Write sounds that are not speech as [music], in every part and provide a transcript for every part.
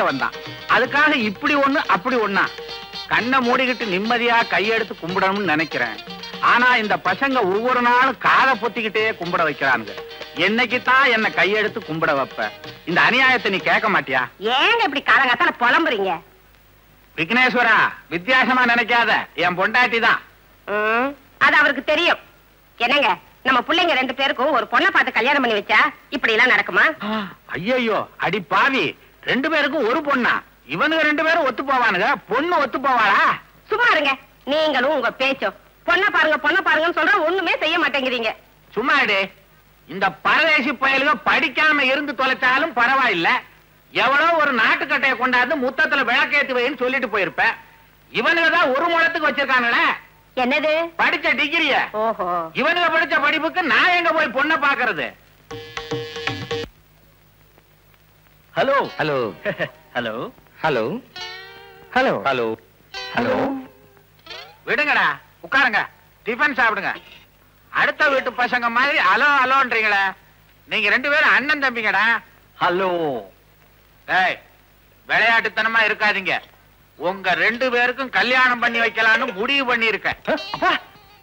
வாஸ்தவன் தான். அதுக்காக இப்படி ஒண்ணு அப்படி ஒண்ணா. கண்ணை மூடிக்கிட்டு நிம்மதியா கையெடுத்து கும்பிடணும்னு நினைக்கிறேன். ஆனா இந்த பசங்க ஒவ்வொரு நாளும் காதை பொத்திக்கிட்டே கும்பிட வைக்கிறானுங்க. என்னைக்கு தான் என்ன கையெடுத்து கும்பிட வைப்ப. இந்த அநியாயத்தை நீ கேட்க மாட்டியா? ஏங்க இப்படி காலங்காத்தால புலம்புறீங்க? விக்னேஸ்வரா வித்தியாசமா நினைக்காத. என் பொண்டாட்டி தான். அது அவருக்கு தெரியும். என்னங்க நம்ம பிள்ளைங்க ரெண்டு பேருக்கும் ஒரு பொண்ணை பார்த்து கல்யாணம் பண்ணி வச்சா இப்படி எல்லாம் நடக்குமா ஐயோ அடி பாவி. ரெண்டு பேருக்கும் ஒரு பொண்ணா. இவனுங்க ரெண்டு பேரும் ஒத்து போவானுங்க. பொண்ணு ஒத்து போவாளா? சும்மா இருங்க. நீங்களும் உங்க பேச்சும். பொண்ணை பாருங்க பொண்ணை பாருங்கன்னு சொல்ற ஒண்ணுமே செய்ய மாட்டேங்கிறீங்க. சும்மா இந்த பரதேசி பயலுக படிக்காம இருந்து தொலைச்சாலும் பரவாயில்ல. எவ்வளோ ஒரு நாட்டுக்கட்டையை கொண்டாந்து முத்தத்துல விளக்கேத்தி வைன்னு சொல்லிட்டு போயிருப்ப. இவனுங்க தான் ஒரு முழத்துக்கு வச்சிருக்கானுங்களே. என்னது? படிச்ச டிகிரிய ஓஹோ. இவனுங்க படிச்ச படிப்புக்கு நான் எங்க போய் பொண்ணை பாக்குறது? Hello. Hello. [laughs] Hello. Hello. Hello. Hello. Hello. விடுங்கடா உட்காருங்க. டிஃபன் சாப்பிடுங்க. அடுத்த வீட்டு பசங்க மாதிரி அலோ அலோன்றீங்களே நீங்க ரெண்டு பேரும் அண்ணன் தம்பிங்கடா. ஹலோ. ஏய் விளையாட்டுத்தனமா இருக்காதீங்க. உங்க ரெண்டு பேருக்கும் கல்யாணம் பண்ணி வைக்கலாம்னு முடிவு பண்ணி இருக்கேன் அப்பா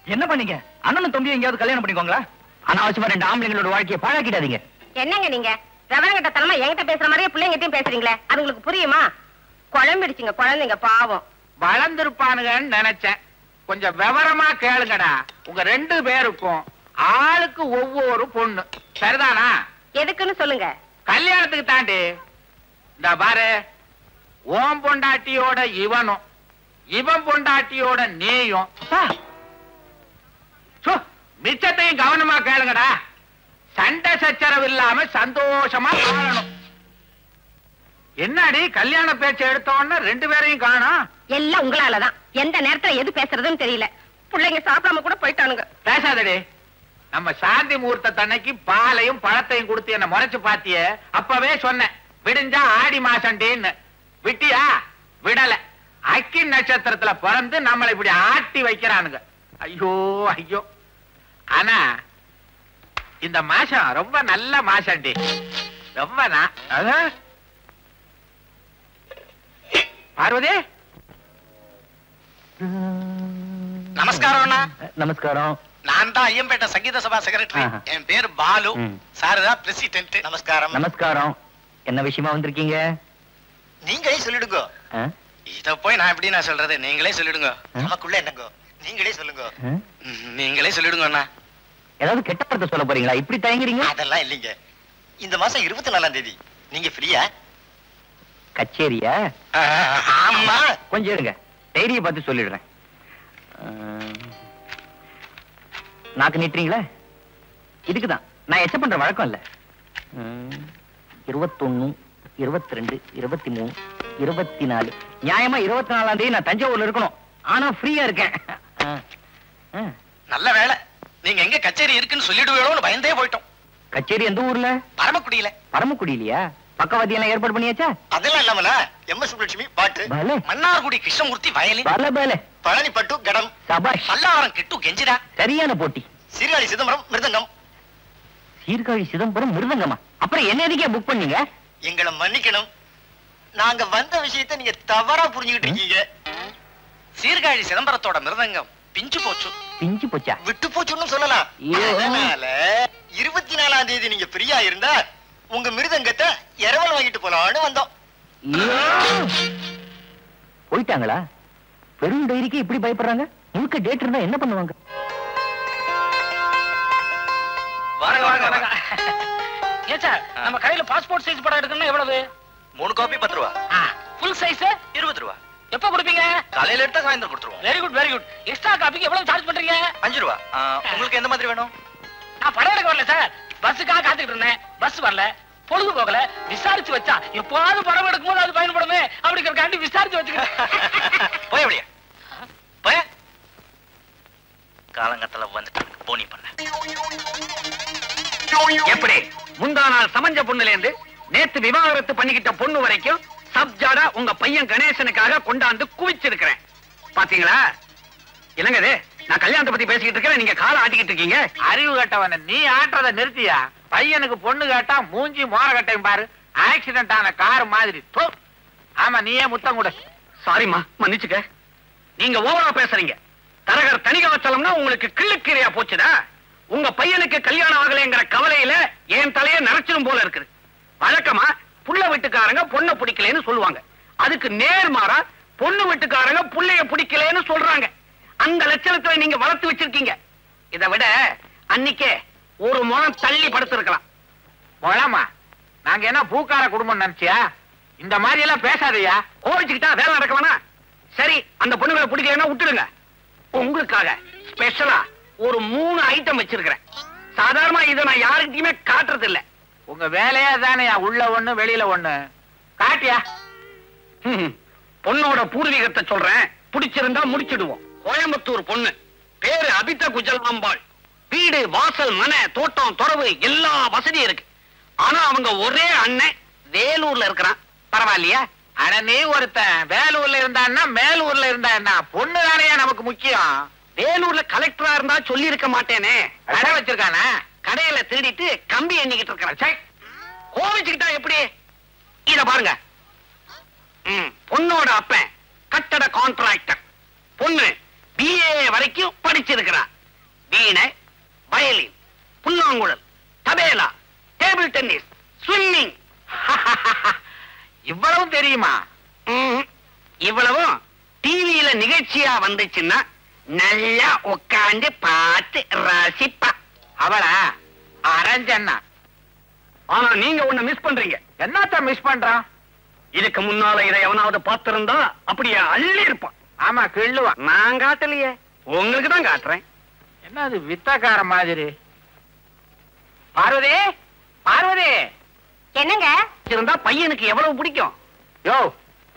என்ன பண்ணீங்க? அண்ணனும் தம்பி எங்கேயாவது கல்யாணம் பண்ணிக்கோங்களா? அனாவசியமா ரெண்டு ஆம்பளைங்களோட வாழ்க்கையை பாழாக்கிடாதீங்க. என்னங்க நீங்க? ரவரங்கட்டத்தனமா என்கிட்ட பேசுற மாதிரியே பிள்ளைங்கிட்டையும் பேசுறீங்களே? அது உங்களுக்கு புரியுமா? குழம்பிடுச்சுங்க குழந்தைங்க பாவம். வளர்ந்திருப்பானுங்கன்னு நினைச்சேன். கொஞ்சம் விவரமா கேளுங்கடா. உங்க ரெண்டு பேருக்கும் ஆளுக்கு ஒவ்வொரு பொண்ணு. சரிதானா? எதுக்குன்னு சொல்லுங்க. கல்யாணத்துக்கு தாண்டி. இந்த பாரு. ஓம் பொண்டாட்டியோட இவனும் இவன் பொண்டாட்டியோட நீயும். மிச்சத்தையும் கவனமா கேளுங்கடா. சண்டை சச்சரவு இல்லாம சந்தோஷமா வாழணும். என்னடி கல்யாண பேச்சு எடுத்த உடனே ரெண்டு பேரையும் காணோம் எல்லாம் உங்களாலதான். எந்த நேரத்துல எது பேசுறதுன்னு தெரியல. பிள்ளைங்க சாப்பிடாம கூட போயிட்டானுங்க. பேசாதடி. நம்ம சாந்தி முகூர்த்தத்தன்னைக்கு பாலையும் பழத்தையும் கொடுத்து என்ன முறைச்சு பாத்தியே. அப்பவே சொன்னேன் விடிஞ்சா ஆடி மாசண்டேன்னு. விட்டியா? விடல. அக்கி நட்சத்திரத்துல பிறந்து நம்மளை இப்படி ஆட்டி வைக்கிறானுங்க. ஐயோ ஐயோ. ஆனா இந்த மாசம் ரொம்ப நல்ல மாசண்டி ரொம்ப. பார்வதி? நமஸ்காரம் அண்ணா. நமஸ்காரம். நான் தான் ஐயம்பேட்டை சங்கீத சபா செக்ரட்டரி. என் பேரு பாலு. ம். சாரு தான் பிரசிடென்ட் நமஸ்காரம். நமஸ்காரம். என்ன விஷயமா வந்திருக்கீங்க? நீங்களே சொல்லிடுங்க? இத போய் நான் எப்படி நான் சொல்றது? நீங்களே சொல்லிடுங்க? நமக்குள்ள என்னங்க? நீங்களே சொல்லுங்க. நீங்களே சொல்லிடுங்க அண்ணா. ஏதாவது கெட்ட வார்த்தை சொல்ல போறீங்களா? இப்படி தயங்குறீங்க? அதெல்லாம் இல்லைங்க. இந்த மாசம் இருபத்தி நாலாம் தேதி. நீங்க ஃப்ரீயா? கச்சேரியா? ஆமா. கொஞ்சம் இருங்க. டைரியை பார்த்து சொல்லிடுறேன். நாக்கு நீட்டுறீங்களா? இதுக்குதான். நான் எச்ச பண்ற வழக்கம் இல்ல. இருபத்தொன்னு இருபத்தி ரெண்டு இருபத்தி மூணு இருபத்தி நாலு நியாயமா இருபத்தி நாலாம் தேதி நான் தஞ்சாவூர்ல இருக்கணும். ஆனா ஃப்ரீயா இருக்கேன். நல்ல வேலை. நீங்க எங்க கச்சேரி இருக்குன்னு சொல்லிடுவீங்களோன்னு பயந்தே போயிட்டோம். கச்சேரி எந்த ஊர்ல? பரமக்குடியில. பரமக்குடியிலையா? பக்கவாதி எல்லாம் ஏற்பாடு பண்ணியாச்சா? அதெல்லாம் இல்லாமல? எம் எஸ் சுப்புலட்சுமி பாட்டு. மன்னார்குடி கிருஷ்ணமூர்த்தி வயலின். பல பல. பழனி பட்டு கடம். சபாஷ். பல்லாவரம் கிட்டு கெஞ்சிரா. சரியான போட்டி. சீர்காழி சிதம்பரம் மிருதங்கம். சீர்காழி சிதம்பரம் மிருதங்கமா? அப்புறம் என்ன எதுக்கே புக் பண்ணீங்க? எங்களை மன்னிக்கணும். நாங்க வந்த விஷயத்தை நீங்க தவறா புரிஞ்சுக்கிட்டு இருக்கீங்க. சீர்காழி சிதம்பரத்தோட மிருதங்கம். பிஞ்சு போச்சு. பிஞ்சு போச்சா? விட்டு போச்சுன்னு சொல்லலாம். அதனால இருபத்தி நாலாம் தேதி நீங்க ஃப்ரீயா இருந்தா உங்க மிருதங்கத்தை இரவல் வாங்கிட்டு போலாம்னு வந்தோம். போயிட்டாங்களா? பெரும் டைரிக்கு இப்படி பயப்படுறாங்க? முழுக்க டேட் இருந்தா என்ன பண்ணுவாங்க? நம்ம கடையில பாஸ்போர்ட் சைஸ் படம் எடுக்கணும்னா எவ்வளவு? மூணு காப்பி பத்து ரூபா. ஃபுல் சைஸ் இருபது ரூபா. எப்ப கொடுப்பீங்க? காலையில எடுத்தா சாயந்தரம் கொடுத்துருவோம். Very good very good extra காப்பிக்கு எவ்வளவு சார்ஜ் பண்றீங்க? அஞ்சு ரூபா. உங்களுக்கு எந்த மாதிரி வேணும்? நான் படம் எடுக்க வரல சார் பஸ்ஸுக்காக காத்துக்கிட்டு இருந்தேன். பஸ் வரல. பொழுது போகல விசாரிச்சு வச்சா. எப்போது படம் எடுக்கும்போது அது பயன்படுமே. அப்படிங்கிறக்காண்டி விசாரிச்சு வச்சுக்கிறேன் [laughs] போய் அப்படியே. போய். காலங்கத்துல வந்துட்டு போனி பண்ண. எப்படி? முந்தா நாள் சமஞ்ச பொண்ணுல இருந்து நேத்து விவாகரத்து பண்ணிக்கிட்ட பொண்ணு வரைக்கும் சப்ஜாடா உங்க பையன் கணேசனுக்காக கொண்டாந்து குவிச்சிருக்கிறேன். பாத்தீங்களா? இது? நான் கல்யாணத்தை பத்தி பேசிக்கிட்டு இருக்கேன் நீங்க காலை ஆட்டிக்கிட்டு இருக்கீங்க. அறிவு கட்டவன நீ ஆட்டுறத நிறுத்தியா? பையனுக்கு பொண்ணு கேட்டா மூஞ்சி மோர கட்டையும் பாரு. ஆக்சிடென்ட் ஆன கார் மாதிரி. ஆமா நீயே முத்தம் கூட. சாரிம்மா மன்னிச்சுக்க. நீங்க ஓவரா பேசுறீங்க. தரகர் தணிக வச்சலம்னா உங்களுக்கு கிள்ளுக்கீரையா போச்சுதா உங்க பையனுக்கு கல்யாணம் ஆகலைங்கிற கவலையில என் தலைய நரைச்சிடும் போல இருக்குது. வழக்கமா புள்ள வீட்டுக்காரங்க பொண்ணை பிடிக்கலன்னு சொல்லுவாங்க. அதுக்கு நேர்மாறா பொண்ணு வீட்டுக்காரங்க புள்ளைய பிடிக்கலன்னு சொல்றாங்க. அந்த லட்சணத்துல நீங்க வளர்த்து வச்சிருக்கீங்க. இதை விட அன்னைக்கே ஒரு முழம் தள்ளி படுத்திருக்கலாம். முழமா நாங்க என்ன பூக்கார குடும்பம் நினைச்சியா? இந்த மாதிரி எல்லாம் பேசாதயா? கோவிச்சுக்கிட்டா வேலை நடக்க வேணாம் சரி அந்த பொண்ணுங்களை பிடிக்கலன்னா விட்டுடுங்க. உங்களுக்காக ஸ்பெஷலா ஒரு மூணு ஐட்டம் வச்சிருக்கிறேன். சாதாரணமா இதை நான் யாருக்கிட்டயுமே காட்டுறது இல்ல உங்க வேலையா தானே உள்ள ஒண்ணு வெளியில ஒண்ணு. காட்டியா? பொண்ணோட பூர்வீகத்தை சொல்றேன். பிடிச்சிருந்தா முடிச்சிடுவோம். கோயம்புத்தூர் பொண்ணு. பேரு அபித குஜலாம்பாள். வீடு வாசல் மனை தோட்டம் துறவு எல்லா வசதியும் இருக்கு. ஆனா அவங்க ஒரே அண்ணன் வேலூர்ல இருக்கிறான். பரவாயில்லையா? அட நீ ஒருத்தன். வேலூர்ல இருந்தான்னா மேலூர்ல இருந்தா என்ன? பொண்ணு தானே நமக்கு முக்கியம்? வேலூர்ல கலெக்டரா இருந்தா சொல்லி இருக்க மாட்டேனே. கடை வச்சிருக்கானா? கடையில திருடிட்டு கம்பி எண்ணிக்கிட்டு இருக்கிறேன் கோவிச்சுக்கிட்டா எப்படி? இத பாருங்க. பொண்ணோட அப்பன் கட்டட கான்ட்ராக்டர் பொண்ணு பிஏ வரைக்கும் படிச்சிருக்கிறான் வீணை வயலின் புல்லாங்குழல் தபேலா டேபிள் டென்னிஸ் ஸ்விம்மிங். [laughs] இவ்வளவு தெரியுமா? இவ்வளவும் டிவியில நிகழ்ச்சியா வந்துச்சுன்னா நல்லா உட்காந்து பார்த்து ரசிப்பா. அவளா? அரஞ்சண்ணா ஆனா நீங்க ஒண்ணு மிஸ் பண்றீங்க. என்னத்த மிஸ் பண்றான்? இதுக்கு முன்னால இதை எவனாவது பார்த்திருந்தா அப்படியே அள்ளி இருப்பான். ஆமா கிள்ளுவான் நான் காட்டலையே. உங்களுக்கு தான் காட்டுறேன். என்ன அது வித்தக்கார மாதிரி? பார்வதி பார்வதி. என்னங்க? இருந்தா பையனுக்கு எவ்வளவு பிடிக்கும்? யோ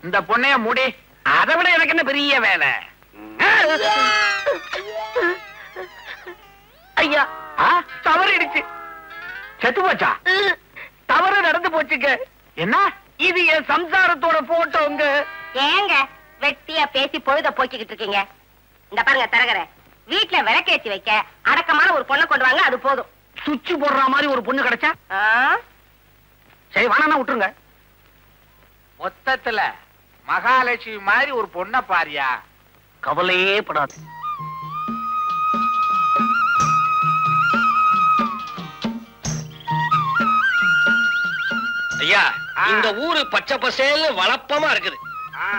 இந்த பொண்ணைய முடி. அதை விட எனக்கு என்ன பெரிய வேலை? ஐயா. தவறிடுச்சு. செத்து போச்சா? தவறு நடந்து போச்சுங்க. என்ன? இது என் சம்சாரத்தோட போட்டோங்க. ஏங்க வெட்டியா பேசி பொழுத போக்கிக்கிட்டு இருக்கீங்க. இந்த பாருங்க தரகர. வீட்டுல விளக்கேத்தி வைக்க அடக்கமான ஒரு பொண்ணை கொண்டு வாங்க அது போதும். சுவிட்ச் போடுற மாதிரி ஒரு பொண்ணு கிடைச்சா? சரி வேணா விட்டுருங்க. மொத்தத்துல மகாலட்சுமி மாதிரி ஒரு பொண்ணை பாரியா? கவலையே படாது. ஐயா. இந்த ஊரு பச்சை பசேல்னு வளப்பமா இருக்குது.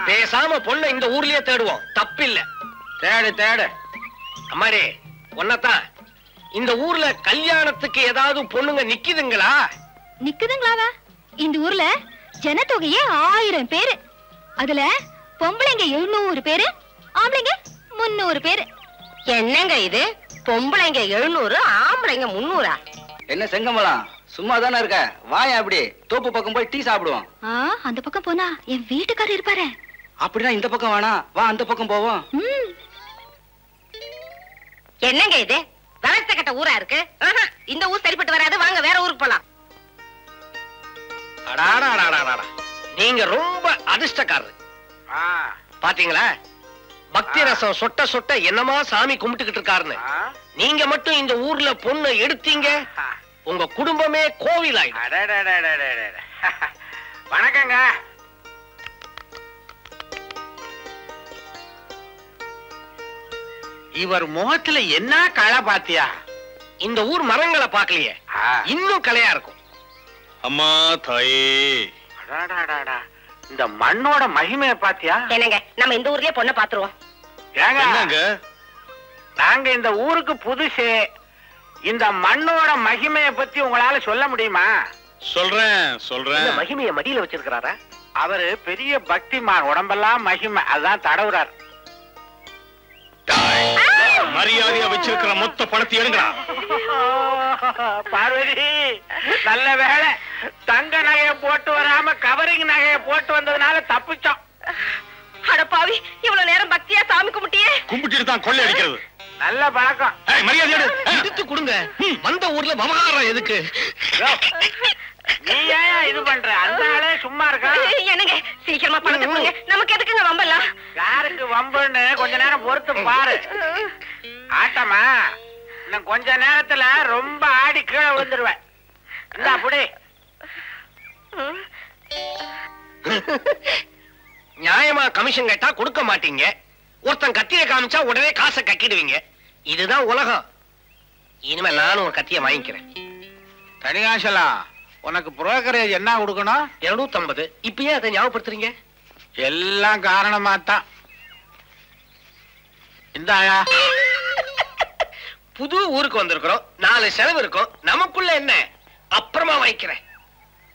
பேசாம பொண்ணை இந்த ஊர்லயே தேடுவோம். தப்பில்ல. தேடு தேடு. அம்மாடி ஒன்னதான் இந்த ஊர்ல கல்யாணத்துக்கு ஏதாவது பொண்ணுங்க நிக்குதுங்களா? நிக்குதுங்களாவா? இந்த ஊர்ல ஜனத்தொகையே ஆயிரம் பேரு. அதுல பொம்பளைங்க எழுநூறு பேரு ஆம்பளைங்க முன்னூறு பேரு. என்னங்க இது? பொம்பளைங்க எழுநூறு ஆம்பளைங்க முன்னூறா? என்ன செங்கமலம்? சும்மா தானே இருக்க? வாயா அப்படி தோப்பு பக்கம் போய் டீ சாப்பிடுவோம். ஆ, அந்த பக்கம் போனா என் வீட்டுக்காரர் இருப்பாரு. அப்படின்னா இந்த பக்கம் வேணாம் வா அந்த பக்கம் போவோம். ம். என்னங்க இது? வளர்த்த கட்ட ஊரா இருக்கு? இந்த ஊர் சரிப்பட்டு வராது. வாங்க வேற ஊருக்கு போலாம். அடாடாடாடாடா. நீங்க ரொம்ப அதிர்ஷ்டக்காரரு. பாத்தீங்களா? பக்தி ரசம் சொட்ட சொட்ட என்னமா சாமி கும்பிட்டுக்கிட்டு இருக்காருன்னு. நீங்க மட்டும் இந்த ஊர்ல பொண்ணு எடுத்தீங்க. உங்க குடும்பமே கோவில் வணக்கங்க. இவர் முகத்துல என்ன களை பாத்தியா இந்த ஊர் மரங்களை பார்க்கலையே. இன்னும் கலையா இருக்கும். அம்மா தாயே. அடாடாடாடா. இந்த மண்ணோட மகிமைய பாத்தியா என்னங்க நம்ம இந்த ஊர்லயே பொண்ணை பாத்துருவோம் ஏங்க நாங்க இந்த ஊருக்கு புதுசு இந்த மண்ணோட மகிமைய பத்தி உங்களால சொல்ல முடியுமா? சொல்றேன் சொல்றேன். இந்த மகிமைய மடியில வச்சிருக்கிறாரா? அவரு பெரிய பக்திமான் உடம்பெல்லாம் மகிமை. அதான் தடவுறார். தாய் மரியாதையா வச்சிருக்கிற மொத்த பணத்தை எடுங்கடா. பார்வதி நல்ல வேலை தங்க நகைய போட்டு வராம கவரிங் நகைய போட்டு வந்ததுனால தப்பிச்சோம். அடப்பாவி இவ்வளவு நேரம் பக்தியா சாமி கும்பிட்டியே? கும்பிட்டு தான் கொள்ளை அடிக்கிறது. நல்ல பழக்கம். ஏய், மரியாதை எடு. எடுத்து கொடுங்க. வந்த ஊர்ல மமகாரம் எதுக்கு? நீ ஏன் இது பண்ற? அந்த ஆளே சும்மா இருக்கா? என்னங்க? சீக்கிரமா பணத்தை கொடுங்க. நமக்கு எதுக்குங்க வம்பலாம் யாருக்கு வம்புன்னு கொஞ்ச நேரம் பொறுத்து பாரு. ஆட்டமா? இன்னும் கொஞ்ச நேரத்துல ரொம்ப ஆடி கீழே விழுந்துருவேன். இந்தா புடி. நியாயமா கமிஷன் கேட்டா கொடுக்க மாட்டீங்க. ஒருத்தன் கத்திய காமிச்சா உடனே காசை கட்டிடுவீங்க. இதுதான் உலகம். இனிமே நானும் ஒரு கத்திய வாங்கிக்கிறேன். தனிகாசலா உனக்கு புரோக்கரேஜ் என்ன கொடுக்கணும்? இருநூத்தி ஐம்பது இப்பயே அதை ஞாபகப்படுத்துறீங்க? எல்லாம் காரணமா தான் இந்தாயா. புது ஊருக்கு வந்திருக்கிறோம். நாலு செலவு இருக்கும். நமக்குள்ள என்ன? அப்புறமா வாங்கிக்கிறேன்.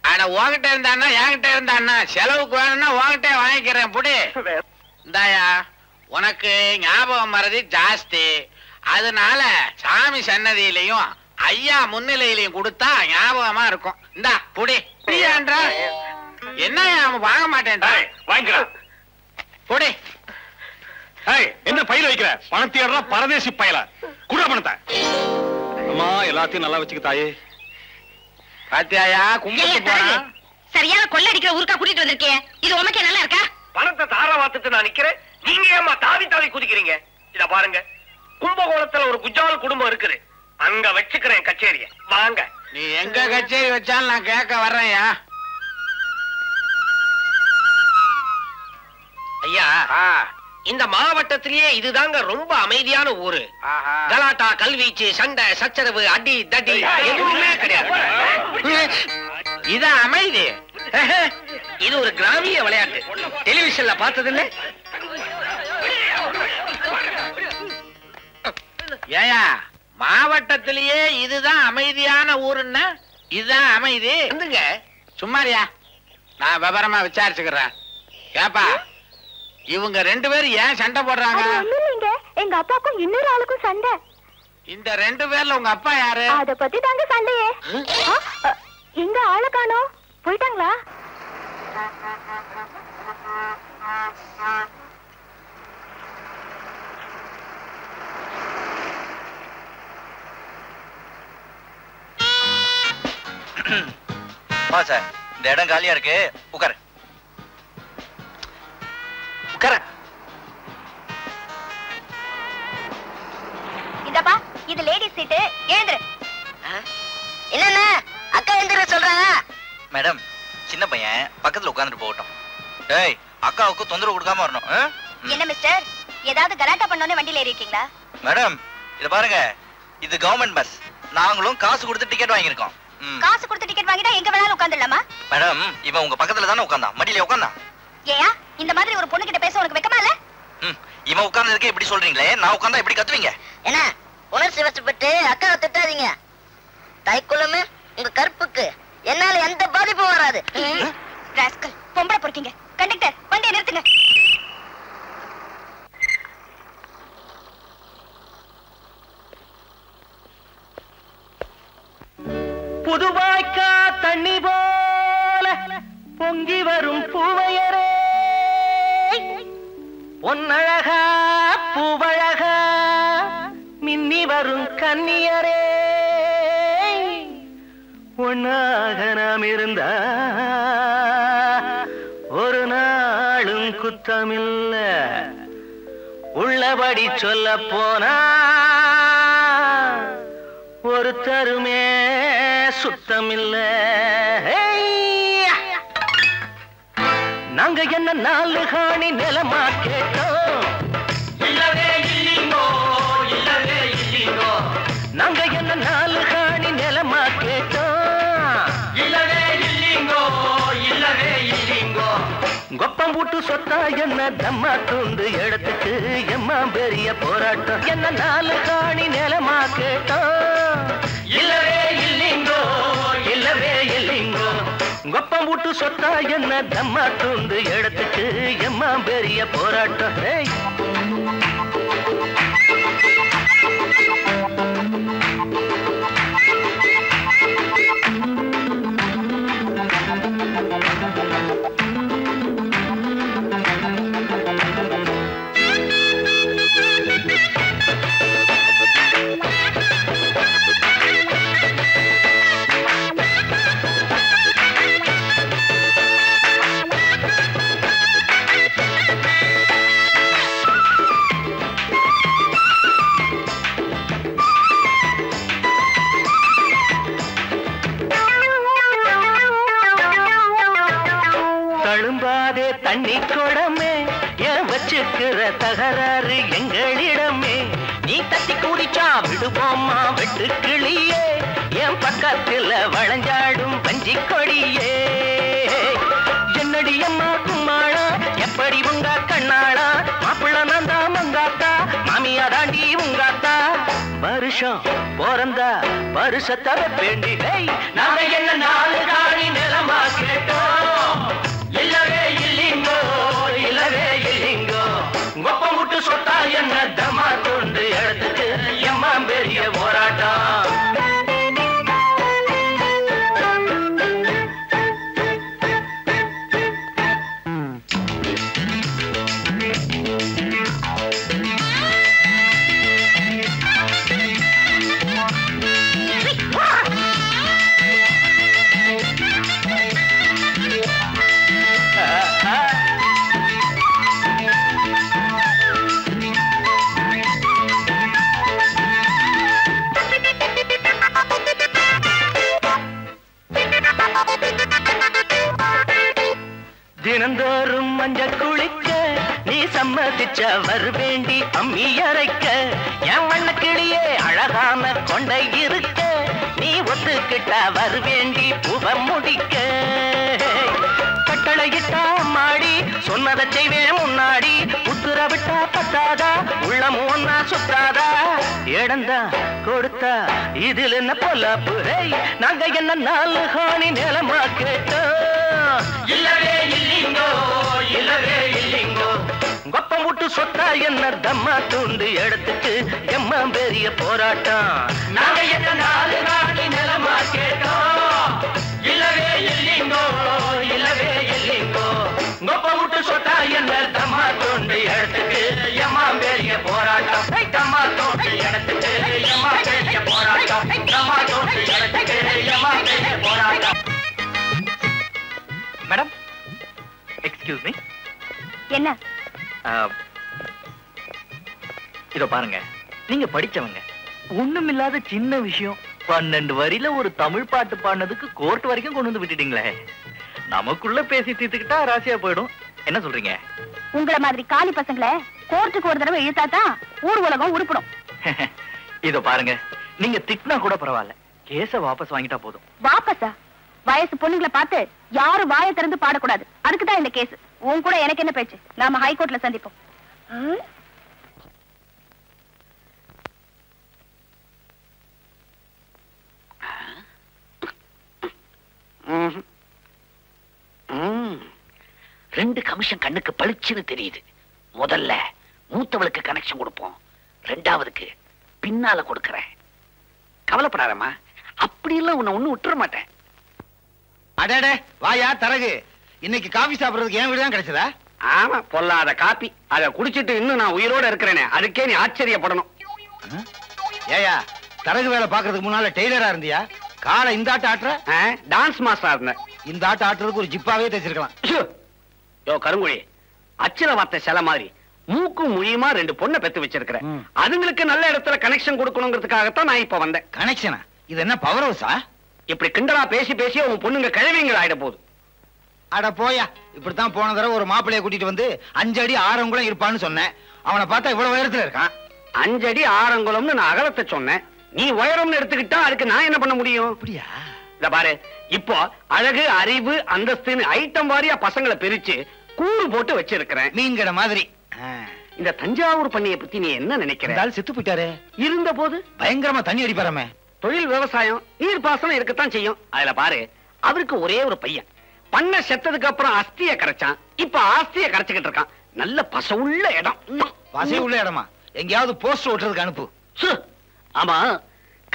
அட உன்கிட்ட இருந்தான்னா என்கிட்ட இருந்தான்னா செலவுக்கு வேணும்னா உன்கிட்ட வாங்கிக்கிறேன் புடி. [laughs] இந்தாயா உனக்கு ஞாபகம் மறதி ஜாஸ்தி. அதனால சாமி சன்னதியிலையும் ஐயா முன்னிலையிலையும் கொடுத்தா ஞாபகமா இருக்கும். இந்தா புடி. புடியான்றா? என்ன அவன் வாங்க மாட்டேன்றா வாங்கிக்கிறா புடி. என்ன பையில வைக்கிற? பணத்தை பரதேசி பயல. குடுற பணத்தை அம்மா எல்லாத்தையும் நல்லா வச்சுக்க தாயே. பாத்தியாயா கும்பிட்டு போறான் சரியான கொள்ளை அடிக்கிற ஊருக்கா கூட்டிட்டு வந்திருக்கேன் இது உமக்கே நல்லா இருக்கா? பணத்தை தாரா வாத்துட்டு நான் நிக்கிறேன். நீங்க ஏமா தாவி தாவி குதிக்கிறீங்க? இத பாருங்க. கும்பகோணத்துல ஒரு குஜால் குடும்பம் இருக்குது. அங்க வச்சுக்கிறேன் கச்சேரிய. வாங்க. நீ எங்க கச்சேரி வச்சாலும் நான் கேட்க வர்றேன்யா. ஐயா இந்த மாவட்டத்திலேயே இதுதாங்க ரொம்ப அமைதியான ஊரு. ஆஹா. கலாட்டா கல்வீச்சு சண்டை சச்சரவு அடி தடி எதுவுமே கிடையாது. இது அமைதி. இது ஒரு கிராமிய விளையாட்டு. டெலிவிஷன்ல பார்த்தது இல்ல ஏயா மாவட்டத்திலேயே இதுதான் அமைதியான ஊருன்னா இதுதான் அமைதி. வந்துங்க சும்மாரியா நான் விவரமா விசாரிச்சுக்கிறேன். ஏப்பா இவங்க ரெண்டு பேரும் ஏன் சண்டை போடுறாங்க? எங்க அப்பாவுக்கும் இன்னொரு ஆளுக்கும் சண்டை. இந்த ரெண்டு பேர்ல உங்க அப்பா யாரு? அத பத்தி தாங்க சண்டையே. எங்க ஆளு காணோம்? போயிட்டாங்களா? வா சார் இந்த இடம் காலியா இருக்கு. உட்காரு. உட்கார. இந்தப்பா இது லேடிஸ் சீட்டு எழுந்துரு. என்னென்ன அக்கா எந்திர சொல்றாங்க மேடம் சின்ன பையன் பக்கத்துல உட்காந்துட்டு போகட்டும். டேய் அக்காவுக்கு தொந்தரவு கொடுக்காம வரணும். என்ன மிஸ்டர் ஏதாவது கலாட்டா பண்ணோன்னு வண்டியில ஏறி இருக்கீங்களா மேடம் இத பாருங்க. இது கவர்மெண்ட் பஸ் நாங்களும் காசு கொடுத்து டிக்கெட் வாங்கியிருக்கோம். காசு கொடுத்து டிக்கெட் வாங்கிட்டா எங்க வேணாலும் உட்காந்துடலாமா மேடம் இவன் உங்க பக்கத்துல தானே உட்காந்தான். மடியில உட்காந்தான். ஏயா இந்த மாதிரி ஒரு பொண்ணு கிட்ட பேச உனக்கு வெக்கமா இல்ல. இவன் உட்கார்ந்ததுக்கே இப்படி சொல்றீங்களே? நான் உட்கார்ந்தா எப்படி கத்துவீங்க? என்ன உணர்ச்சி வசப்பட்டு அக்காவை திட்டாதீங்க. தைக்குளமே உங்க கற்புக்கு. என்னால எந்த பாதிப்பும் வராது. ராஸ்கல் பொம்பளை பொறுக்கீங்க. கண்டக்டர் வண்டியை நிறுத்துங்க. புதுவாய்க்கா தண்ணி போல பொங்கி வரும் பூவையரே. பொன்னழகா பூவழகா மின்னி வரும் கன்னியரே. ஒன்னாக நாம் இருந்தா ஒரு நாளும் குத்தமில்ல. உள்ளபடி சொல்ல போனா ஒரு தருமே சுத்தமில்ல. நாங்க என்ன நாலு காணி நிலமா கேட்டோம்? இல்லவே நாங்க என்ன நாலு காணி நிலமா கேட்டோம்? கொப்பம் போட்டு சொத்தா என்ன தம்மா துண்டு எடுத்துட்டு எம்மா பெரிய போராட்டம். என்ன நாலு காணி நிலமா கேட்டோம்? கொப்பம் விட்டு சொத்தா என்ன தம்மா துண்டு எடுத்துட்டு எம்மா பெரிய போராட்டம் விடுவோமா கிளியே என் பக்கத்தில் வளைஞ்சாடும் பஞ்சி கொடியே என்னடி அம்மா கும்மாளா? எப்படி உங்க கண்ணாளா? மாப்பிள்ள நந்தா மங்காத்தா? மாமியா தாண்டி உங்காத்தா? வருஷம் பிறந்தா வருஷத்தை வேண்டி நாங்க என்ன நாலு காணி நிலமா கேட்டோம். இல்லவே இல்லைங்கோ இல்லவே இல்லைங்கோ. கொப்பம் விட்டு சொத்தா என்ன தினந்தோறும் மஞ்ச குளிக்க நீ சம்மதிச்ச வருவேண்டி அம்மி அரைக்க. என் வண்ண கிளியே அழகான கொண்டை இருக்க நீ ஒத்துக்கிட்ட வருவேண்டி புவ முடிக்க. கட்டளையிட்டா மாடி சொன்னதை செய்வேன் முன்னாடி. உத்தரவிட்டா பத்தாதா உள்ளமும் ஒன்னா சுத்தாதா. இடந்தா கொடுத்தா இதில் என்ன பொல்லாப்பு ஹேய், நாங்க என்ன நாலு ஹானி நிலமா கேட்டோம். இல்லவே சொத்து சொத்தா என்ன தம்மா தூண்டு எடுத்துட்டு எம்மா பெரிய போராட்டம். நாலு நாட்டு கேட்டோம். இல்லவே இல்லைங்கோ இல்லவே இல்லைங்கோ. தோண்டு இடத்துக்கு எம்மா பெரிய போராட்டம். தம்மா தோண்டு இடத்துக்கு எம்மா பெரிய போராட்டம். மேடம் எக்ஸ்கியூஸ் மீ என்ன? இதோ பாருங்க. நீங்க படிச்சவங்க. ஒண்ணுமில்லாத சின்ன விஷயம். பன்னெண்டு வரியில ஒரு தமிழ் பாட்டு பாடினதுக்கு கோர்ட் வரைக்கும் கொண்டு வந்து விட்டுட்டீங்களே. நமக்குள்ள பேசி தீர்த்துக்கிட்டா ராசியா போயிடும். என்ன சொல்றீங்க? உங்கள மாதிரி காலி பசங்களை கோர்ட்டுக்கு ஒரு தடவை இழுத்தாதான் ஊர் உலகம் உருப்படும். [laughs] இதோ பாருங்க. நீங்க திட்டினா கூட பரவாயில்ல. கேஸ வாபஸ் வாங்கிட்டா போதும். வாப்பஸா வயசு பொண்ணுங்களை பார்த்து யாரும் வாயை திறந்து பாடக்கூடாது. அதுக்கு தான் இந்த கேஸ். உன் கூட எனக்கு என்ன பேச்சு? நாம ஹைகோர்ட்ல சந்திப்போம் ம்? ம்ஹும். ம். ரெண்டு கமிஷன் கண்ணுக்கு பளிச்சுன்னு தெரியுது. முதல்ல மூத்தவளுக்கு கனெக்ஷன் கொடுப்போம். ரெண்டாவதுக்கு பின்னால கொடுக்கறேன். கவலைப்படாதம்மா. அப்படியெல்லாம் உன்னை ஒண்ணு விட்டுற மாட்டேன். அடடே வாயா தரகு. இன்னைக்கு காபி சாப்பிடுறதுக்கு என் வீடு தான் கிடைச்சதா? ஆமா பொல்லாத காப்பி. அத குடிச்சிட்டு இன்னும் நான் உயிரோட இருக்கிறேனே. அதுக்கே நீ ஆச்சரியப்படணும். ஏயா தரகு வேலை பாக்குறதுக்கு முன்னால டெய்லரா இருந்தியா? காலை இந்த ஆட்ட ஆட்டுற? டான்ஸ் மாஸ்டரா இருந்தேன் இந்த ஆட்ட ஆட்டுறதுக்கு ஒரு ஜிப்பாவே தைச்சிருக்கலாம்! யோ கருங்குழி. அச்சில வார்த்தை சில மாதிரி. மூக்கும் முழியுமா ரெண்டு பொண்ணை பெத்து வச்சிருக்கிறேன். அதுங்களுக்கு நல்ல இடத்துல கனெக்ஷன் கொடுக்கணுங்கிறதுக்காகத்தான் நான் இப்ப வந்தேன். கனெக்ஷனா இது என்ன பவர் ஹவுஸா இப்படி கிண்டலா பேசி பேசி உன் பொண்ணுங்க கிழவிங்கள் ஆயிட போகுது. அட போயா. இப்படித்தான் போன தடவை ஒரு மாப்பிளைய கூட்டிட்டு வந்து அஞ்சு அடி ஆறங்குளம் இருப்பான்னு சொன்னேன். அவனை பார்த்தா இவ்வளவு உயரத்துல இருக்கான். அஞ்சடி ஆறங்குளம்னு நான் அகலத்தை சொன்னேன். நீ உயரம்னு எடுத்துக்கிட்டா அதுக்கு நான் என்ன பண்ண முடியும்? அப்படியா? இத பாரு. இப்போ அழகு அறிவு அந்தஸ்துன்னு ஐட்டம் வாரியா பசங்களை பிரிச்சு கூறு போட்டு வச்சிருக்கிறேன். மீன் கடை மாதிரி. இந்த தஞ்சாவூர் பண்ணைய பத்தி நீ என்ன நினைக்கிற? செத்து போயிட்டாரு. இருந்த போது? பயங்கரமா தண்ணி அடிப்பாராமே. தொழில் விவசாயம் நீர் பாசனம் இருக்கத்தான் செய்யும். அதுல பாரு அவருக்கு ஒரே ஒரு பையன். பண்ண செத்ததுக்கு அப்புறம் அஸ்திய கரைச்சான். இப்ப ஆஸ்திய கரைச்சுக்கிட்டு இருக்கான். நல்ல பசவுள்ள இடம். உள்ள இடமா? எங்கேயாவது போஸ்டர் ஓட்டுறதுக்கு அனுப்பு. சு. ஆமா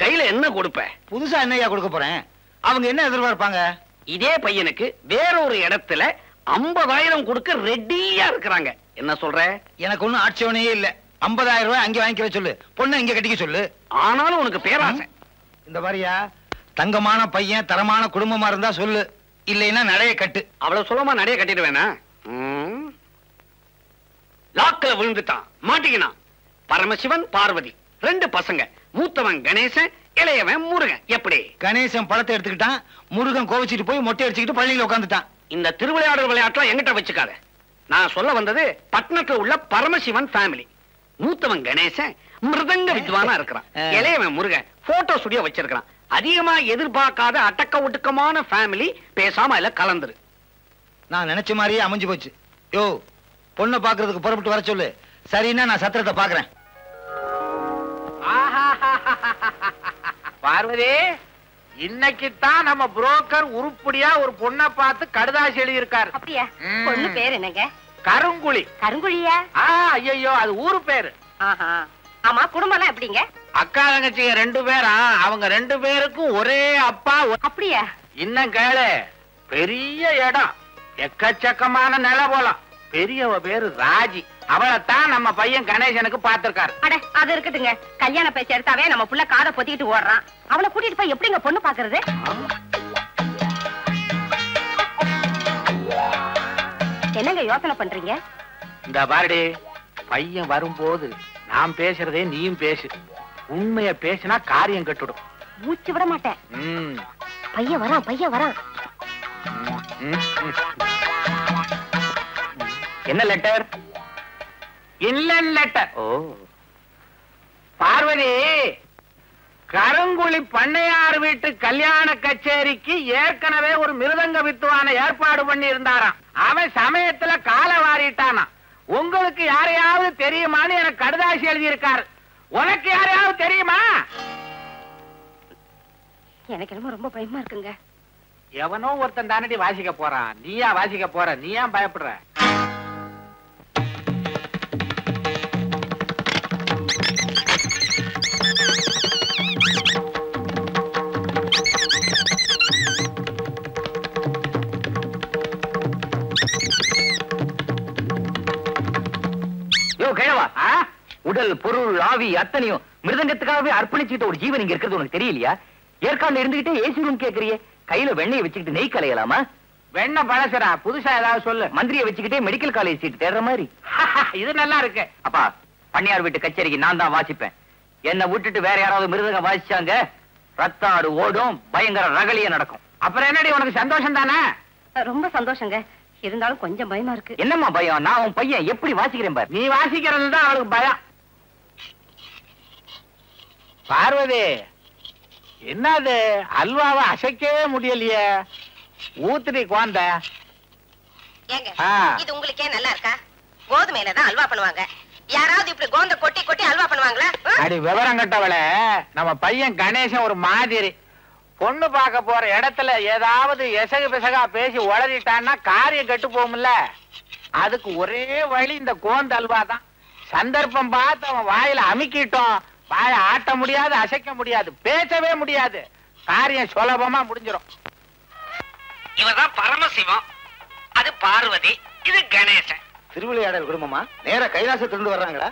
கையில என்ன கொடுப்ப? புதுசா என்னையா கொடுக்க போறேன்? அவங்க என்ன எதிர்பார்ப்பாங்க? இதே பையனுக்கு வேறொரு இடத்துல ஐம்பதாயிரம் கொடுக்க ரெடியா இருக்கிறாங்க. என்ன சொல்ற? எனக்கு ஒண்ணும் ஆட்சேபனையே இல்ல. ஐம்பதாயிரம் ரூபாய் அங்கே வாங்கிக்கிற சொல்லு. பொண்ணை இங்க கட்டிக்க சொல்லு. ஆனாலும் உனக்கு பேராசை. இந்த மாதிரியா தங்கமான பையன் தரமான குடும்பமா இருந்தா சொல்லு. இல்லைன்னா நடைய கட்டு. அவ்வளவு சுலமா நிறைய கட்டிடுவேனா ம். லாக்கில் விழுந்துட்டான். மாட்டிக்கினான். பரமசிவன் பார்வதி. ரெண்டு பசங்க. மூத்தவன் கணேசன் இளையவன் முருகன். எப்படி? கணேசன் பழத்தை எடுத்துக்கிட்டான் முருகன் கோவிச்சிட்டு போய் மொட்டை அடிச்சுக்கிட்டு பள்ளியில உட்காந்துட்டான் இந்த திருவிளையாடல் விளையாட்டுல எங்கிட்ட வச்சுக்காத. நான் சொல்ல வந்தது பட்டணத்துல உள்ள பரமசிவன் ஃபேமிலி மூத்தவன் கணேசன் மிருதங்க வித்வானா இருக்கிறான். இளையவன் முருகன் போட்டோ ஸ்டுடியோ வச்சிருக்கான் அதிகமா எதிர்பார்க்காத அடக்க ஒடுக்கமான ஃபேமிலி பேசாம அதுல கலந்துரு. நான் நினைச்ச மாதிரியே அமைஞ்சு போச்சு. யோ பொண்ணை பாக்குறதுக்கு புறப்பட்டு வர சொல்லு. சரின்னா நான் சத்திரத்தை பாக்குறேன் பார்வதி இன்னைக்கு தான் நம்ம புரோக்கர் உருப்படியா ஒரு பொண்ணை பார்த்து கடுதாசி எழுதியிருக்காரு. அப்படியா. பொண்ணு பேர் என்னங்க? கருங்குழி. கருங்குழியா? ஆ ஐயோ அது ஊரு பேரு. ஆமா குடும்பம்லாம் எப்படிங்க? அக்கா தங்கச்சிங்க ரெண்டு பேரா? அவங்க ரெண்டு பேருக்கும் ஒரே அப்பா அப்படியா? இன்னும் கேளு பெரிய இடம். எக்கச்சக்கமான நில போலாம். பெரியவ பேரு ராஜி. அவளைத்தான் நம்ம பையன் கணேசனுக்கு பார்த்திருக்காரு. அட அது இருக்குதுங்க. கல்யாண பேச்சு எடுத்தாவே நம்ம புள்ள காதை பொத்திக்கிட்டு ஓடுறான். அவளை கூட்டிட்டு போய் எப்படிங்க பொண்ணு பாக்குறது என்னங்க யோசனை பண்றீங்க? இந்த பாருடி பையன் வரும்போது நான் பேசுறதே நீயும் பேசு. உண்மைய பேசினா காரியம் கட்டுடும். மூச்சு விட மாட்டேன். பையன் வரான் பையன் வரான். என்ன லெட்டர்? இன்லன் லெட்டர் ஓ. பார்வதி கருங்குழி பண்ணையார் வீட்டு கல்யாண கச்சேரிக்கு ஏற்கனவே ஒரு மிருதங்க வித்துவான ஏற்பாடு பண்ணி இருந்தாராம் அவன் சமயத்துல கால வாரிட்டானா உங்களுக்கு யாரையாவது தெரியுமான்னு எனக்கு கடுதாசி எழுதியிருக்காரு. உனக்கு யாரையாவது தெரியுமா? எனக்கு என்னமோ ரொம்ப பயமா இருக்குங்க. எவனோ ஒருத்தன் தானடி வாசிக்க போறான். நீயா வாசிக்க போற? நீ ஏன் பயப்படுற? உடல் பொருள் ஆவி அத்தனையும் மிருதங்கத்துக்காகவே அர்ப்பணிச்சுட்டு ஒரு ஜீவன் இங்க இருக்கிறது உனக்கு தெரியலையா? ஏற்காடுல இருந்துகிட்டே ஏசி ரூம் கேக்குறியே. கையில வெண்ணெய் வச்சுக்கிட்டு நெய் கலையலாமா? வெண்ண பழசுடா. புதுசா ஏதாவது சொல்லு. மந்திரியை வச்சுக்கிட்டே மெடிக்கல் காலேஜ் சீட் தேடுற மாதிரி. [laughs] இது நல்லா இருக்கு. அப்பா பண்ணையார் வீட்டு கச்சேரிக்கு நான் தான் வாசிப்பேன். என்னை விட்டுட்டு வேற யாராவது மிருதங்க வாசிச்சாங்க? ரத்த ஆடு ஓடும் பயங்கர ரகலிய நடக்கும். அப்புறம் என்னடி உனக்கு சந்தோஷம் தானே? ரொம்ப சந்தோஷங்க. இருந்தாலும் கொஞ்சம் பயமா இருக்கு. என்னம்மா பயம்? நான் உன் பையன். எப்படி வாசிக்கிறேன் பாரு? நீ வாசிக்கிறது தான் அவளுக்கு பயம். பார்வதி என்னது? அல்வாவை அசைக்கவே முடியலையே. ஊத்துடி ஆ. இது உங்களுக்கே நல்லா இருக்கா? கோதுமையில தான் அல்வா பண்ணுவாங்க. யாராவது இப்படி கோந்த கொட்டி கொட்டி அல்வா பண்ணுவாங்களா? அடி விவரம் கட்டவள நம்ம பையன் கணேசன் ஒரு மாதிரி. பொண்ணு பார்க்க போற இடத்துல ஏதாவது எசகு பிசகா பேசி உளறிட்டான்னா காரியம் கெட்டு போகும்ல அதுக்கு ஒரே வழி இந்த கோந்த அல்வா தான் சந்தர்ப்பம் பார்த்து அவன் வாயில அமுக்கிட்டோம். வாயை ஆட்ட முடியாது அசைக்க முடியாது பேசவே முடியாது. காரியம் சுலபமா முடிஞ்சிடும் இவதான் பரமசிவம். அது பார்வதி இது கணேசன். திருவிளையாடல் குடும்பமா? நேரா கைலாசத்திலிருந்து வர்றாங்களா?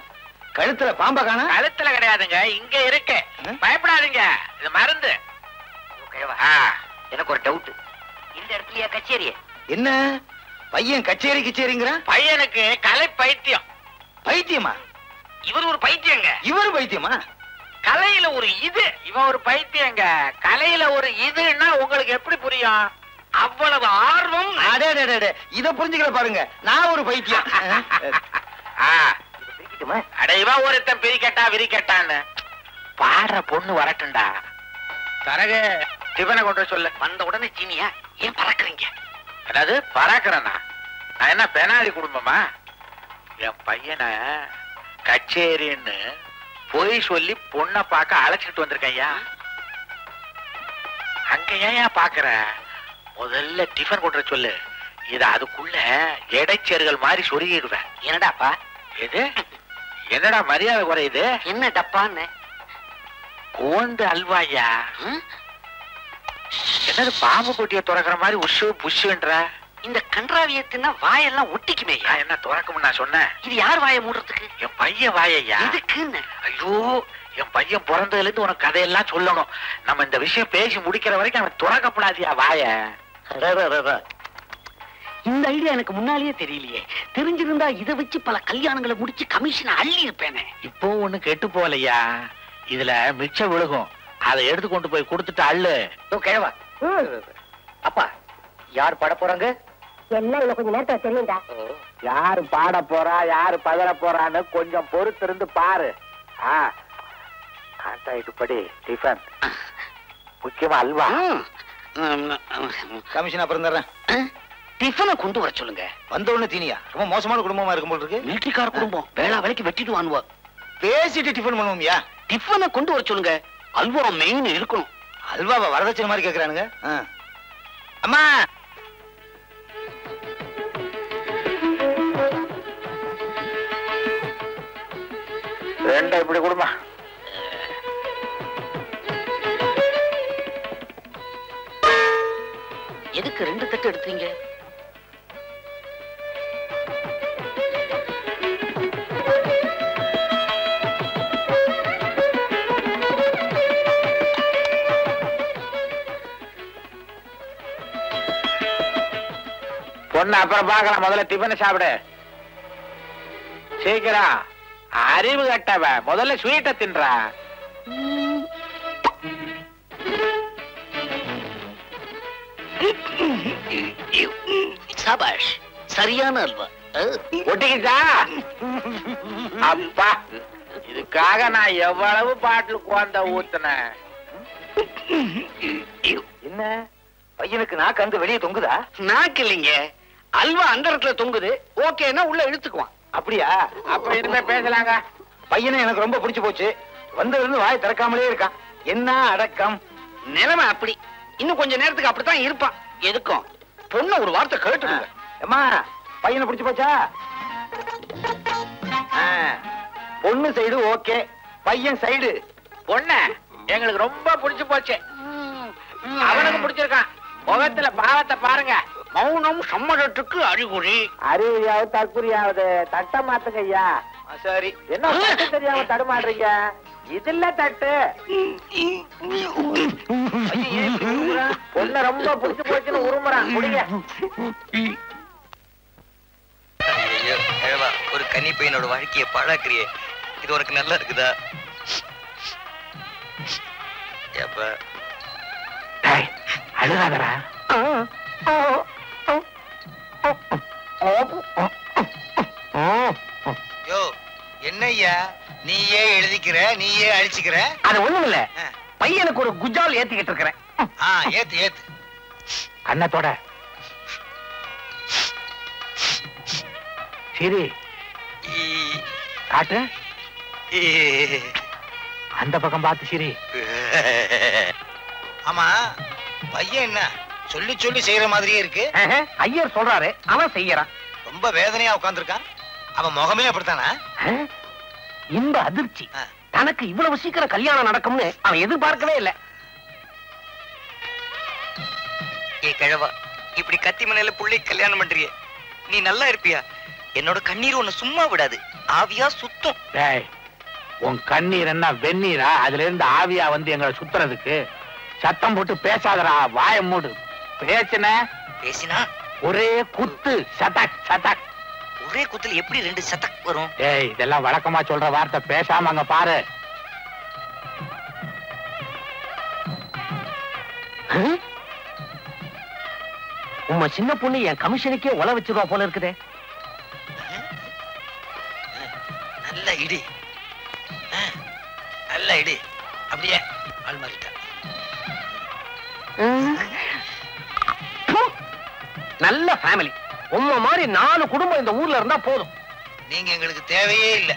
கழுத்துல பாம்ப காணா? கழுத்துல கிடையாதுங்க இங்க இருக்கு. பயப்படாதீங்க இது மருந்து எனக்கு ஒரு டவுட் இந்த இடத்துலயா கச்சேரி என்ன? பையன் கச்சேரி கிச்சேரிங்கிறான் பையனுக்கு கலை பைத்தியம். பைத்தியமா? இவர் ஒரு பைத்தியங்க. இவர் பைத்தியமா? கலையில ஒரு இது. இவன் ஒரு பைத்தியங்க. கலையில ஒரு இதுன்னா உங்களுக்கு எப்படி புரியும்? அவ்வளவு ஆர்வம். அடே அடே, இத புரிஞ்சுக்கல பாருங்க. நான் ஒரு பைத்தியம். [laughs] ஆ, அட இவன் ஒருத்தன் பிரிக்கட்டா விரிக்கட்டான்னு. பாடுற பொண்ணு வரட்டும்டா. தரகு டிஃபனை கொண்டு சொல்லு. வந்த உடனே சீனியா ஏன் பறக்குறீங்க? அதாவது பறக்கிறேனா? நான் என்ன பெனாலி குடும்பமா? என் பையனை கச்சேரின்னு பொய் சொல்லி பொண்ணை பார்க்க அழைச்சிட்டு வந்திருக்கேன் ஐயா அங்க ஏன் பாக்குற முதல்ல டிஃபன் கொண்டு சொல்லு. இது அதுக்குள்ள இடைச்சேறுகள் மாதிரி சொருகிடுவேன். என்னடாப்பா? எது? என்னடா மரியாதை குறையுது? என்ன டப்பான்னு? கோந்து அல்வாயா? என்னது பாம்பு கொட்டிய திறக்கிற மாதிரி உஷு புஷுன்ற இந்த கன்றாவிய தின்னா வாயெல்லாம் ஒட்டிக்குமே என்ன திறக்கும்னு நான் சொன்னேன்? இது யார் வாயை மூடுறதுக்கு? என் பையன் வாயையா? எதுக்குன்னு? ஐயோ என் பையன் பிறந்ததுல இருந்து உனக்கு கதையெல்லாம் சொல்லணும். நம்ம இந்த விஷயம் பேசி முடிக்கிற வரைக்கும் அவன் திறக்கப்படாதியா வாய? இந்த ஐடியா எனக்கு முன்னாலேயே தெரியலையே. தெரிஞ்சிருந்தா இதை வச்சு பல கல்யாணங்களை முடிச்சு கமிஷன் அள்ளி இருப்பேனே. இப்போ ஒண்ணு கெட்டு போகலையா? இதுல மிச்சம் விழுகும். அதை எடுத்து கொண்டு போய் கொடுத்துட்டு அள்ளு. கிழவா அப்பா யார் பாட போறாங்க? எல்லாம் இன்னும் கொஞ்ச நேரத்துல தெரியும்டா யாரு பாட போறா யாரு பதற போறான்னு கொஞ்சம் பொறுத்து இருந்து பாரு. ஆ. கான்டாக்ட் படி டிஃபன். முக்கியமா அல்வா. கமிஷன் அப்புறம் தர்றேன் டிஃபனை கொண்டு வர சொல்லுங்க. வந்த உடனே தீனியா? ரொம்ப மோசமான குடும்பமா இருக்கும் போல இருக்கு. மிலிட்டரிக்கார குடும்பம். வேளா வேலைக்கு வெட்டிட்டு வாங்குவா பேசிட்டு டிஃபன் பண்ணுவோம்யா? டிஃபனை கொண்டு வர சொல்லுங்க. அல்வா மெயின் இருக்கணும். அல்வாவை வரதட்சணை மாதிரி கேக்குறானுங்க. அம்மா! ரெண்டை இப்படி கொடுமா. எதுக்கு ரெண்டு தட்டு எடுத்தீங்க பொண்ணு அப்புறம் பார்க்கலாம். முதல்ல டிஃபனை சாப்பிடு. சீக்கிரம். அறிவு கட்டவ. முதல்ல ஸ்வீட்டை தின்றா. சபாஷ் சரியான அல்வா. ஒட்டிக்கிச்சா? அப்பா இதுக்காக நான் எவ்வளவு பாட்டில் குழந்த ஊத்துனேன் என்ன? பையனுக்கு நாக்கு அங்க வெளியே தொங்குதா? நாக்கு இல்லைங்க. அல்வா அந்த இடத்துல தொங்குது. ஓகேன்னா உள்ள இழுத்துக்குவான். அப்படியா? அப்ப இனிமே பேசலாங்க. பையனை எனக்கு ரொம்ப பிடிச்சு போச்சு. வந்ததுல இருந்து வாய் திறக்காமலே இருக்கான். என்ன அடக்கம்? நிலைமை அப்படி. இன்னும் கொஞ்ச நேரத்துக்கு அப்படித்தான் இருப்பான். எதுக்கும்? பொண்ணு ஒரு வார்த்தை கேட்டுடுங்க. அம்மா பையனை பிடிச்சு போச்சா? ஆ, பொண்ணு சைடு ஓகே பையன் சைடு. பொண்ண எங்களுக்கு ரொம்ப பிடிச்சு போச்சு. அவனுக்கு பிடிச்சிருக்கான். முகத்துல பாவத்தை பாருங்க. மௌனம் சம்மதத்துக்கு அறிகுறி. அறிவியாவது தற்குறியாவது. தட்ட மாத்துங்க ஐயா. சரி. என்ன தெரியாம தடுமாடுறீங்க? இதுல தட்டு? பொண்ண ரொம்ப பிடிச்சு போச்சுன்னு உருமுறான். கிழவா ஒரு கன்னி பையனோட வாழ்க்கைய பாழாக்குறியே. இது உனக்கு நல்லா இருக்குதா? ஏப்பா. டேய், அழுகாதடா. யோ என்னய்யா? நீயே எழுதிக்கிற நீயே அழிச்சுக்கிற? அது ஒண்ணும் இல்ல. பையனுக்கு ஒரு குஜால் ஏத்திக்கிட்டு இருக்கிறேன். ஆ ஏத்து ஏத்து. கண்ணத்தோட. சரி காட்டு. அந்த பக்கம் பார்த்து சரி. ஆமா பையன் என்ன? சொல்லி சொல்லி செய்யற மாதிரியே இருக்கு. ஐயர் சொல்றாரு அவன் செய்யறான். ரொம்ப வேதனையா உட்கார்ந்திருக்கான். அவன் முகமே அப்படித்தானா? இன்ப அதிர்ச்சி. தனக்கு இவ்வளவு சீக்கிரம் கல்யாணம் நடக்கும்னு அவன் எதிர்பார்க்கவே இல்ல. ஏ கிழவா இப்படி கத்தி மனையில புள்ளை கல்யாணம் பண்றியே. நீ நல்லா இருப்பியா? என்னோட கண்ணீர் உன்னை சும்மா விடாது. ஆவியா சுத்தம். டேய் உன் கண்ணீர் என்ன வெந்நீரா? அதுல இருந்து ஆவியா வந்து எங்களை சுத்துறதுக்கு சத்தம் போட்டு பேசாதடா வாய மூடு. பேசுன? பேசினா? ஒரே குத்து சதக் சதக். ஒரே குத்துல எப்படி ரெண்டு சதக் வரும்? டேய் இதெல்லாம் வழக்கமா சொல்ற வார்த்தை பேசாம அங்க பாரு. உம்ம சின்ன பொண்ணு என் கமிஷனுக்கே உல வச்சிருவா போல இருக்குதே. மாதிரி நாலு குடும்பம் இந்த ஊர்ல இருந்தா போதும். நீங்க எங்களுக்கு தேவையே இல்ல.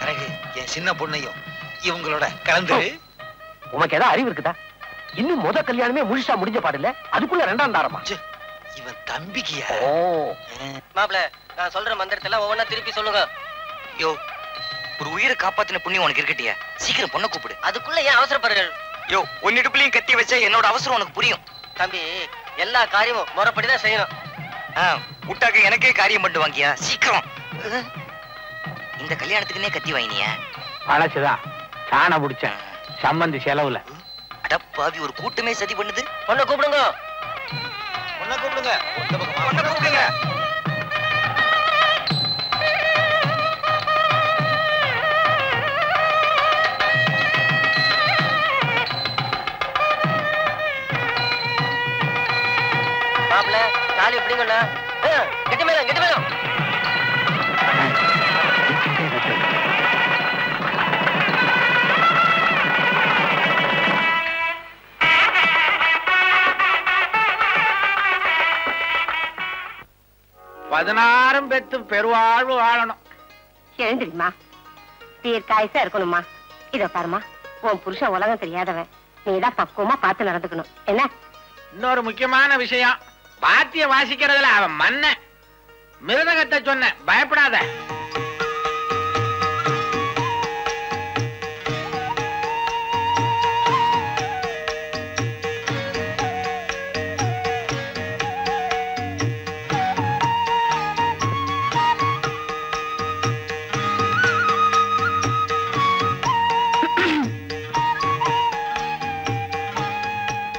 பிறகு என் சின்ன பொண்ணையும் இவங்களோட கலந்து உனக்கு ஏதாவது அறிவு இருக்குதா? இன்னும் முத கல்யாணமே முழுசா முடிஞ்ச பாடில்ல அதுக்குள்ள ரெண்டாம் தாரமா? இவன் தம்பிக்கியா? ஓ. மாப்பிள நான் சொல்ற மந்திரத்தெல்லாம் ஒவ்வொன்னா திருப்பி சொல்லுங்க. யோ ஒரு உயிரை காப்பாத்தின புண்ணியம் உனக்கு இருக்கட்டியா. சீக்கிரம் பொண்ணை கூப்பிடு. அதுக்குள்ள ஏன் அவசரப்படுறீர்கள்? யோ உன்னிடுப்புலயும் கத்தி வச்சா என்னோட அவசரம் உனக்கு புரியும். தம்பி எல்லா காரியமும் முறைப்படிதான் செய்யணும். ஆ, விட்டாக்க எனக்கே காரியம் பண்ணிட்டு வாங்கியா? சீக்கிரம். இந்த கல்யாணத்துக்குன்னே கத்தி வாங்கினியா? பழசுதான் சாண பிடிச்சேன் சம்மந்தி செலவுல. அடப்பாவி ஒரு கூட்டமே சதி பண்ணுது. பொண்ணை கூப்பிடுங்க. பொண்ணை கூப்பிடுங்க. பொண்ணை கூப்பிடுங்க. தாலி எப்படிங்கண்ணா கெட்டி மேலும் கெட்டி மேலும் பதினாறும் பெத்து பெருவாழ்வு வாழணும். எழுந்திரிம்மா. தீர்க்காயசா இருக்கணும்மா. இத பாருமா உன் புருஷன் உலகம் தெரியாதவன். நீதான் பக்குவமா பார்த்து நடந்துக்கணும். என்ன? இன்னொரு முக்கியமான விஷயம். பாத்திய வாசிக்கிறதுல அவன் மன்ன. மிருதகத்தை சொன்ன பயப்படாத.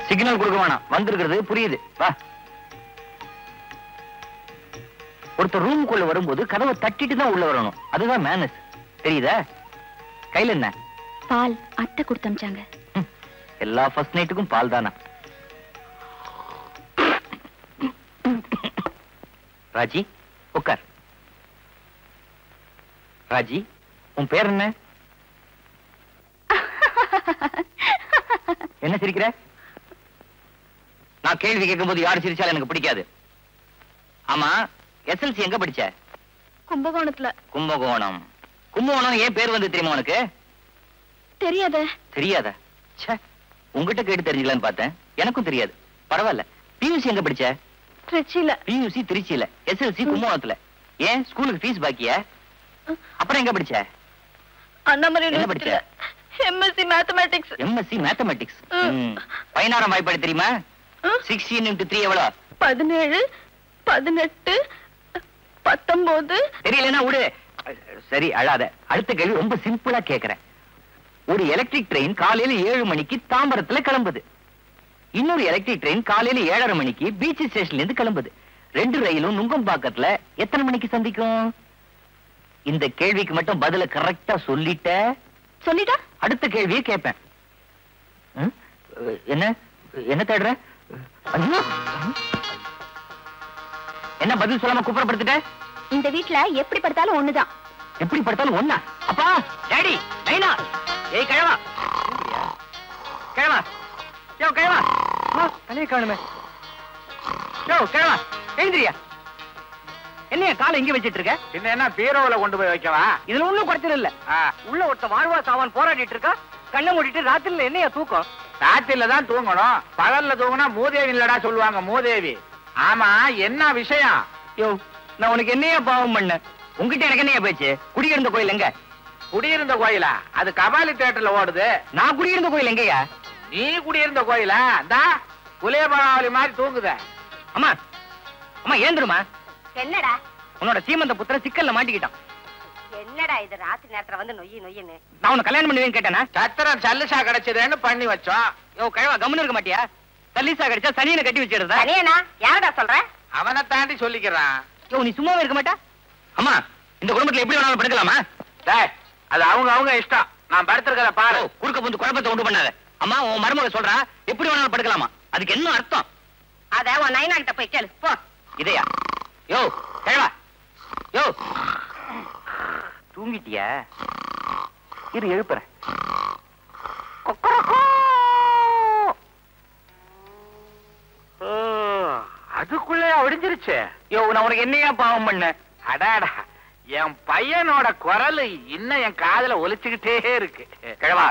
சிக்னல் கொடுக்க வேணாம். வந்திருக்கிறது. புரியுது. வா. ஒருத்தர் ரூமுக்குள்ள வரும்போது கதவை தட்டிட்டு தான் உள்ள வரணும். அதுதான் மேனஸ் தெரியுதா? கையில என்ன? பால் அத்தை கொடுத்து அமிச்சாங்க. ம், எல்லா ஃபர்ஸ்ட் நைட்டுக்கும் பால் தானா? ராஜி உட்கார் ராஜி உன் பேர் என்ன? என்ன சிரிக்கிற? நான் கேள்வி கேட்கும்போது யார் சிரிச்சாலும் எனக்கு பிடிக்காது. ஆமா எஸ்எல்சி எங்க படிச்ச? கும்பகோணத்துல. கும்பகோணம். கும்பகோணம் ஏன் பேர் வந்து தெரியுமா உனக்கு? தெரியாத. தெரியாதா? ச்சே உங்ககிட்ட கேட்டு தெரிஞ்சுக்கலான்னு பார்த்தேன். எனக்கும் தெரியாது. பரவாயில்ல. பியூசி எங்க படிச்ச? திருச்சியில. பியூசி திருச்சியில. எஸ்எல்சி கும்பகோணத்துல. ஏன்? ஸ்கூலுக்கு ஃபீஸ் பாக்கியா? அப்புறம் எங்க படிச்ச? அண்ணாமலை என்ன படிச்ச? MSc mathematics MSc mathematics. பதினாறாம் வாய்ப்பாடு தெரியுமா? சிக்ஸ்டீன் இன்டு த்ரீ எவ்வளோ பதினேழு பதினெட்டு பத்தொன்பது தெரியலன்னா விடு. சரி அழாத. அடுத்த கேள்வி ரொம்ப சிம்பிளா கேக்குறேன். ஒரு எலக்ட்ரிக் ட்ரெயின் காலையில ஏழு மணிக்கு தாம்பரத்துல கிளம்புது. இன்னொரு எலக்ட்ரிக் ட்ரெயின் காலையில ஏழரை மணிக்கு பீச் ஸ்டேஷன்ல இருந்து கிளம்புது. ரெண்டு ரயிலும் நுங்கம்பாக்கத்துல எத்தனை மணிக்கு சந்திக்கும்? இந்த கேள்விக்கு மட்டும் பதில கரெக்டா சொல்லிட்ட? சொல்லிட்டா? அடுத்த கேள்வியை கேட்பேன்? என்ன? என்ன தேடுற? ஐயோ! என்ன பதில் சொல்லாம குப்புறப்படுத்திட்ட இந்த வீட்ல எப்படி படுத்தாலும் ஒண்ணுதான். எப்படி படுத்தாலும் ஒண்ணா? அப்பா டாடி நைனா ஏய் கிழவா. கிழவா. யோ கிழவா. தலையை காணுமே. யோ கிழவா எழுந்திரியா. என்னைய காலை இங்க வச்சிட்டு இருக்க பின்ன என்ன பீரோவுல கொண்டு போய் வைக்கவா? இதுல ஒண்ணும் குறைச்சல் இல்ல. உள்ள ஒருத்த வாழ்வா சாவான் போராடிட்டு இருக்கா? கண்ணை மூடிட்டு ராத்திரில என்னைய தூக்கம்? ராத்திரில தான் தூங்கணும். பகல்ல தூங்கினா மூதேவி இல்லடா சொல்லுவாங்க மூதேவி. ஆமா என்ன விஷயம்? யோ நான் உனக்கு என்னையா பாவம் பண்ணேன் உங்ககிட்ட எனக்கு என்னையா பேச்சு? குடியிருந்த கோயில் எங்க? குடியிருந்த கோயிலா? அது கபாலி தேட்டர்ல ஓடுது. நான் குடியிருந்த கோயில் எங்கயா நீ குடியிருந்த கோயிலா? இந்தா புலியபராவளி மாதிரி தூங்குத. அம்மா அம்மா ஏந்துருமா என்னடா? உன்னோட சீமந்த புத்திர சிக்கல்ல மாட்டிக்கிட்டான். என்னடா இது ராத்திரி நேரத்துல வந்து நொய்யி நொய்யின்னு? நான் உன்னை கல்யாணம் பண்ணுவேன்னு கேட்டேனா? சத்திரம் சல்லுசா கிடைச்சதுன்னு பண்ணி வச்சோம். யோ கழவா கம்முன்னு இருக்க மாட்டியா? தள்ளிசா கிடைச்சா சனியனை கட்டி வச்சிடுறதா? தனியனா யாரடா சொல்ற? அவனை தாண்டி சொல்லிக்கிறான். யோ நீ சும்மாவே இருக்க மாட்டா? அம்மா இந்த குடும்பத்துல எப்படி வேணாலும் படுக்கலாமா? டேய், அது அவங்க அவங்க இஷ்டம். நான் படுத்திருக்கிறத பாரு. குறுக்க வந்து குழப்பத்தை உண்டு பண்ணாத. அம்மா உன் மருமக சொல்றா எப்படி வேணாலும் படுக்கலாமா? அதுக்கு என்ன அர்த்தம்? அத உன் நைனா கிட்ட போய் கேளு. போ. இதையா? யோ கழவா யோ. தூங்கிட்டியா? இரு எழுப்புறேன். ஓ, அதுக்குள்ளே ஒடிஞ்சிருச்சு. யோ நான் உனக்கு என்னையா பாவம் பண்ண? அடாடா என் பையனோட குரல் இன்னும் என் காதுல ஒலிச்சுக்கிட்டே இருக்கு. கிழவா.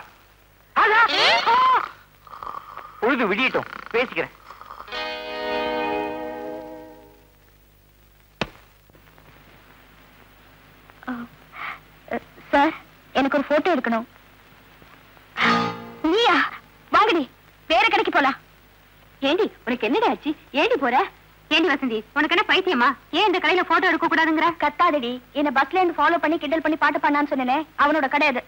பொழுது விடியட்டும். பேசிக்கிறேன். சார் எனக்கு ஒரு போட்டோ எடுக்கணும். நீயா? வாங்கடி. வேற கடைக்கு போலாம். ஏண்டி உனக்கு என்னடி ஆச்சு? ஏண்டி போற? ஏண்டி வசந்தி உனக்கு என்ன பைத்தியமா? ஏன் இந்த கடையில போட்டோ எடுக்க கூடாதுங்கிற கத்தாதடி. என்ன பஸ்ல இருந்து ஃபாலோ பண்ணி கிண்டல் பண்ணி பாட்டு பண்ணான்னு சொன்னேனே அவனோட கடை அது.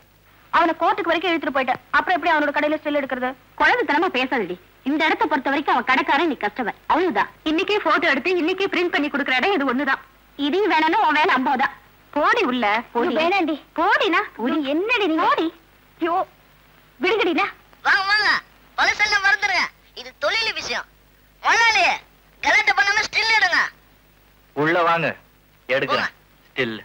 அவனை கோர்ட்டுக்கு வரைக்கும் இழுத்துட்டு போயிட்டேன். அப்புறம் எப்படி அவனோட கடையில ஸ்டில் எடுக்கிறது? குழந்தைத்தனமா பேசாதடி. இந்த இடத்த பொறுத்த வரைக்கும் அவன் கடைக்காரன் நீ கஸ்டமர் அவ்வளவுதான். இன்னைக்கே போட்டோ எடுத்து இன்னைக்கே பிரிண்ட் பண்ணி கொடுக்குற இடம் இது ஒண்ணுதான். இதையும் வேணாலும் உன் வேலை அம்பாதான் போடி உள்ள போடி. வேணாண்டி. போடினா? ஒரு என்னடி நீ? போடி. யோ விடுங்கடினா வாங்க. வாங்க பழசெல்லாம் மறந்துடுங்க இது தொழில் விஷயம். முதலாளி கலாட்ட பண்ணாம ஸ்டில் எடுங்க உள்ள வாங்க. எடுக்கிறேன் ஸ்டில்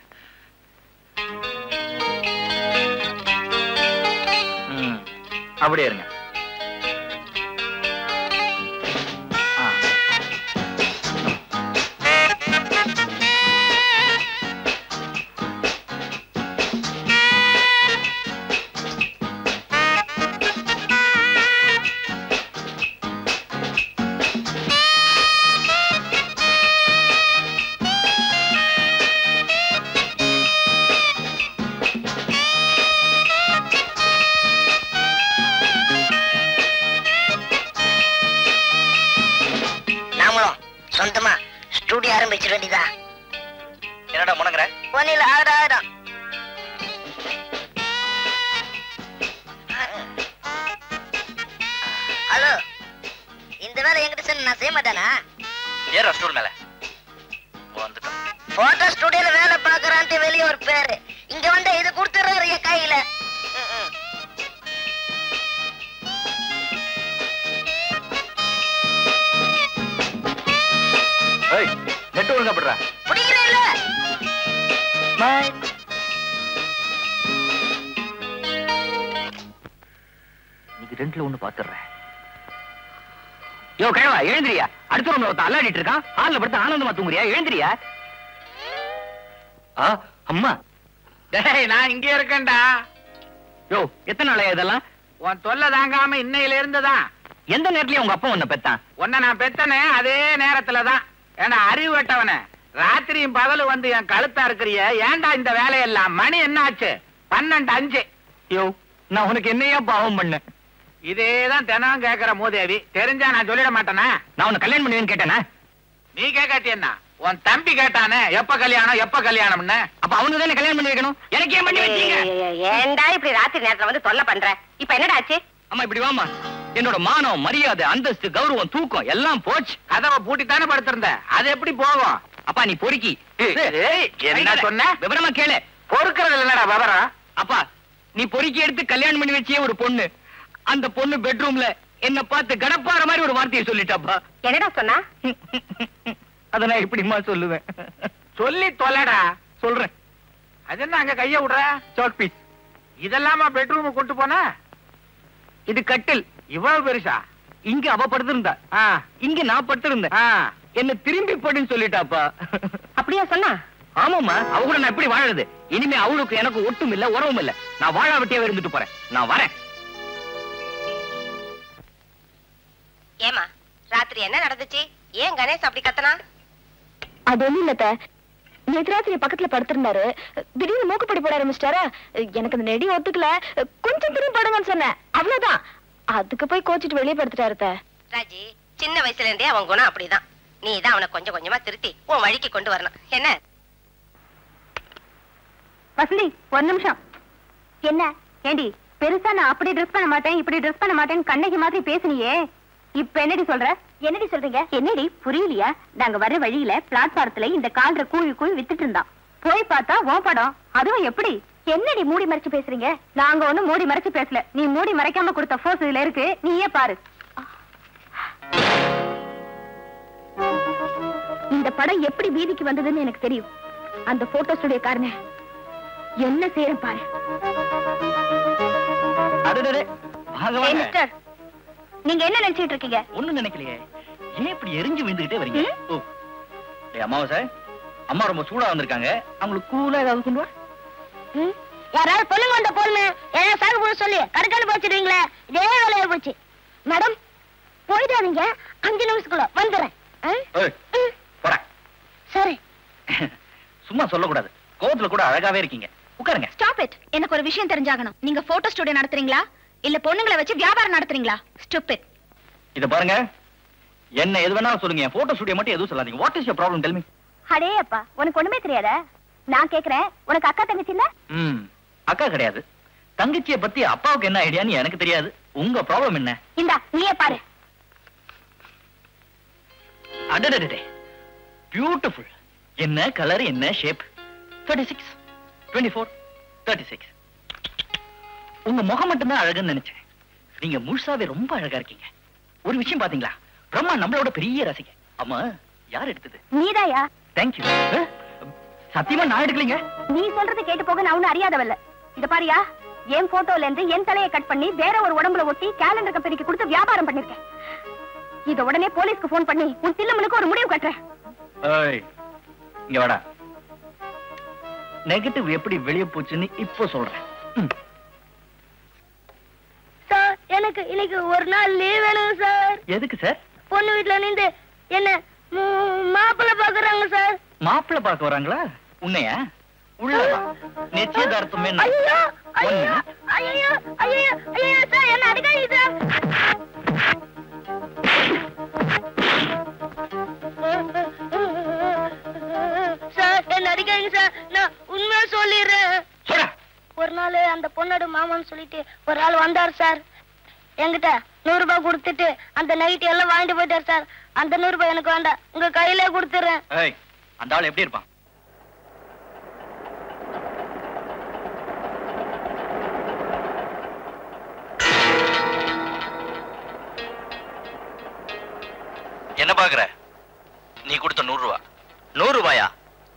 அப்படியே இருங்க. ஆரம்பிச்சிட வேண்டியதா? என்னடா முணங்குற? ஒன்னில ஆயிரம் ஆயிரம். ஹலோ இந்த வேலை என்கிட்ட சொன்ன நான் செய்ய மாட்டேனா? ஏறா ஸ்டூல் மேல. வந்துட்டோம். போட்டோ ஸ்டுடியோல வேலை பாக்குறான்ட்டு வெளியே ஒரு பேரு. இங்க வந்து இது கொடுத்துறாரு என் கையில. ம், ம். ஏய் நெட் ஒழுங்கா படுறா பிடிக்கிறேன்ல இன்னைக்கு ரெண்டுல ஒண்ணு பாத்துறேன். யோ கிழவா எழுந்திரியா? அடுத்த ரூம்ல ஒருத்தன் அல்லாடிட்டு இருக்கான். ஹால்ல படுத்து ஆனந்தமா தூங்குறியா? எழுந்திரியா? ஆ அம்மா. டேய் நான் இங்க இருக்கேன்டா. யோ எத்தனை நாளையா இதெல்லாம்? உன் தொல்லை தாங்காம இன்னையில இருந்துதான். எந்த நேரத்துலயும் உங்க அப்பா உன்னை பெத்தான். உன்னை நான் பெத்தனே அதே நேரத்துல தான் ஏன்னா அறிவு வெட்டவனே ராத்திரியும் பகலும் வந்து என் கழுத்தா இருக்கிறிய ஏன்டா இந்த வேலையெல்லாம்? மணி என்ன ஆச்சு பன்னெண்டு அஞ்சு. யோ நான் உனக்கு என்னையா பாவம் பண்ணேன்? இதேதான் தினம் கேக்குற மூதேவி. தெரிஞ்சா நான் சொல்லிட மாட்டேனா? நான் உன்னை கல்யாணம் பண்ணுவேன்னு கேட்டேனா? நீ கேட்காட்டி என்ன? உன் தம்பி கேட்டானே எப்ப கல்யாணம் எப்ப கல்யாணம்னு? அப்ப அவனுக்கு தானே கல்யாணம் பண்ணி வைக்கணும்? எனக்கு ஏன் பண்ணி வச்சீங்க? ஏண்டா இப்படி ராத்திரி நேரத்துல வந்து தொல்லை பண்ற? இப்ப என்னடா ஆச்சு? அம்மா இப்படி வாமா என்னோட மானம் மரியாதை அந்தஸ்து கௌரவம் தூக்கம் எல்லாம் போச்சு. கதவை பூட்டித்தானே படுத்திருந்த. அது எப்படி போகும்? அப்பா நீ பொறுக்கி. என்ன சொன்ன? விவரமா கேளு. பொறுக்கிறது இல்லடா விவரம். அப்பா நீ பொறுக்கி எடுத்து கல்யாணம் பண்ணி வச்சே ஒரு பொண்ணு. அந்த பொண்ணு பெட்ரூம்ல என்ன பார்த்து கடப்பாற மாதிரி ஒரு வார்த்தையை சொல்லிட்டாப்பா. என்னடா சொன்னா? அத நான் எப்படிம்மா சொல்லுவேன்? சொல்லி தொலைடா. சொல்றேன். அது என்ன அங்க கைய விடுற? சாக் பீஸ் இதெல்லாமா பெட்ரூம் கொண்டு போன? இது கட்டில். இவ்வளவு பெருசா? இங்க அவ படுத்திருந்தா. இங்க நான் படுத்திருந்தேன். ஆ. என்ன திரும்பி படுன்னு சொல்லிட்டாப்பா. அப்படியா சொன்னா? ஆமாம்மா அவ கூட நான் எப்படி வாழறது? இனிமே அவளுக்கு எனக்கு ஒட்டும் இல்ல உறவும் இல்ல. நான் வாழா வெட்டியாவே இருந்துட்டு போறேன். நான் வரேன். ஏமா ராத்திரி என்ன நடந்துச்சு? ஏன் கணேஷ் அப்படி கத்தனா அது ஒண்ணும் இல்லத்த ராத்திரி பக்கத்துல படுத்திருந்தாரு. திடீர்னு மூக்குப்படி போட ஆரம்பிச்சிட்டாரா எனக்கு அந்த நெடி ஒத்துக்கல. கொஞ்சம் திரும்பி படுங்கன்னு சொன்னேன். அவ்வளவுதான். அதுக்கு போய் கோச்சிட்டு வெளியே படுத்துட்டாரு. ராஜி சின்ன வயசுல இருந்தே அவன் குணம் அப்படிதான். நீ தான் அவனை கொஞ்சம் கொஞ்சமா திருத்தி உன் வழிக்கு கொண்டு வரணும். என்ன? வசந்தி ஒரு நிமிஷம். என்ன? ஏண்டி பெருசா நான் அப்படி ட்ரெஸ் பண்ண மாட்டேன் இப்படி ட்ரெஸ் பண்ண மாட்டேன் கண்ணகி மாதிரி பேசுனியே. இப்ப என்னடி சொல்ற? என்னடி சொல்றீங்க? என்னடி புரியலையா? நாங்க வர வழியில பிளாட்பாரத்துல இந்த கால்ற கூவி கூவி வித்துட்டு இருந்தான். போய் பார்த்தா ஓ படம். அதுவும் எப்படி? என்னடி மூடி மறைச்சு பேசுறீங்க? நாங்க ஒண்ணும் மூடி மறைச்சு பேசல. நீ மூடி மறைக்காம கொடுத்த போஸ் இதுல இருக்கு. நீயே பாரு. இந்த படம் எப்படி வீதிக்கு வந்ததுன்னு எனக்கு தெரியும். அந்த போட்டோ ஸ்டுடியோ காரனே. என்ன செய்யறேன் பாரு. நீங்க என்ன நினைச்சிட்டு இருக்கீங்க? ஒண்ணும் நினைக்கலையே. ஏன் இப்படி எரிஞ்சு விழுந்துகிட்டே வரீங்க? அம்மாவா அம்மா ரொம்ப சூடா வந்திருக்காங்க. அவங்களுக்கு கூலா ஏதாவது கொண்டு வா யாராவது பொண்ணுங்க வந்த பொண்ணு ஏதாவது சாகு போட சொல்லி கடுக்காடு போச்சிடுவீங்களே? இதே வேலையா போச்சு. மேடம் போயிடாதீங்க. அஞ்சு நிமிஷத்துக்குள்ள வந்துடுறேன். சரி. சும்மா சொல்லக்கூடாது. கோவத்துல கூட அழகாவே இருக்கீங்க. உட்காருங்க. ஸ்டாப் இட் எனக்கு ஒரு விஷயம் தெரிஞ்சாகணும். நீங்க போட்டோ ஸ்டுடியோ நடத்துறீங்களா? இல்ல பொண்ணுங்களை வச்சு வியாபாரம் நடத்துறீங்களா? ஸ்டூபிட் இத பாருங்க. என்ன எது வேணாலும் சொல்லுங்க. போட்டோ ஸ்டுடியோ மட்டும் எதுவும் சொல்லாதீங்க. What is your problem tell me அடே அப்பா உனக்கு ஒண்ணுமே தெரியாதா? நான் கேக்குறேன். உனக்கு அக்கா தங்கச்சி இல்ல? அக்கா கிடையாது. தங்கச்சியை பத்தி அப்பாவுக்கு என்ன ஐடியான்னு எனக்கு தெரியாது. உங்க ப்ராப்ளம் என்ன? இந்தா நீயே பாரு. அடடடே பியூட்டிஃபுல் என்ன கலர் என்ன shape thirty six twenty four thirty six உங்க முகம் மட்டும்தான் அழகுன்னு நினைச்சேன். நீங்க முழுசாவே ரொம்ப அழகா இருக்கீங்க. ஒரு விஷயம் பாத்தீங்களா? பிரம்மா நம்மளோட பெரிய ரசிக ஆமா யார் எடுத்தது? நீதாயா? தேங்க்யூ சத்தியமா நான் எடுக்கலீங்க? நீ சொல்றது கேட்டு போக நான் ஒண்ணு அறியாதவல்ல. இத பாரியா என் போட்டோல இருந்து என் தலையை கட் பண்ணி வேற ஒரு உடம்புல ஒட்டி கேலண்டர் கம்பெனிக்கு கொடுத்து வியாபாரம் பண்ணிருக்கேன். இத உடனே போலீஸ்க்கு போன் பண்ணி உன் தில்லுமனுக்கு ஒரு முடிவு கட்டுறேன். இங்க வாடா. நெகட்டிவ் எப்படி வெளியே போச்சுன்னு இப்போ சொல்றேன். சார் எனக்கு இன்னைக்கு ஒரு நாள் லீவ் வேணும் சார். எதுக்கு சார்? பொண்ணு வீட்டுல நின்று என்ன மாப்பிள்ளை பாக்குறாங்க சார். மாப்பிள்ளை பார்க்க வராங்களா? உன்னையா? உள்ள. நிச்சயதார்த்தமே உண்மையா சொல்லிடுறேன். ஒரு நாள் அந்த பொண்ணோட மாமான்னு சொல்லிட்டு ஒரு ஆள் வந்தார் சார். என்கிட்ட நூறு ரூபாய் கொடுத்துட்டு அந்த நைட் எல்லாம் வாங்கிட்டு போயிட்டார் சார். அந்த நூறு ரூபாய் எனக்கு வேண்டாம். உங்க கையிலே கொடுத்துறேன். அந்த ஆள் எப்படி இருப்பான்? என்ன பாக்குற? நீ கொடுத்த நூறு ரூபா நூறு ரூபாயா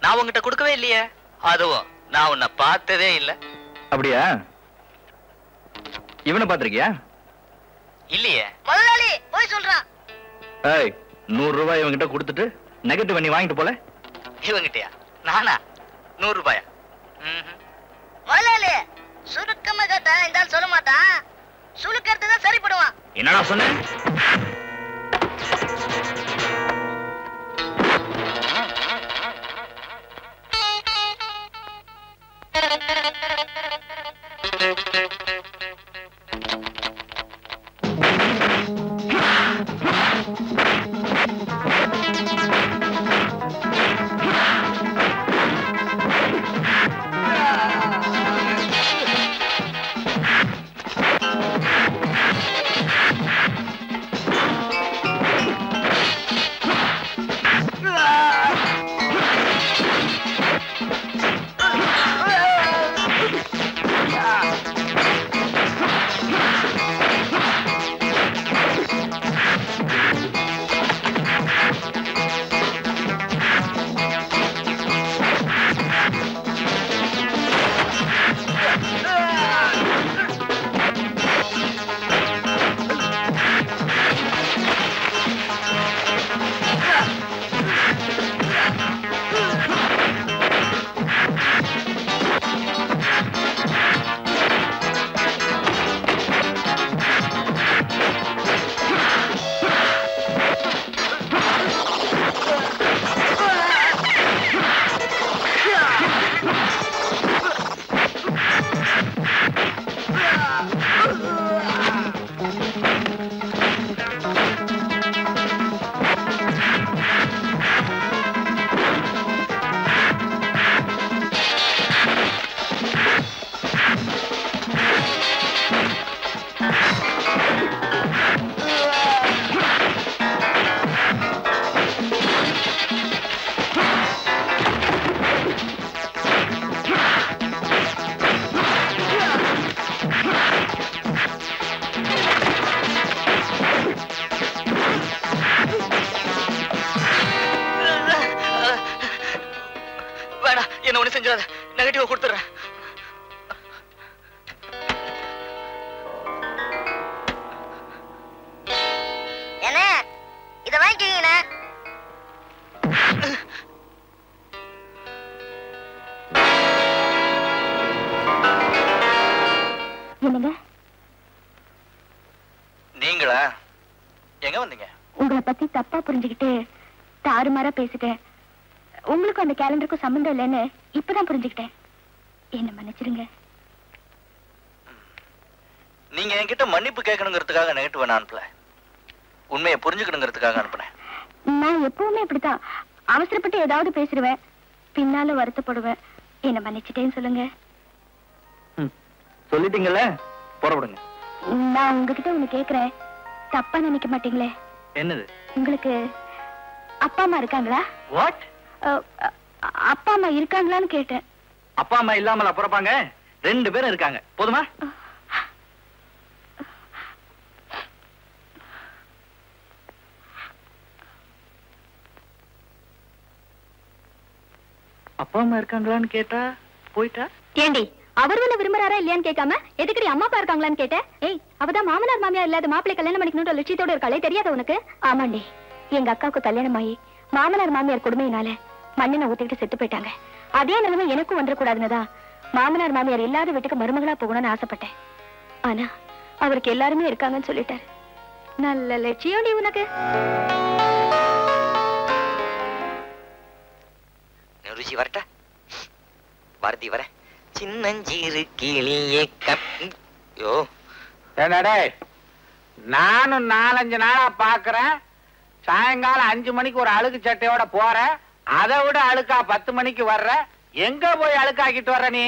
நான் உங்ககிட்ட கொடுக்கவே இல்லையே. அதுவும் நான் உன்னை பார்த்ததே இல்ல. அப்படியா? இவனை பாத்திருக்கியா இல்லையே. முதலாளி போய் சொல்றான். ஏய் நூறு ரூபாய் இவன்கிட்ட கொடுத்துட்டு நெகட்டிவ் பண்ணி வாங்கிட்டு போல? இவங்கிட்டயா நானா? நூறு ரூபாயா. முதலாளி சுருக்கமா கேட்டா இந்த சொல்ல மாட்டான். சுருக்கிறது தான் சரிப்படுவான். என்னடா சொன்ன? பேசிட்டேன். உங்களுக்கும் அந்த கேலண்டருக்கும் சம்மந்தம் இல்லைன்னு இப்பதான் புரிஞ்சுக்கிட்டேன். என்ன மன்னிச்சிருங்க. நீங்க என்கிட்ட மன்னிப்பு கேட்கணுங்கிறதுக்காக நெகட்டிவ் அனுப்பல. உண்மையை புரிஞ்சுக்கணுங்கிறதுக்காக அனுப்புனேன். நான் எப்பவுமே இப்படித்தான். அவசரப்பட்டு ஏதாவது பேசிடுவேன் பின்னால வருத்தப்படுவேன். என்ன மன்னிச்சிட்டேன்னு சொல்லுங்க. சொல்லிட்டீங்கல்ல? புறப்படுங்க நான் உங்ககிட்ட ஒண்ணு கேக்குறேன். தப்பா நினைக்க மாட்டீங்களே. என்னது? உங்களுக்கு அப்பா அம்மா இருக்காங்களா? வாட் அப்பா அம்மா இருக்காங்களான்னு கேட்டேன். அப்பா அம்மா இல்லாமல பிறப்பாங்க? ரெண்டு பேரும் இருக்காங்க. போதுமா? அப்பா அம்மா இருக்காங்களான்னு கேட்டா? போயிட்டா? ஏண்டி அவர் வந்து விரும்புறாரா இல்லையான்னு கேட்காம எதுக்கடி அம்மா அப்பா இருக்காங்களான்னு கேட்டேன் ஏய் அவதான் மாமனார் மாமியார் இல்லாத மாப்பிள்ளை கல்யாணம் பண்ணிக்கணும்ன்ற லட்சியத்தோட இருக்காளே தெரியாத உனக்கு? ஆமாண்டி. எங்க அக்காவுக்கு கல்யாணம் ஆகி மாமனார் மாமியார் கொடுமையினால மண்ணெண்ண ஊத்திக்கிட்டு செத்து போயிட்டாங்க. அதே நிலைமை எனக்கும் வந்துடக்கூடாதுன்னு தான் மாமனார் மாமியார் இல்லாத வீட்டுக்கு மருமகளா போகணும்னு ஆசைப்பட்டேன். ஆனா அவருக்கு எல்லாருமே இருக்காங்கன்னு சொல்லிட்டாரு. நல்ல லட்சியம் நீ உனக்கு. ருசி வரட்டா. பாரதி வர. சின்னஞ்சீரு கிளியே கப். யோ. நானும் நாலஞ்சு நாளா பாக்குறேன். சாயங்காலம் அஞ்சு மணிக்கு ஒரு அழுக்கு சட்டையோட போற அதை விட அழுக்கா பத்து மணிக்கு வர்ற எங்க போய் அழுக்காக்கிட்டு வர்ற நீ?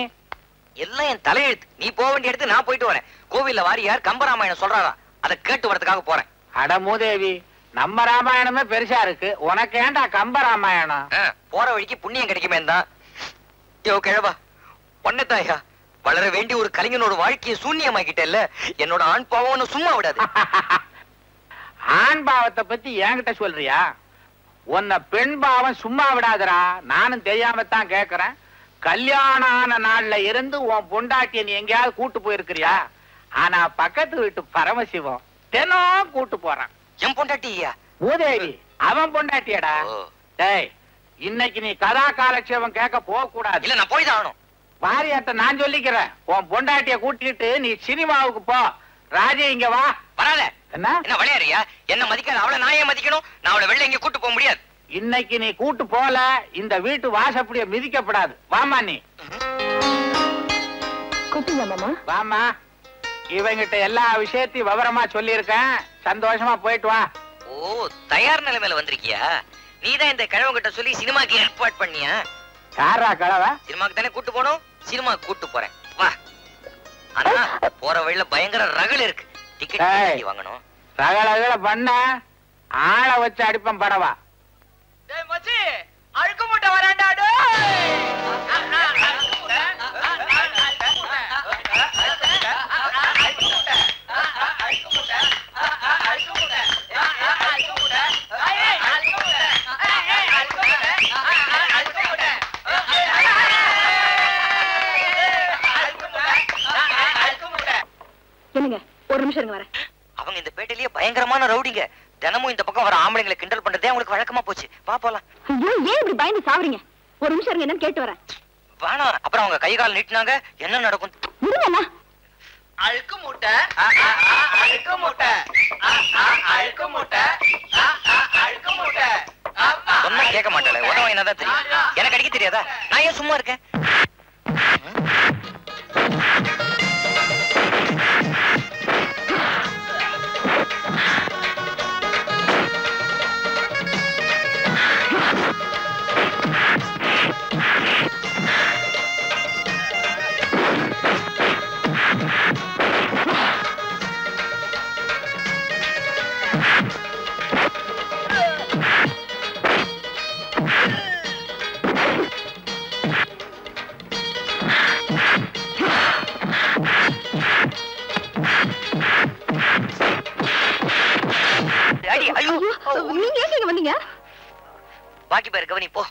எல்லாம் என் தலையெழுத்து. நீ போக வேண்டிய இடத்துக்கு நான் போயிட்டு வரேன். கோவில்ல வாரியார் கம்பராமாயணம் சொல்றாரா அதை கேட்டு வரதுக்காக போறேன். அட மூதேவி நம்ம ராமாயணமே பெருசா இருக்கு. உனக்கு ஏன்டா கம்ப ராமாயணம் ஆ, போற வழிக்கு புண்ணியம் கிடைக்குமே தான் யோ கிழவா பொண்ணத்தாயா வளர வேண்டிய ஒரு கலைஞனோட வாழ்க்கையை சூன்யமாக்கிட்டல்ல? என்னோட ஆண் பாவம் சும்மா விடாது. [laughs] ஆண் பாவத்தை பத்தி என்கிட்ட சொல்றியா? உன்னை பெண் பாவம் சும்மா விடாதடா. நானும் தெரியாம தான் கேக்குறேன். கல்யாணம் ஆன நாள்ல இருந்து உன் பொண்டாட்டிய நீ எங்கேயாவது கூட்டு போயிருக்கிறியா? ஆனா பக்கத்து வீட்டு பரமசிவம் தினம் கூட்டு போறான். என் பொண்டாட்டியா? மூதேவி அவன் பொண்டாட்டியடா. டேய் இன்னைக்கு நீ கதா காலட்சேபம் கேட்க போக கூடாது இல்ல நான் போய் தான் ஆகணும். வாரியாட்ட நான் சொல்லிக்கிறேன். உன் பொண்டாட்டிய கூட்டிட்டு நீ சினிமாவுக்கு போ. ராஜே இங்க வா. வராத. என்ன? என்ன விளையாடுறியா? என்ன மதிக்காத அவளை நான் ஏன் மதிக்கணும்? நான் அவளை வெளில எங்க கூட்டு போக முடியாது. இன்னைக்கு நீ கூட்டு போல இந்த வீட்டு வாசப்படிய மிதிக்கப்படாது. வாமா நீ. வாமா இவங்கிட்ட எல்லா விஷயத்தையும் விவரமா சொல்லியிருக்கேன். சந்தோஷமா போயிட்டு வா. ஓ தயார் நிலைமையில வந்திருக்கியா? நீதான் இந்த கிழவங்கிட்ட சொல்லி சினிமாக்கு ஏற்பாடு பண்ணியா? யாரா கலவ சினிமாக்கு தானே கூட்டு போனோம்? சினிமாக்கு கூட்டு போறேன். வா. ஆனா போற வழியில பயங்கர ரகள் இருக்கு. டிக்கெட் வாங்கணும். ரகலகல பண்ண. ஆளை வச்சு அடிப்பேன் படவா. அழுக்க மூட்டை வராண்டா என்னங்க ஒரு நிமிஷம் இருங்க வரேன். அவங்க இந்த பேட்டையிலேயே பயங்கரமான ரவுடிங்க. தினமும் இந்த பக்கம் வர ஆம்பளைங்களை கிண்டல் பண்றதே அவங்களுக்கு வழக்கமா போச்சு. வா போலாம். ஐயோ ஏன் இப்படி பயந்து சாவறீங்க? ஒரு நிமிஷம் இருங்க என்னன்னு கேட்டு வரேன். வேணாம் அப்புறம் அவங்க கை கால் நீட்டினாங்க. என்ன நடக்கும்? விடுங்கண்ணா அழுக்கு மூட்டை. அழுக்கு மூட்டை. அழுக்கு மூட்டை. அழுக்கு மூட்டை. சொன்னா கேட்க மாட்டாளே. உதவ என்னதான் தெரியும். எனக்கு அடிக்க தெரியாதா? நான் ஏன் சும்மா இருக்கேன்? போ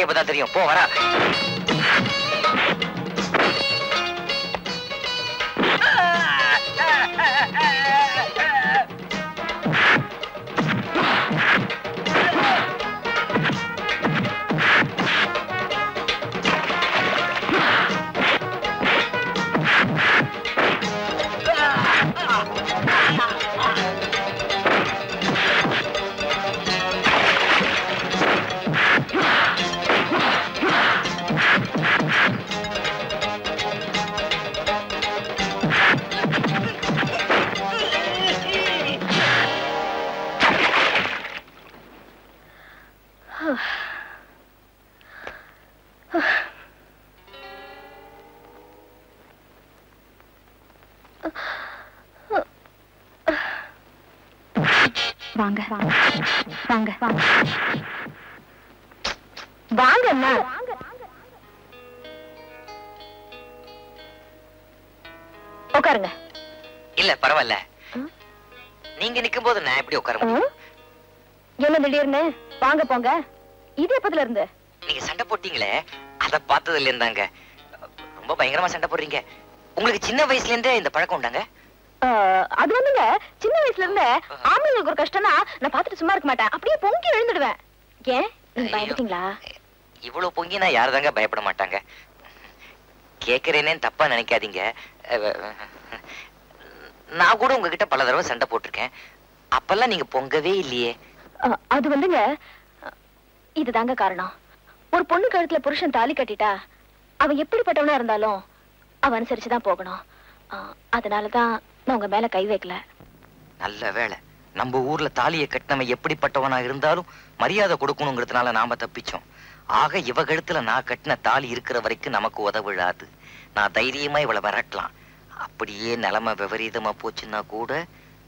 எனக்கே இப்பதான் தெரியும். போ வரா வாங்க. போங்க இது எப்பதுல இருந்து? நீங்க சண்டை போட்டீங்களே அத பார்த்ததுல இருந்தாங்க. ரொம்ப பயங்கரமா சண்டை போடுறீங்க. உங்களுக்கு சின்ன வயசுல இருந்தே இந்த பழக்கம் உண்டாங்க? அது வந்துங்க சின்ன வயசுல இருந்தே ஆம்பளைங்களுக்கு ஒரு கஷ்டம்னா நான் பார்த்துட்டு சும்மா இருக்க மாட்டேன். அப்படியே பொங்கி எழுந்துடுவேன். ஏன். பயந்துட்டீங்களா? இவ்வளவு பொங்கினா யாரு தாங்க பயப்பட மாட்டாங்க? கேக்குறேனேன்னு தப்பா நினைக்காதீங்க. நான் கூட உங்ககிட்ட பல தடவை சண்டை போட்டிருக்கேன். அப்பெல்லாம் நீங்க பொங்கவே இல்லையே. அது வந்துங்க. இதுதாங்க காரணம். ஒரு பொண்ணு கழுத்துல புருஷன் தாலி கட்டிட்டா அவன் எப்படிப்பட்டவனா இருந்தாலும் அவன் அனுசரிச்சுதான் போகணும். அதனாலதான் நான் உங்க மேல கை வைக்கல. நல்ல வேளை. நம்ம ஊர்ல தாலியை கட்டினவன் எப்படிப்பட்டவனா இருந்தாலும் மரியாதை கொடுக்கணுங்கிறதுனால நாம தப்பிச்சோம். ஆக இவ கழுத்துல நான் கட்டின தாலி இருக்கிற வரைக்கும் நமக்கு உதவிடாது. நான் தைரியமா இவளை விரட்டலாம். அப்படியே நிலைமை விபரீதமா போச்சுன்னா கூட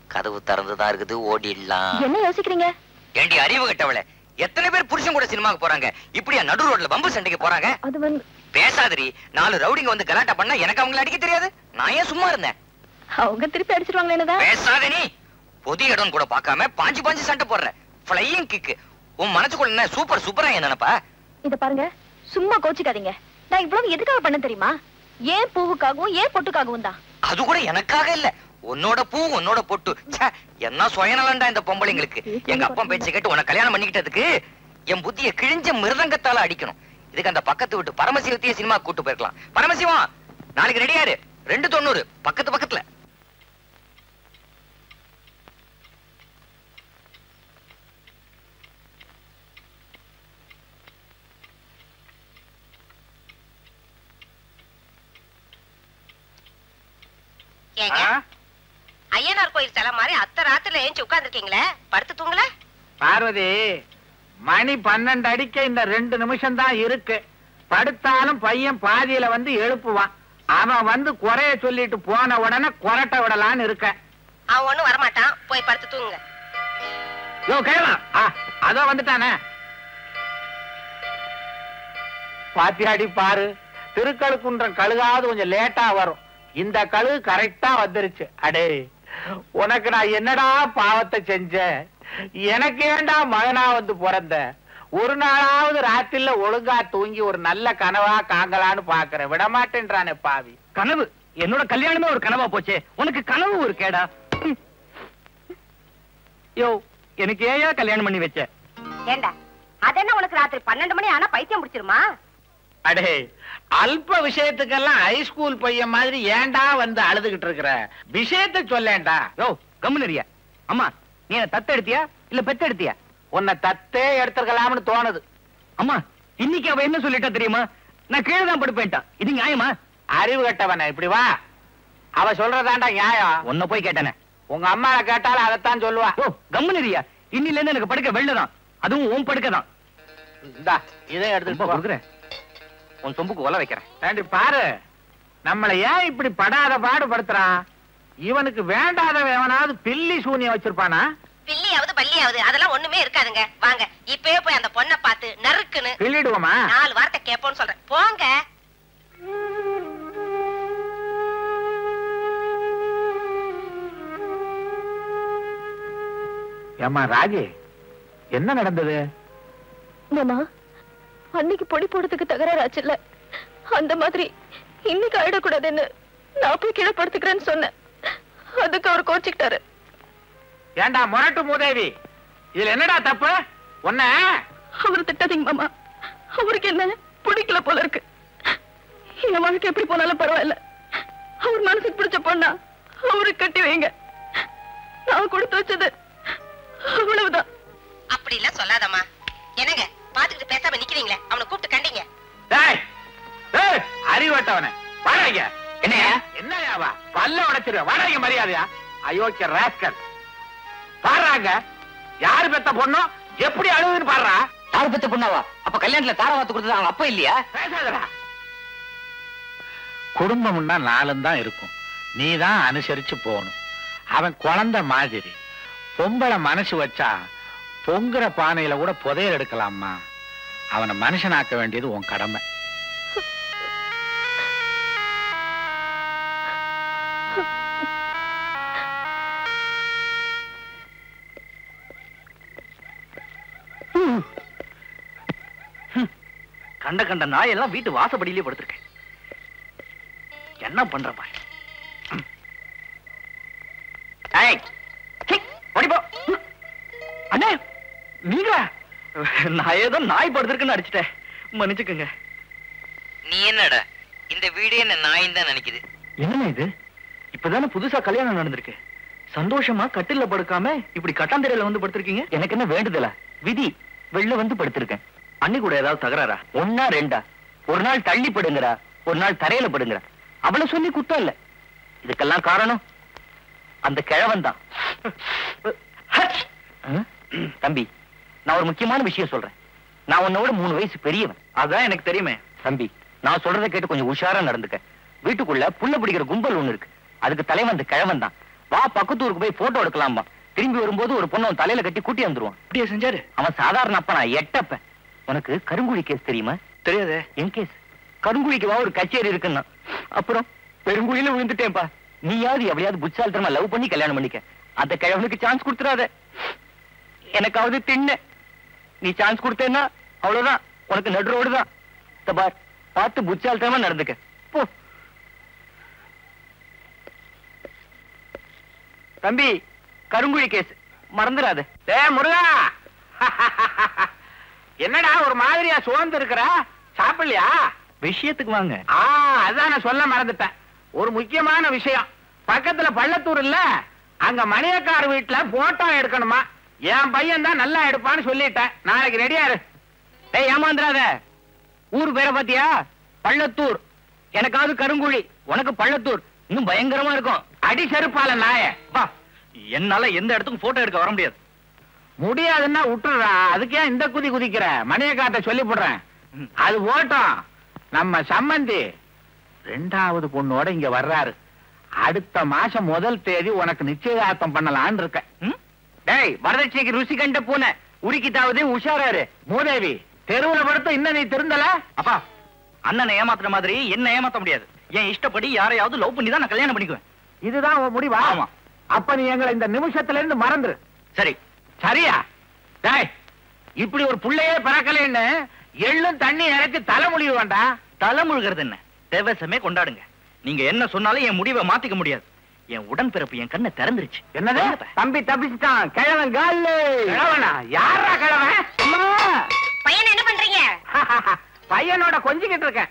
கதவு திறந்துதான் இருக்குது ஓடிடலாம். என்ன யோசிக்கிறீங்க? ஏண்டி அறிவு கட்டவளே. எத்தனை பேர் புருஷன் கூட சினிமாக்கு போறாங்க? இப்படியா நடு ரோட்ல பம்பு சண்டைக்கு போறாங்க? அது வந்து பேசாதடி. நாலு ரவுடிங்க வந்து கலாட்டா பண்ணா எனக்கு அவங்கள அடிக்க தெரியாது. நான் ஏன் சும்மா இருந்தேன்? அவங்க திருப்பி அடிச்சிருவாங்களே என்னதான்? பேசாத நீ. பொது இடம் கூட பார்க்காம பாஞ்சு பாஞ்சு சண்டை போடுற. ஃப்ளையிங் கிக்கு உன் மனசுக்குள்ள என்ன சூப்பர் சூப்பரா என்ன நினைப்பா? இத பாருங்க. சும்மா கோச்சிக்காதீங்க. நான் இவ்வளவு எதுக்காக பண்ண தெரியுமா? ஏன் பூவுக்காகவும் ஏன் பொட்டுக்காகவும் தான். அது கூட எனக்காக இல்ல. உன்னோட பூ உன்னோட பொட்டு. என்ன சுயநலண்டா இந்த பொம்பளைங்களுக்கு? எங்க அப்பா பேச்சை கேட்டு உன்னை கல்யாணம் பண்ணிக்கிட்டதுக்கு என் புத்திய கிழிஞ்ச மிருதங்கத்தால அடிக்கணும். இதுக்கு அந்த பக்கத்து விட்டு பரமசிவத்தையே சினிமா கூட்டு போயிருக்கலாம். பரமசிவம் நாளைக்கு ரெடியாரு ரெண்டு தொண்ணூறு பக்கத்து பக்கத்துல. ஏங்க ஐயனார் கோயில் தலை மாதிரி அத்தை ராத்திரில ஏஞ்சி உட்கார்ந்துருக்கீங்களே? படுத்து தூங்கல? பார்வதி மணி பன்னெண்டு அடிக்க இந்த ரெண்டு நிமிஷம் தான் இருக்கு. படுத்தாலும் பையன் பாதியில வந்து எழுப்புவான். அவன் வந்து குறைய சொல்லிட்டு போன உடனே கொரட்டை விடலான்னு இருக்க அவன் ஒண்ணும் வரமாட்டான். போய் படுத்து தூங்குங்க. யோ கேளலாம் அதோ வந்துட்டானே. பாத்தியாடி பாரு. திருக்கழுக்குன்றம் கழுகாவது கொஞ்சம் லேட்டா வரும். இந்த கழுகு கரெக்டா வந்துருச்சு. அடே. உனக்கு நான் என்னடா பாவத்தை செஞ்சேன்? எனக்கு ஏன்டா மகனா வந்து பிறந்த? ஒரு நாளாவது ராத்திரில ஒழுங்கா தூங்கி ஒரு நல்ல கனவா காங்கலான்னு பாக்குறேன். விடமாட்டேன்றானே பாவி. கனவு? என்னோட கல்யாணமே ஒரு கனவா போச்சே. உனக்கு கனவு ஒரு கேடா. யோ எனக்கு ஏயா கல்யாணம் பண்ணி வச்ச? ஏண்டா? அதென்ன உனக்கு ராத்திரி பன்னெண்டு மணி ஆனா பைத்தியம் பிடிச்சிருமா? அடே அல்ப விஷயத்துக்கெல்லாம் ஹைஸ்கூல் பையன் மாதிரி ஏன்டா வந்து அழுதுகிட்டு இருக்கிற? விஷயத்தை சொல்லேன்டா யோ கம்முனரியா அம்மா நீ என்ன தத்து எடுத்தியா? இல்ல பெத்து எடுத்தியா? உன்னை தத்தே எடுத்துக்கலாம்னு தோணுது. அம்மா இன்னைக்கு அவ என்ன சொல்லிட்டா தெரியுமா? நான் கீழே தான் படுப்பேன்ட்டான். இது நியாயமா? அறிவு கட்டவன இப்படி வா. அவ சொல்றதாண்டா நியாயம். உன்னை போய் கேட்டானே. உங்க அம்மாவை கேட்டாலும் அதைத்தான் சொல்லுவா. ஓ கம்முனரியா இன்னில இருந்து எனக்கு படுக்க வெள்ளதான் அதுவும் உன் படுக்க தான். இதை எடுத்துட்டு போ. உன் சொம்புக்கு ஒல வைக்கிறேன். ஏண்டி பாரு. நம்மளை ஏன் இப்படி படாத பாடு படுத்துறான் இவனுக்கு வேண்டாதவன் எவனாவது பில்லி சூனியம் வச்சிருப்பானா? பில்லியாவது பள்ளியாவது அதெல்லாம் ஒண்ணுமே இருக்காதுங்க. வாங்க இப்பவே போய் அந்த பொண்ணை பார்த்து நறுக்குன்னு கிள்ளிடுவோமா நாலு வார்த்தை கேட்போம்னு சொல்றேன். போங்க. ஏமா ராஜி என்ன நடந்தது? மாமா அன்னைக்கு பொடி போடுறதுக்கு தகராறாச்சுல்ல. அந்த மாதிரி இன்னைக்கு ஆயிடக்கூடாதுன்னு நான் போய் கீழே படுத்துக்கிறேன்னு சொன்னேன். அதுக்கு அவர் கோச்சிக்கிட்டாரு. ஏண்டா முரட்டு மூதேவி? இதுல என்னடா தப்பு? உன்ன? அவர் திட்டாதீங்க மாமா. அவருக்கு என்ன பிடிக்கல போல இருக்கு. என் வாழ்க்கை எப்படி போனாலும் பரவாயில்ல. அவர் மனசுக்கு பிடிச்ச பொண்ணா அவருக்கு கட்டி வைங்க. நான் கொடுத்து வச்சது அவ்வளவுதான். அப்படி எல்லாம் சொல்லாதம்மா. என்னங்க? பாத்துக்கிட்டு பேசாம நிக்கிறீங்களே அவனை கூப்பிட்டு கண்டிங்க. டேய் டேய் அறிவட்டவனே வாடகைங்க என்னையா? என்னையா வா பல்ல உடைச்சிருவேன் வாடகைங்க மரியாதையா? அயோக்கிய ராஸ்கல். பாடுறாங்க. யாரு பெத்த பொண்ணும் எப்படி அழுகுன்னு பாடுறா? யாரு பெத்த பொண்ணாவா? அப்ப கல்யாணத்துல தார வாத்து கொடுத்தது அவங்க அப்பா இல்லையா? பேசாதடா. குடும்பம்னா நாலும் தான் இருக்கும். நீ தான் அனுசரிச்சு போகணும். அவன் குழந்தை மாதிரி. பொம்பளை மனசு வச்சா பொங்குற பானையில கூட புதையல் எடுக்கலாமா அவனை மனுஷனாக்க வேண்டியது உன் கடமை. கண்ட கண்ட நாய் எல்லாம் வீட்டு வாசப்படியிலே படுத்திருக்கேன். என்ன பண்ற பாரு ஏய், அண்ணே! நீங்களா நான் ஏதோ நாய் படுத்திருக்குன்னு அடிச்சிட்டேன். மன்னிச்சுக்கோங்க. நீ என்னடா? இந்த வீடே என்ன நாயின்னு தான் நினைக்குது. என்ன இது? இப்பதானே புதுசா கல்யாணம் நடந்திருக்கு. சந்தோஷமா கட்டில்ல படுக்காம இப்படி கட்டாந்தரையில வந்து படுத்திருக்கீங்க? எனக்கு என்ன வேண்டுதல? விதி வெளில வந்து படுத்திருக்கேன். அண்ணி கூட ஏதாவது தகராறா? ஒன்னா ரெண்டா? ஒரு நாள் தள்ளி படுங்கடா. ஒரு நாள் தரையில படுங்கடா. அவளை சொல்லி குத்தம் இல்ல. இதுக்கெல்லாம் காரணம்? அந்த கிழவன் தான் தம்பி நான் ஒரு முக்கியமான விஷயம் சொல்றேன். நான் உன்னோட மூணு வயசு பெரியவன். அதான் எனக்கு தெரியுமே. தம்பி நான் சொல்றதை கேட்டு கொஞ்சம் உஷாரா நடந்துக்க. வீட்டுக்குள்ள புள்ள பிடிக்கிற கும்பல் ஒண்ணு இருக்கு. அதுக்கு தலைவன் அந்த கிழவன் தான். வா பக்கத்து ஊருக்கு போய் போட்டோ எடுக்கலாமா திரும்பி வரும்போது ஒரு பொண்ணு தலையில கட்டி கூட்டி வந்துருவான். அப்படியே செஞ்சாரு? அவன் சாதாரண அப்பனா எட்டப்ப. உனக்கு கருங்குழி கேஸ் தெரியுமா? தெரியாதே. என் கேஸ் கருங்குழிக்கு வா ஒரு கச்சேரி இருக்குன்னா. அப்புறம் பெருங்குழியில விழுந்துட்டேன்பா நீயாவது எவ்வளையாவது புச்சாலித்தனமா லவ் பண்ணி கல்யாணம் பண்ணிக்க. அந்த கிழவனுக்கு சான்ஸ் கொடுத்துறாத எனக்காவது தின்ன. நீ சான்ஸ் கொடுத்தேன்னா அவ்வளவுதான். உனக்கு நடு ரோடு தான். பார் பார்த்து புச்சாலித்தனமா நடந்துக்க. போ. தம்பி கருங்குழி கேஸ் மறந்துடாத. முருகா! [laughs] என்னடா ஒரு மாதிரியா சோர்ந்து இருக்கிற? சாப்பிடலையா? விஷயத்துக்கு வாங்க. அதான் நான் சொல்ல மறந்துட்டேன். ஒரு முக்கியமான விஷயம். பக்கத்துல பள்ளத்தூர் இல்ல அங்க மணியக்கார் வீட்டுல போட்டோ எடுக்கணுமா? என் பையன் தான் நல்லா எடுப்பான்னு சொல்லிட்டேன். நாளைக்கு ரெடியா இரு. ஏய் ஏமாந்துறாத. ஊர் பேரை பாத்தியா பள்ளத்தூர். எனக்காவது கருங்குழி. உனக்கு பள்ளத்தூர். இன்னும் பயங்கரமா இருக்கும். அடி செருப்பால நாய. வா. என்னால எந்த இடத்துக்கும் போட்டோ எடுக்க வர முடியாது. முடியாதுன்னா விட்டுறா அதுக்கே இந்த குதி குதிக்கிற? மணியக்கார்ட்ட சொல்லி போடுறேன் அது ஓட்டம். நம்ம சம்மந்தி ரெண்டாவது பொண்ணோட இங்க வர்றாரு. அடுத்த மாசம் முதல் தேதி உனக்கு நிச்சயதார்த்தம் பண்ணலாம்னு இருக்க டேய் வரதட்சணைக்கு ருசி கண்ட பூனை. உருக்கித்தாவது உஷாராரு மூதேவி தெருவுல படுத்து இன்னும் நீ திருந்தல? அப்பா அண்ணனை ஏமாத்துற மாதிரி என்ன ஏமாத்த முடியாது. என் இஷ்டப்படி யாரையாவது லவ் பண்ணி தான் நான் கல்யாணம் பண்ணிக்குவேன். இதுதான் உன் முடிவா? ஆமா. அப்ப நீ எங்களை இந்த நிமிஷத்துல இருந்து மறந்துரு. சரி. சரியா? டேய் இப்படி ஒரு புள்ளையே பிறக்கலைன்னு எள்ளும் தண்ணி இறக்கி தலைமொழிய வேண்டாம் தலை முழுகிறது என்ன? தேவசமே கொண்டாடுங்க. நீங்க என்ன சொன்னாலும் என் முடிவை மாத்திக்க முடியாது. என் உடன்பிறப்பு என் கண்ணை திறந்துருச்சு. என்னது? தம்பி தப்பிச்சுட்டான். கிழவன் காலு. கிழவனா? யாரா கிழவன்? பையன் என்ன பண்றீங்க? [laughs] பையனோட கொஞ்சிக்கிட்டு இருக்கேன்.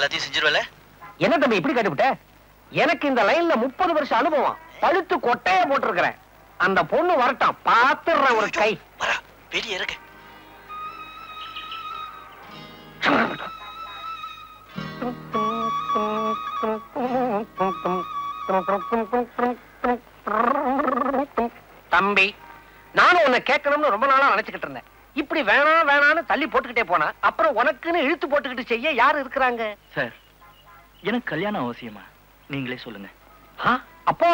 எல்லாத்தையும் செஞ்சிருவல? என்ன தம்பி இப்படி கட்டுவிட்ட எனக்கு இந்த லைன்ல முப்பது வருஷம் அனுபவம். பழுத்து கொட்டைய போட்டிருக்கிறேன். அந்த பொண்ணு வரட்டும். பாத்துடுறேன் ஒரு கை. பெரிய இருக்கு தம்பி நானும் உன்னை கேட்கணும்னு ரொம்ப நாளா நினைச்சுக்கிட்டு இருந்தேன். இப்படி வேணாம் வேணாம்னு தள்ளி போட்டுக்கிட்டே போனா அப்புறம் உனக்குன்னு இழுத்து போட்டுக்கிட்டு செய்ய யாரு இருக்கிறாங்க? சார் எனக்கு கல்யாணம் அவசியமா? நீங்களே சொல்லுங்க. ஆ, அப்போ?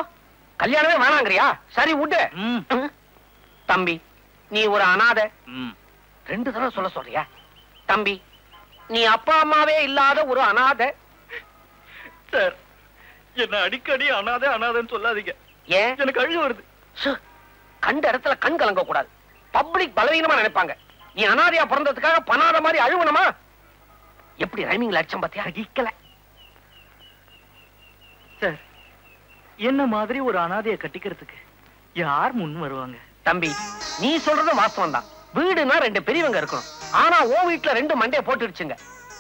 கல்யாணமே வேணாங்கிறியா? சரி விடு ம். தம்பி நீ ஒரு அனாதை. ரெண்டு தடவை சொல்ல சொல்றியா? தம்பி நீ அப்பா அம்மாவே இல்லாத ஒரு அனாதை. சார் என்ன அடிக்கடி அனாதை அனாதைன்னு சொல்லாதீங்க. ஏன்? எனக்கு அழுக வருது. கண்ட இடத்துல கண் கலங்க கூடாது பப்ளிக் பலவீனமா நினைப்பாங்க. நீ அனாதையா பிறந்ததுக்காக பணாத மாதிரி அழுவணுமா? எப்படி ரைமிங்ல அடிச்சம் பாத்தியா? ஈக்கல சார் என்ன மாதிரி ஒரு அனாதையை கட்டிக்கிறதுக்கு யார் முன் வருவாங்க? தம்பி நீ சொல்றது வாஸ்தவம் தான் வீடுனா ரெண்டு பெரியவங்க இருக்கணும். ஆனா உன் வீட்டுல ரெண்டு மண்டைய போட்டுடுச்சுங்க.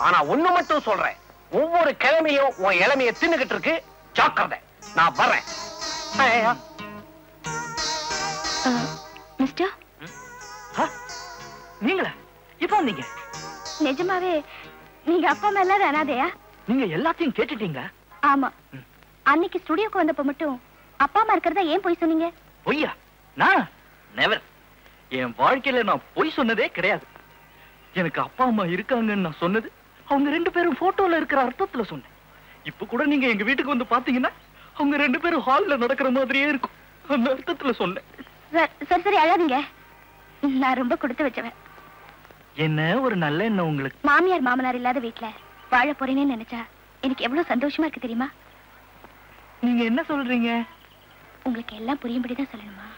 ஆனா ஒண்ணு மட்டும் சொல்றேன். ஒவ்வொரு கிழமையும் உன் இளமைய தின்னுகிட்டு இருக்கு ஜாக்கிரதை. நான் வர்றேன். மிஸ்டர் நீங்களா? இப்ப வந்தீங்க? நிஜமாவே நீங்க அப்பா அம்மா இல்லாத அனாதையா? நீங்க எல்லாத்தையும் கேட்டுட்டீங்க ஆமா. அன்னைக்கு ஸ்டுடியோக்கு வந்தப்ப மட்டும் அப்பா அம்மா இருக்கிறதா ஏன் போய் சொன்னீங்க? பொய்யா? நான் நெவர் என் வாழ்க்கையில நான் பொய் சொன்னதே கிடையாது. எனக்கு அப்பா அம்மா இருக்காங்கன்னு நான் சொன்னது அவங்க ரெண்டு பேரும் போட்டோல இருக்கிற அர்த்தத்துல சொன்னேன். இப்ப கூட நீங்க எங்க வீட்டுக்கு வந்து பாத்தீங்கன்னா அவங்க ரெண்டு பேரும் ஹால்ல நடக்கிற மாதிரியே இருக்கும். அந்த அர்த்தத்துல சொன்னேன். சரி சரி சரி அழாதீங்க. நான் ரொம்ப கொடுத்து வச்சவன். என்ன ஒரு நல்ல எண்ணம் உங்களுக்கு? மாமியார் மாமனார் இல்லாத வீட்ல வாழ போறேன்னு நினைச்சா எனக்கு எவ்வளவு சந்தோஷமா இருக்கு தெரியுமா? நீங்க என்ன சொல்றீங்க? உங்களுக்கு எல்லாம் புரியும்படிதான் சொல்லணுமா?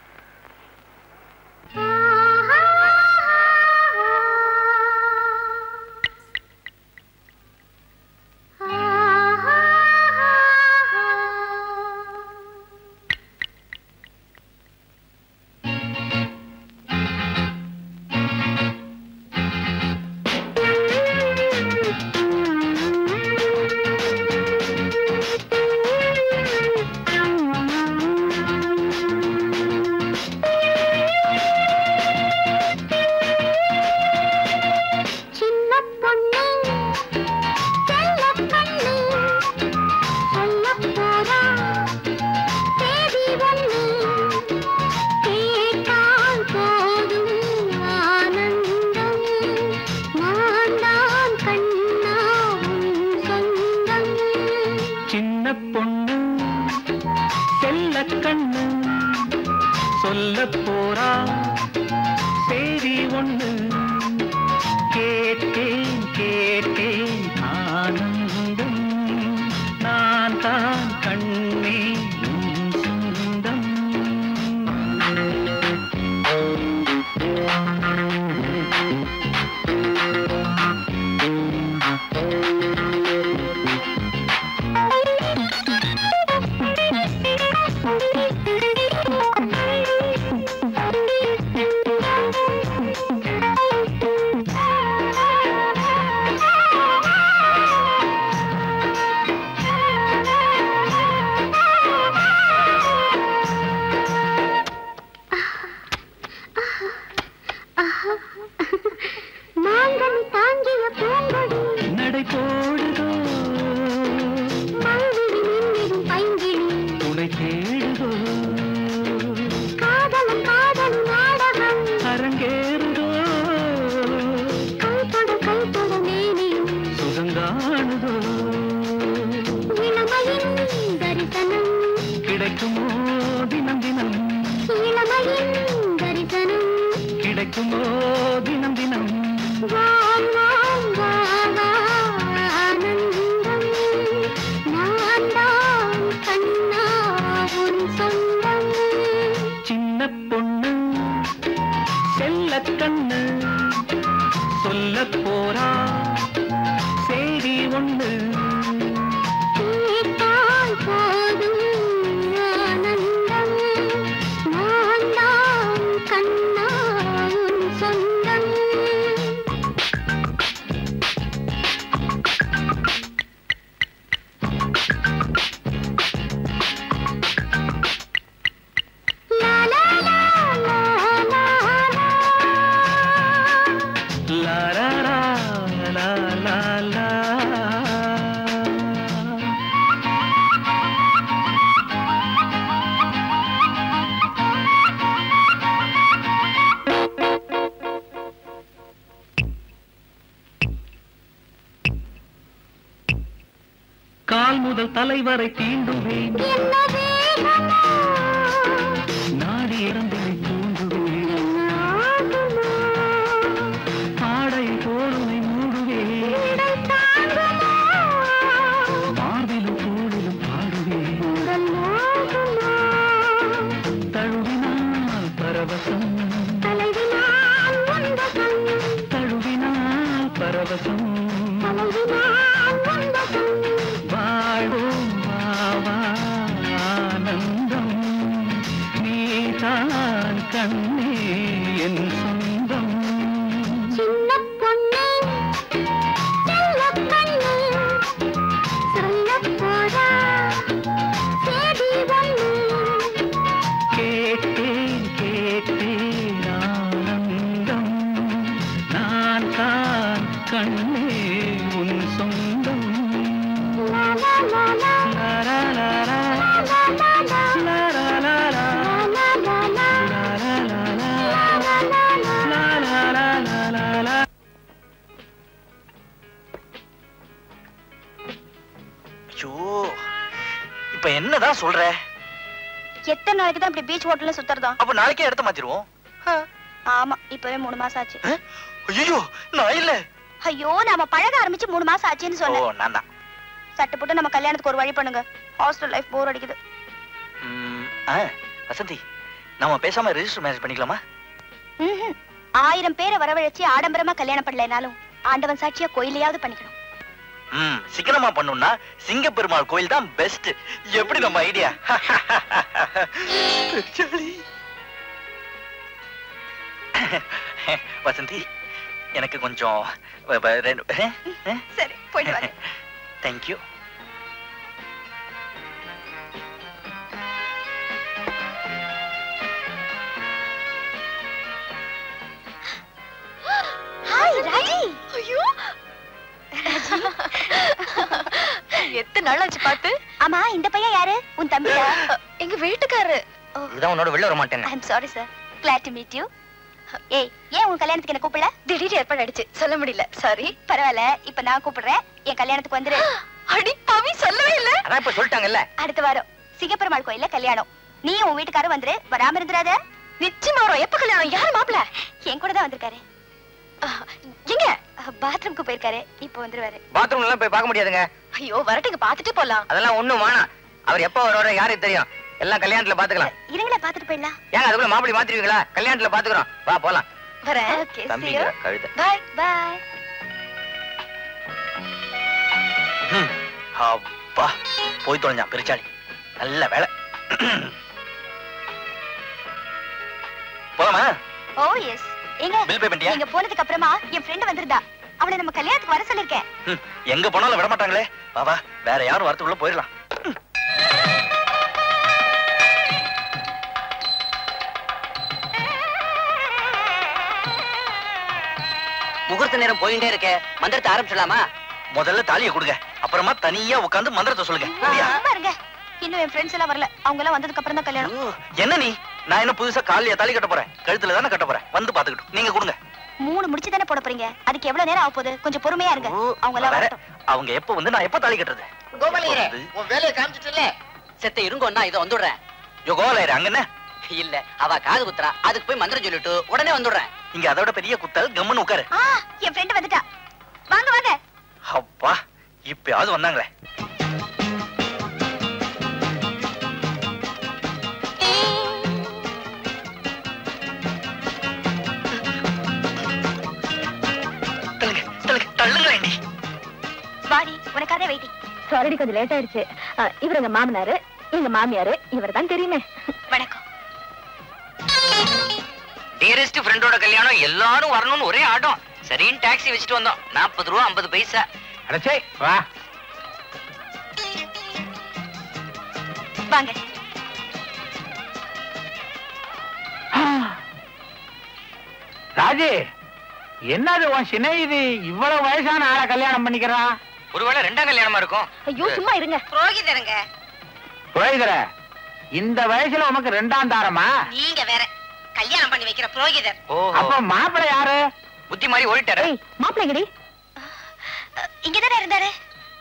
தலைவரை தீண்டுவேன். நாளைக்கு தான் இப்படி பீச் ஹோட்டல்ல சுத்துறதா? அப்ப நாளைக்கே இடத்த மாத்திருவோம் ஆமா இப்பவே மூணு மாசம் ஆச்சு. ஐயோ நான் இல்ல. ஐயோ நாம பழக ஆரம்பிச்சு மூணு மாசம் ஆச்சுன்னு சொன்னேன். நான் தான். சட்டு போட்டு நம்ம கல்யாணத்துக்கு ஒரு வழி பண்ணுங்க. ஹாஸ்டல் லைஃப் போர் அடிக்குது. வசந்தி நாம பேசாம ரெஜிஸ்டர் மேரேஜ் பண்ணிக்கலாமா. ஆயிரம் பேரை வரவழைச்சு ஆடம்பரமா கல்யாணம் பண்ணலைனாலும் ஆண்டவன் சாட்சியா கோயிலையாவது பண்ணிக்கணும். சிக்கனமா பண்ணணும்னா சிங்க பெருமாள் கோயில் தான் பெஸ்ட் எப்படி நம்ம ஐடியா வசந்தி எனக்கு கொஞ்சம் சரி போயிட்டு தேங்க்யூ ஹாய் ராஜி ஐயோ [laughs] எத்தனை நாள் ஆச்சு பார்த்து? ஆமா இந்த பையன் யாரு? உன் தம்பியா? எங்க வீட்டுக்காரரு இதுதான் உன்னோட வெளில வர மாட்டேன் I am sorry sir glad to meet you. ஏய் ஏன் உன் கல்யாணத்துக்கு என்ன கூப்பிடல? திடீர் ஏற்பாடு ஆயிடுச்சு. சொல்ல முடியல. சாரி பரவாயில்ல இப்ப நான் கூப்பிடுறேன். என் கல்யாணத்துக்கு வந்துரு. [gasps] அடி பாவி சொல்லவே இல்ல. அதான் இப்ப சொல்லிட்டாங்கல்ல. அடுத்த வாரம் சிங்கப்பெருமாள் கோயில்ல கல்யாணம். நீ உன் வீட்டுக்காரர் வந்துரு. வராம இருந்துராத நிச்சயமா வரும். எப்ப கல்யாணம்? யார் மாப்பிள? என் கூட தான் வந்திருக்காரு. எங்க? பாத்ரூம்க்கு போயிருக்காரு. இப்போ வந்துருவாரு. பாத்ரூம்ல எல்லாம் போய் பார்க்க முடியாதுங்க. ஐயோ வரட்டுங்க பாத்துட்டு போலாம். அதெல்லாம் ஒண்ணும் வேணாம். அவர் எப்ப வரோட யாருக்கு தெரியும். எல்லாம் கல்யாணத்துல பாத்துக்கலாம் இருங்களே பாத்துட்டு போயிடலாம். ஏங்க அதுக்குள்ள மாப்பிளி மாத்திருவீங்களா? கல்யாணத்துல பாத்துக்கிறோம் வா போலாம். வரேன் ஓகே கழுத. பாய் பாய் ம், அப்பா. போய் தொலைஞ்சான் பெருச்சாளி. நல்ல வேலை. [clears throat] போலாமா? ஓ எஸ் நீங்க போனதுக்கு அப்புறமா என் ஃப்ரெண்ட் வந்திருந்தா. அவளை நம்ம கல்யாணத்துக்கு வர சொல்லிருக்கேன் ம், எங்க போனாலும் விட மாட்டாங்களே வா வா வேற யாரும் வரத்துக்குள்ள போயிடலாம். முகூர்த்த நேரம் போயிட்டே இருக்கே. மந்திரத்தை ஆரம்பிச்சிடலாமா? முதல்ல தாலியை கொடுங்க. அப்புறமா தனியா உட்கார்ந்து மந்திரத்தை சொல்லுங்க. இன்னும் என் ஃப்ரெண்ட்ஸ் எல்லாம் வரல. அவங்க எல்லாம் வந்ததுக்கு அப்புறம் தான் கல்யாணம் என்ன நீ? நான் என்ன புதுசா காலையா தாலி கட்ட போறேன். கழுத்துல தானே கட்ட போறேன். வந்து பாத்துக்கிட்டு நீங்க கொடுங்க. மூணு முடிச்சு தானே போட போறீங்க? அதுக்கு எவ்வளவு நேரம் ஆக போகுது? கொஞ்சம் பொறுமையா இருங்க. அவங்க எல்லாம் அவங்க எப்ப வந்து நான் எப்ப தாலி கட்டுறது? உன் வேலையை காமிச்சிட்டல. செத்த இருங்கோன்னா இதை வந்துடுறேன். யோ அங்க என்ன? இல்ல அவ காது குத்துறா. அதுக்கு போய் மந்திரம் சொல்லிட்டு உடனே வந்துடுறேன். இங்க அதோட பெரிய குத்தல் கம்முன்னு உட்காரு. ஆ என் ஃப்ரெண்ட் வந்துட்டா. வாங்க வாங்க. அப்பா இப்பயாவது வந்தாங்களே. உனக்காக வெயிட்டிங் சாரிடி கொஞ்சம் லேட் ஆயிடுச்சு. இவர் எங்க மாமனாரு எங்க மாமியாரு இவர் தான் தெரியுமே. வணக்கம். டியரஸ்ட் ஃப்ரெண்டோட கல்யாணம் எல்லாரும் வரணும்னு ஒரே ஆட்டம் சரின்னு டாக்ஸி வச்சுட்டு வந்தோம். நாற்பது ரூபா ஐம்பது பைசா. அடச்சே வா. வாங்க. ராஜி என்னது உன் சிநேகிதி இவ்வளவு வயசான ஆளை கல்யாணம் பண்ணிக்கிறான் ஒருவேளை ரெண்டாம் கல்யாணமா இருக்கும்? ஐயோ சும்மா இருங்க. புரோகிதருங்க. புரோகிதர இந்த வயசுல உனக்கு ரெண்டாம் தாரமா? நீங்க வேற கல்யாணம் பண்ணி வைக்கிற புரோகிதர். அப்ப மாப்பிள்ளை யாரு? புத்தி மாதிரி ஓடிட்டாரு. ஏய் மாப்பிள்ளைங்கடி இங்கதானே இருந்தாரு?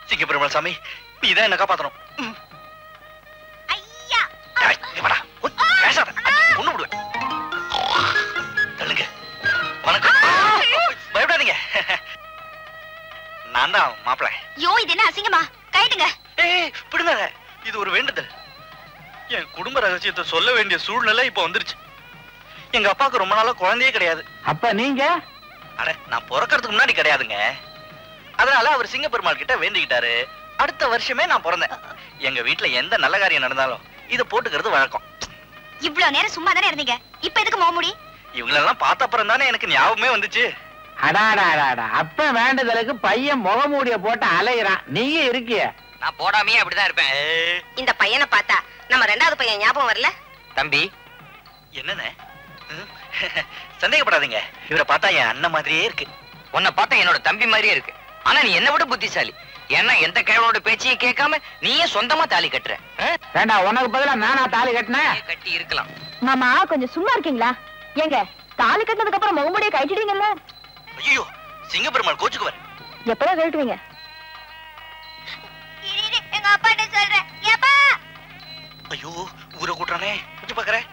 சிங்க பெருமாள் சாமி நீ தான் என்ன காப்பாத்தணும். உய், பேசாத. ஒண்ணு விடுவேன் நான் தான் மாப்பிள்ள. யோ இது என்ன அசிங்கமா? கைட்டுங்க ஏய் விடுங்க இது ஒரு வேண்டுதல். என் குடும்ப ரகசியத்தை சொல்ல வேண்டிய சூழ்நிலை இப்ப வந்துருச்சு. எங்க அப்பாவுக்கு ரொம்ப நாளா குழந்தையே கிடையாது. அப்ப நீங்க? அட நான் பிறக்கறதுக்கு முன்னாடி கிடையாதுங்க. அதனால அவர் சிங்கப்பெருமாள் கிட்ட வேண்டிக்கிட்டாரு. அடுத்த வருஷமே நான் பிறந்தேன். எங்க வீட்ல எந்த நல்ல காரியம் நடந்தாலும் இத போட்டுக்கிறது வழக்கம். இவ்வளவு நேரம் சும்மா தானே இருந்தீங்க? இப்ப எதுக்கு மோமுடி? இவங்களெல்லாம் பார்த்த அப்புறம் தானே எனக்கு ஞாபகமே வந்துச்சு. அடாடாடாடா அப்ப வேண்டுதலுக்கு பையன் முகமூடிய போட்டு அலையிறான். நீங்க இருக்கிய. நான் போடாமையே அப்படிதான் இருப்பேன். இந்த பையனை பார்த்தா நம்ம ரெண்டாவது பையன் ஞாபகம் வரல? தம்பி. என்னண்ணே? ம்? சந்தேகப்படாதீங்க. இவரை பார்த்தா என் அண்ணன் மாதிரியே இருக்கு. உன்னை பார்த்தா என்னோட தம்பி மாதிரியே இருக்கு. ஆனா நீ என்ன விட புத்திசாலி. ஏன்னா எந்த கிழவனோட பேச்சையும் கேட்காம நீயே சொந்தமா தாலி கட்டுற. ஆ? ஏண்டா உனக்கு பதிலா நானா தாலி கட்டினேன் நீயே கட்டி இருக்கலாம். மாமா கொஞ்சம் சும்மா இருக்கீங்களா? ஏங்க தாலி கட்டினதுக்கு அப்புறம் முகமுடிய கழிச்சிடுவீங்கல்ல ஐயோ சிங்கப்பெருமாள் கோச்சுக்குவார். எப்பதான் கழட்டுவீங்க எங்க அப்பாட்ட சொல்றேன். ஐயோ ஊரை கூட்டுறானே. கொஞ்சம் பாக்குறேன்.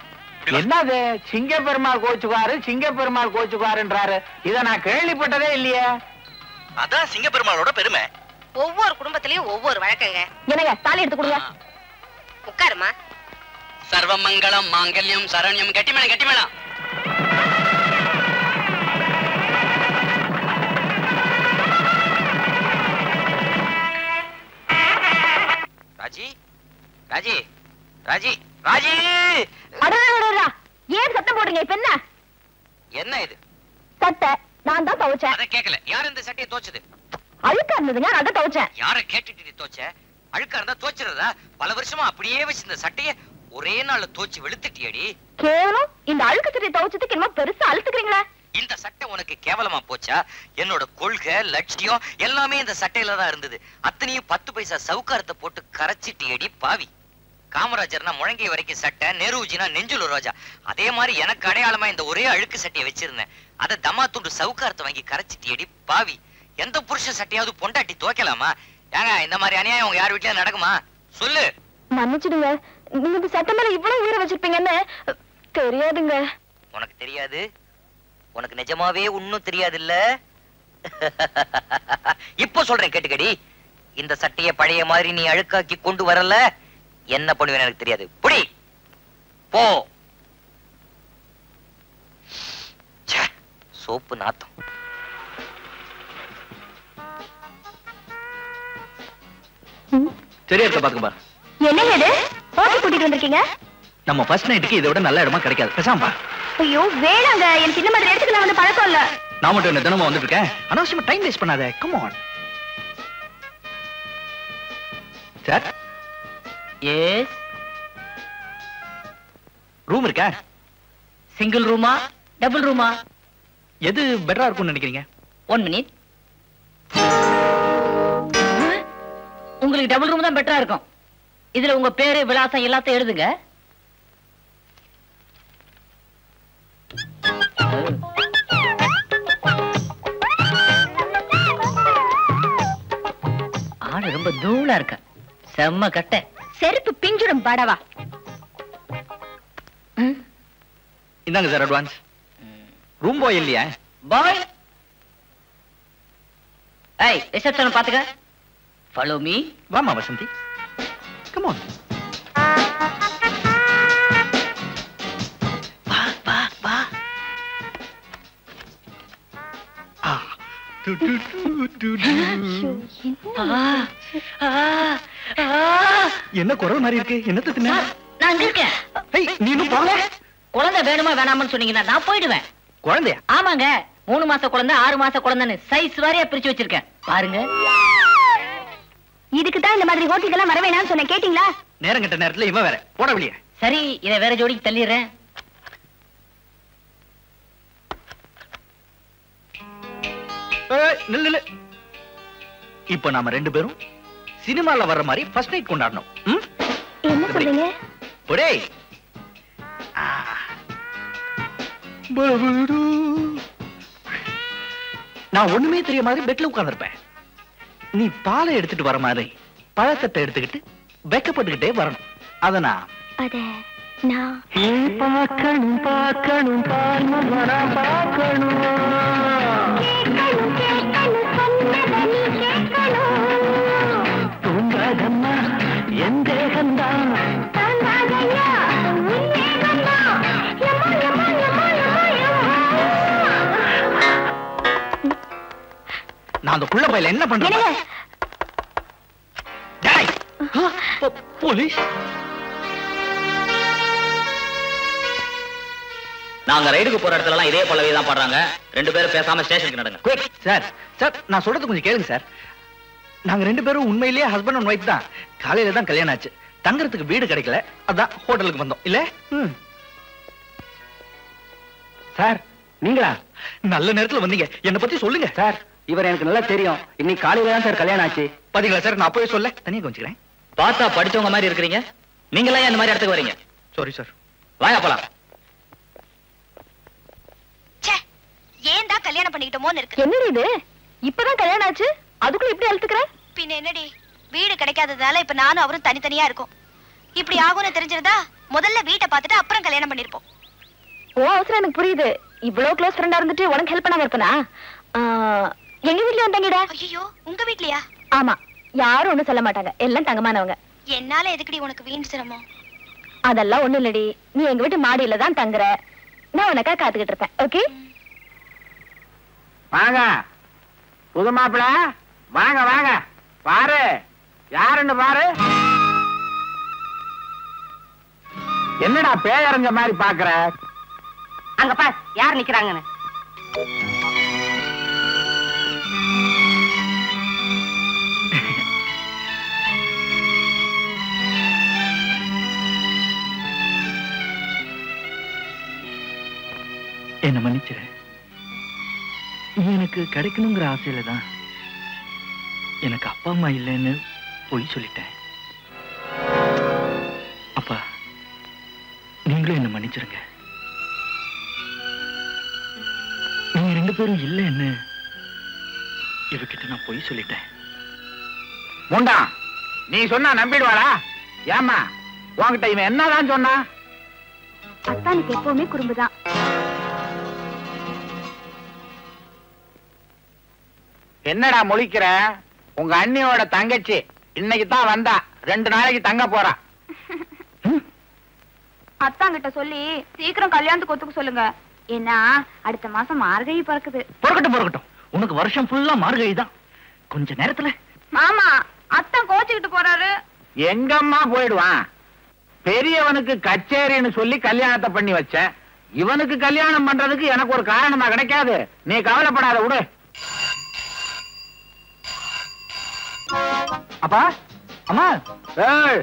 என்னது? சிங்க பெருமாள் கோச்சுக்காரு சிங்க பெருமாள் கோச்சுக்காருன்றாரு இத நான் கேள்விப்பட்டதே இல்லையே. அதான் சிங்கப்பெருமாளோட பெருமை. ஒவ்வொரு குடும்பத்திலயும் ஒவ்வொரு வழக்கங்க. என்னங்க தாலி எடுத்து கொடுங்க. உட்காருமா சர்வமங்கலம் மாங்கல்யம் சரண்யம் கட்டிமேளம் கட்டிமேளம். ராஜி? ராஜி? ராஜி? ராஜி! ஏன் சத்தம் போடுறீங்க? இப்ப என்ன? என்ன இது? சட்டை. நான் தான் துவைச்சேன். அத கேக்கல. யார் இந்த சட்டையை தோச்சது அழுக்கா இருந்ததுங்க தான் துவைச்சேன். யார கேட்டுட்டு நீ தோச்ச அழுக்கா இருந்தா தோச்சிருதா பல வருஷமா அப்படியே வச்சு இந்த சட்டைய ஒரே நாள்ல தோச்சு வெளுத்துட்டியடி. கேவலம். இந்த அழுக்கு சட்டை துவைச்சதுக்கு என்னமோ பெருசா அழுத்துக்கிறீங்களா. இந்த சட்டை உனக்கு கேவலமா போச்சா? என்னோட கொள்கை லட்சியம் எல்லாமே இந்த சட்டையில தான் இருந்தது. அத்தனையும் பத்து பைசா சவுக்காரத்தை போட்டு கரைச்சிட்டியடி பாவி. காமராஜர்னா முழங்கை வரைக்கும் சட்டை நெருஜினா நெஞ்சுல ரோஜா. அதே மாதிரி எனக்கு அடையாளமா இந்த ஒரே அழுக்கு சட்டையை வச்சிருந்தேன். அதை தம்மா துண்டு சவுக்காரத்தை வாங்கி கரைச்சிட்டியடி பாவி. எந்த புருஷ சட்டையாவது பொண்டாட்டி துவைக்கலாமா? ஏங்க இந்த மாதிரி அநியாயம் உங்க யார் வீட்லயும் நடக்குமா? சொல்லு. மன்னிச்சிடுங்க. நீங்க இந்த சட்டை மேல இவ்வளவு உயிரை வச்சிருப்பீங்கன்னு தெரியாதுங்க. உனக்கு தெரியாது? உனக்கு நிஜமாவே ஒண்ணும் தெரியாது இல்ல [laughs] இப்போ சொல்றேன் கேட்டுக்கடி. இந்த சட்டைய பழைய மாதிரி நீ அழுக்காக்கி கொண்டு வரல? என்ன பண்ணுவேன்னு எனக்கு தெரியாது. புடி! போ! சோப்பு நாத்தம். சரியா பாத்துக்க ஹோட்டல் கூட்டிட்டு வந்திருக்கீங்க? நம்ம ஃபர்ஸ்ட் நைட்டுக்கு இதை விட நல்ல இடமா கிடைக்காது. பேசாம. ஐயோ வேணாங்க. எனக்கு இந்த மாதிரி இடத்துக்கு நான் வந்து பழக்கம் இல்ல. நான் மட்டும் என்ன தினமும் வந்துட்டு இருக்கேன் அனாவசியமா டைம் வேஸ்ட் பண்ணாத. Come on sir yes room இருக்கா? சிங்கிள் ரூமா டபுள் ரூமா எது பெட்டரா இருக்கும்னு நினைக்கிறீங்க? ஒன் மினிட் உங்களுக்கு டபுள் ரூம் தான் பெட்டரா இருக்கும். இதுல உங்க பேரு விலாசம் எல்லாத்தையும் எழுதுங்க. ரொம்ப தூளா இருக்க. செம்ம கட்டை. செருப்பு பிஞ்சிடும் படவா. இந்தாங்க சார் அட்வான்ஸ். ரூம் பாய் இல்லையா? பாய் ஏய் ரிசப்ஷன் பாத்துக்க. ஃபாலோ மீ வாமா வசந்தி. கம் ஆன் என்ன குரல் மாதிரி இருக்கு என்னத்த தின்ன நான் அங்க இருக்கேன் போகல குழந்தை வேணுமா வேணாமான்னு சொன்னீங்கன்னா நான் போயிடுவேன் குழந்தையா ஆமாங்க மூணு மாச குழந்தை ஆறு மாச குழந்தைன்னு சைஸ் வாரியா பிரிச்சு வச்சிருக்கேன் பாருங்க இதுக்கு தான் இந்த மாதிரி ஹோட்டலுக்கு எல்லாம் வரவேணாம்னு சொன்னேன் கேட்டீங்களா நேரம் கட்ட நேரத்துல இவன் வேற போட வெளியே சரி இதை வேற ஜோடிக்கு தள்ளிடுறேன் நில்லு இப்ப நாம ரெண்டு பேரும் சினிமால வர்ற மாதிரி ஃபர்ஸ்ட் நைட் கொண்டாடணும். ம்? என்ன சொல்றீங்க? ஒரே ஆ. பவடு. நான் ஒண்ணுமே தெரிய மாதிரி பெட்ல உட்கார்ந்திருப்பேன். நீ பாலை எடுத்துட்டு வர மாதிரி பழக்கத்தை எடுத்துக்கிட்டு வெக்கப்பட்டுக்கிட்டே வரணும். அத நான் அத நான் பார்க்கணும் பார்க்கணும் பார்க்கணும். தூங்காதம்மா என் தேகம்தான். நான் அந்த புள்ள பையில என்ன பண்றேன் போலீஸ். நாங்க ரைடுக்கு போற இடத்துல எல்லாம் இதே பல்லவி தான் பாடுறாங்க. ரெண்டு பேரும் பேசாம ஸ்டேஷனுக்கு நடங்க. குயிக் சார் சார் நான் சொல்றது கொஞ்சம் கேளுங்க சார் நாங்க ரெண்டு பேரும் உண்மையிலேயே ஹஸ்பண்ட் அண்ட் ஒய்ஃப் தான். காலையில தான் கல்யாணம் ஆச்சு. தங்கறதுக்கு வீடு கிடைக்கல. அதான் ஹோட்டலுக்கு வந்தோம். இல்ல. சார் நீங்களா? நல்ல நேரத்துல வந்தீங்க. என்ன பத்தி சொல்லுங்க. சார் இவர் எனக்கு நல்லா தெரியும். இன்னைக்கு காலையில தான் சார் கல்யாணம் ஆச்சு. பாத்தீங்களா சார்? நான் அப்பவே சொல்ல. தனியா கொஞ்சிக்கிறேன் பார்த்தா படிச்சவங்க மாதிரி இருக்கிறீங்க. நீங்களா இந்த மாதிரி இடத்துக்கு வரீங்க? சாரி சார் வாயா போலாம். ஏன் தான் கல்யாணம் பண்ணிக்கிட்டோமோன்னு இருக்கு? என்னடி இது? இப்பதான் கல்யாணம் ஆச்சு? அதுக்குள்ள இப்படி அழுத்துக்கிற? பின்ன என்னடி? வீடு கிடைக்காததால இப்ப நானும் அவரும் தனித்தனியா இருக்கோம். இப்படி ஆகும்னு தெரிஞ்சிருந்தா முதல்ல வீட்டை பார்த்துட்டு அப்புறம் கல்யாணம் பண்ணிருப்போம். ஓ அவசரம் எனக்கு புரியுது. இவ்வளவு க்ளோஸ் ஃப்ரெண்டா இருந்துட்டு உனக்கு ஹெல்ப் பண்ணாம இருப்பனா? எங்க வீட்ல வந்தாங்கடா? ஐயோ உங்க வீட்லயா? ஆமா யாரும் ஒண்ணும் சொல்ல மாட்டாங்க. எல்லாம் தங்கமானவங்க. என்னால எதுக்குடி உனக்கு வீண் சிரமம்? அதெல்லாம் ஒண்ணும் இல்லடி. நீ எங்க வீட்டு மாடியில தான் தங்குற. நான் உனக்கா காத்துக்கிட்டு இருப்பேன் ஓகே? வாங்க. புது மாப்பிள? வாங்க வாங்க. பாரு. யாருன்னு பாரு. என்னடா பேயறஞ்ச மாதிரி பாக்குற? அங்க பார் யார் நிக்கிறாங்கன்னு. என்ன மன்னிச்சிரு. எனக்கு கிடைக்கணுங்கிற ஆசையில தான். எனக்கு அப்பா அம்மா இல்லைன்னு பொய் சொல்லிட்டேன். அப்பா நீங்களும் என்ன மன்னிச்சிருங்க. நீங்க ரெண்டு பேரும் இல்லைன்னு இவகிட்ட நான் பொய் சொல்லிட்டேன். முண்டா நீ சொன்னா நம்பிடுவாளா? ஏமா உன்கிட்ட இவன் என்னதான் சொன்னா? அத்தானுக்கு எப்பவுமே குறும்புதான். என்னடா முழிக்கிற? உங்க அண்ணியோட தங்கச்சி இன்னைக்கு தான் வந்தா. ரெண்டு நாளைக்கு தங்க போறா. அத்தாங்கிட்ட சொல்லி சீக்கிரம் கல்யாணத்துக்கு ஒத்துக்க சொல்லுங்க. ஏன்னா அடுத்த மாசம் மார்கழி பிறக்குது. பொறுக்கட்டும் பொறுக்கட்டும். உனக்கு வருஷம் ஃபுல்லா மார்கழி தான். கொஞ்ச நேரத்துல. மாமா அத்தான் கோச்சுக்கிட்டு போறாரு. எங்கம்மா போயிடுவான்? பெரியவனுக்கு கச்சேரின்னு சொல்லி கல்யாணத்தை பண்ணி வச்சேன். இவனுக்கு கல்யாணம் பண்றதுக்கு எனக்கு ஒரு காரணமா கிடைக்காது. நீ கவலைப்படாத விடு. அப்பா அம்மா. ஏய்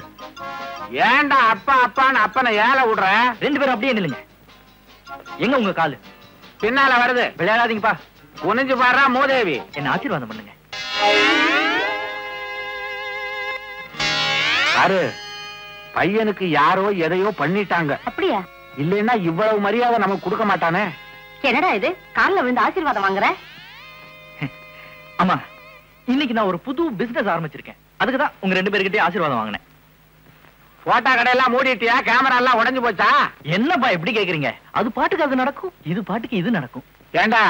ஏன்டா அப்பா அப்பான்னு அப்பனை ஏல விடுற? ரெண்டு பேரும் அப்படியே நில்லுங்க. எங்க உங்க காலு? பின்னால வருது. விளையாடாதீங்கப்பா. குனிஞ்சு பாடுறா மூதேவி. என்ன ஆசீர்வாதம் பண்ணுங்க. பாரு பையனுக்கு யாரோ எதையோ பண்ணிட்டாங்க. அப்படியா? இல்லைன்னா இவ்வளவு மரியாதை நமக்கு கொடுக்க மாட்டானே. என்னடா இது? கால்ல விழுந்து ஆசீர்வாதம் வாங்குற? ஆமா இன்னைக்கு நான் ஒரு புது பிசினஸ் ஆரம்பிச்சிருக்கேன். அதுக்கு தான் உங்க ரெண்டு பேர்கிட்டயும் ஆசீர்வாதம் வாங்கினேன். போட்டோ கடையெல்லாம் மூடிட்டியா? கேமரா எல்லாம் உடைஞ்சு போச்சா? என்னப்பா எப்படி கேக்குறீங்க? அது பாட்டுக்கு அது நடக்கும். இது பாட்டுக்கு இது நடக்கும். ஏண்டா?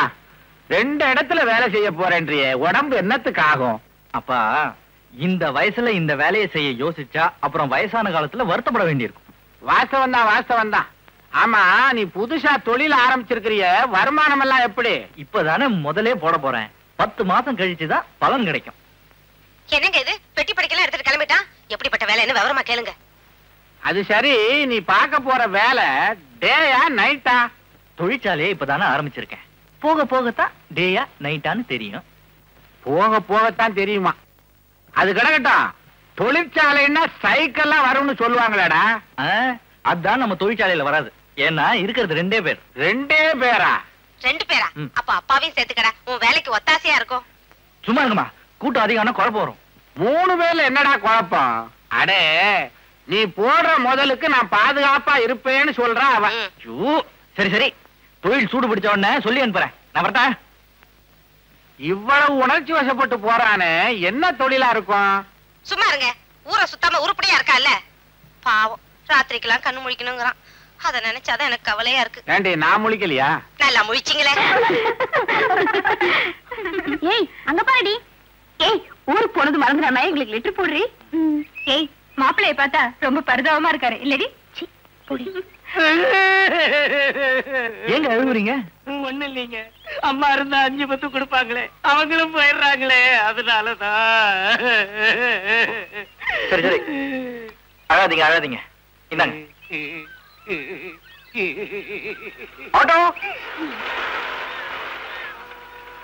ரெண்டு இடத்துல வேலை செய்ய போறேன்றியே. உடம்பு என்னத்துக்கு ஆகும்? அப்பா இந்த வயசுல இந்த வேலையை செய்ய யோசிச்சா அப்புறம் வயசான காலத்துல வருத்தப்பட வேண்டியிருக்கும். வாஸ்தவம் தான் வாஸ்தவம் தான் ஆமா நீ புதுசா தொழில் ஆரம்பிச்சிருக்கிறிய. வருமானம் எல்லாம் எப்படி? இப்பதானே முதலே போட போறேன். பத்து மாசம் கழிச்சுதான் பலன் கிடைக்கும். என்னங்க இது? பெட்டி படிக்கலாம் எடுத்துட்டு கிளம்பிட்டான்? எப்படிப்பட்ட வேலைன்னு விவரமா கேளுங்க. அது சரி நீ பார்க்க போற வேலை டேயா நைட்டா தொழிற்சாலையை இப்பதானே ஆரம்பிச்சிருக்கேன். போக போகத்தான் டேயா நைட்டான்னு தெரியும். போக போகத்தான் தெரியுமா? அது கிடக்கட்டும். தொழிற்சாலைன்னா சைக்கிள்லாம் வரும்னு சொல்லுவாங்களேடா. அதான் நம்ம தொழிற்சாலையில வராது. ஏன்னா இருக்கிறது ரெண்டே பேர். ரெண்டே பேரா? ரெண்டு பேரா. அப்ப அப்பாவையும் சேர்த்துக்கடா. உன் வேலைக்கு ஒத்தாசையா இருக்கும் சும்மா இருங்கம்மா. கூட்டம் அதிகம்னா குழப்பம் வரும். மூணு பேர்ல என்னடா குழப்பம்? அடே நீ போடுற முதலுக்கு நான் பாதுகாப்பா இருப்பேன்னு சொல்றான் அவன் சரி சரி. தொழில் சூடு பிடிச்ச உடனே சொல்லி அனுப்புறேன். நான் வரட்டா? இவ்வளவு உணர்ச்சி வசப்பட்டு போறானே. என்ன தொழிலா இருக்கும்? சும்மா இருங்க. ஊரை சுத்தாம உருப்படியா இருக்கால்ல? பாவம். ராத்திரிக்கெல்லாம் கண்ணு முழிக்கணுங்கிறான். அத நினைச்சாதான் எனக்கு கவலையா இருக்கு. ஏண்டி நான் முழிக்கலையா? நல்லா முழிச்சிங்களே. ஏய் அங்க பாருடி. ஏய் ஊருக்கு போனது மறந்துடாம எங்களுக்கு லெட்டர் போடுறி. ஏய் மாப்பிள்ளைய பார்த்தா ரொம்ப பரிதாபமா இருக்காரு. இல்லடி. ஏங்க அழுகுறீங்க? ஒண்ணு இல்லைங்க. அம்மா இருந்தா அஞ்சு பத்து கொடுப்பாங்களே. அவங்களும் போயிடுறாங்களே. அதனாலதான். சரி சரி. அழாதீங்க அழாதீங்க. இந்தாங்க. ஆட்டோ.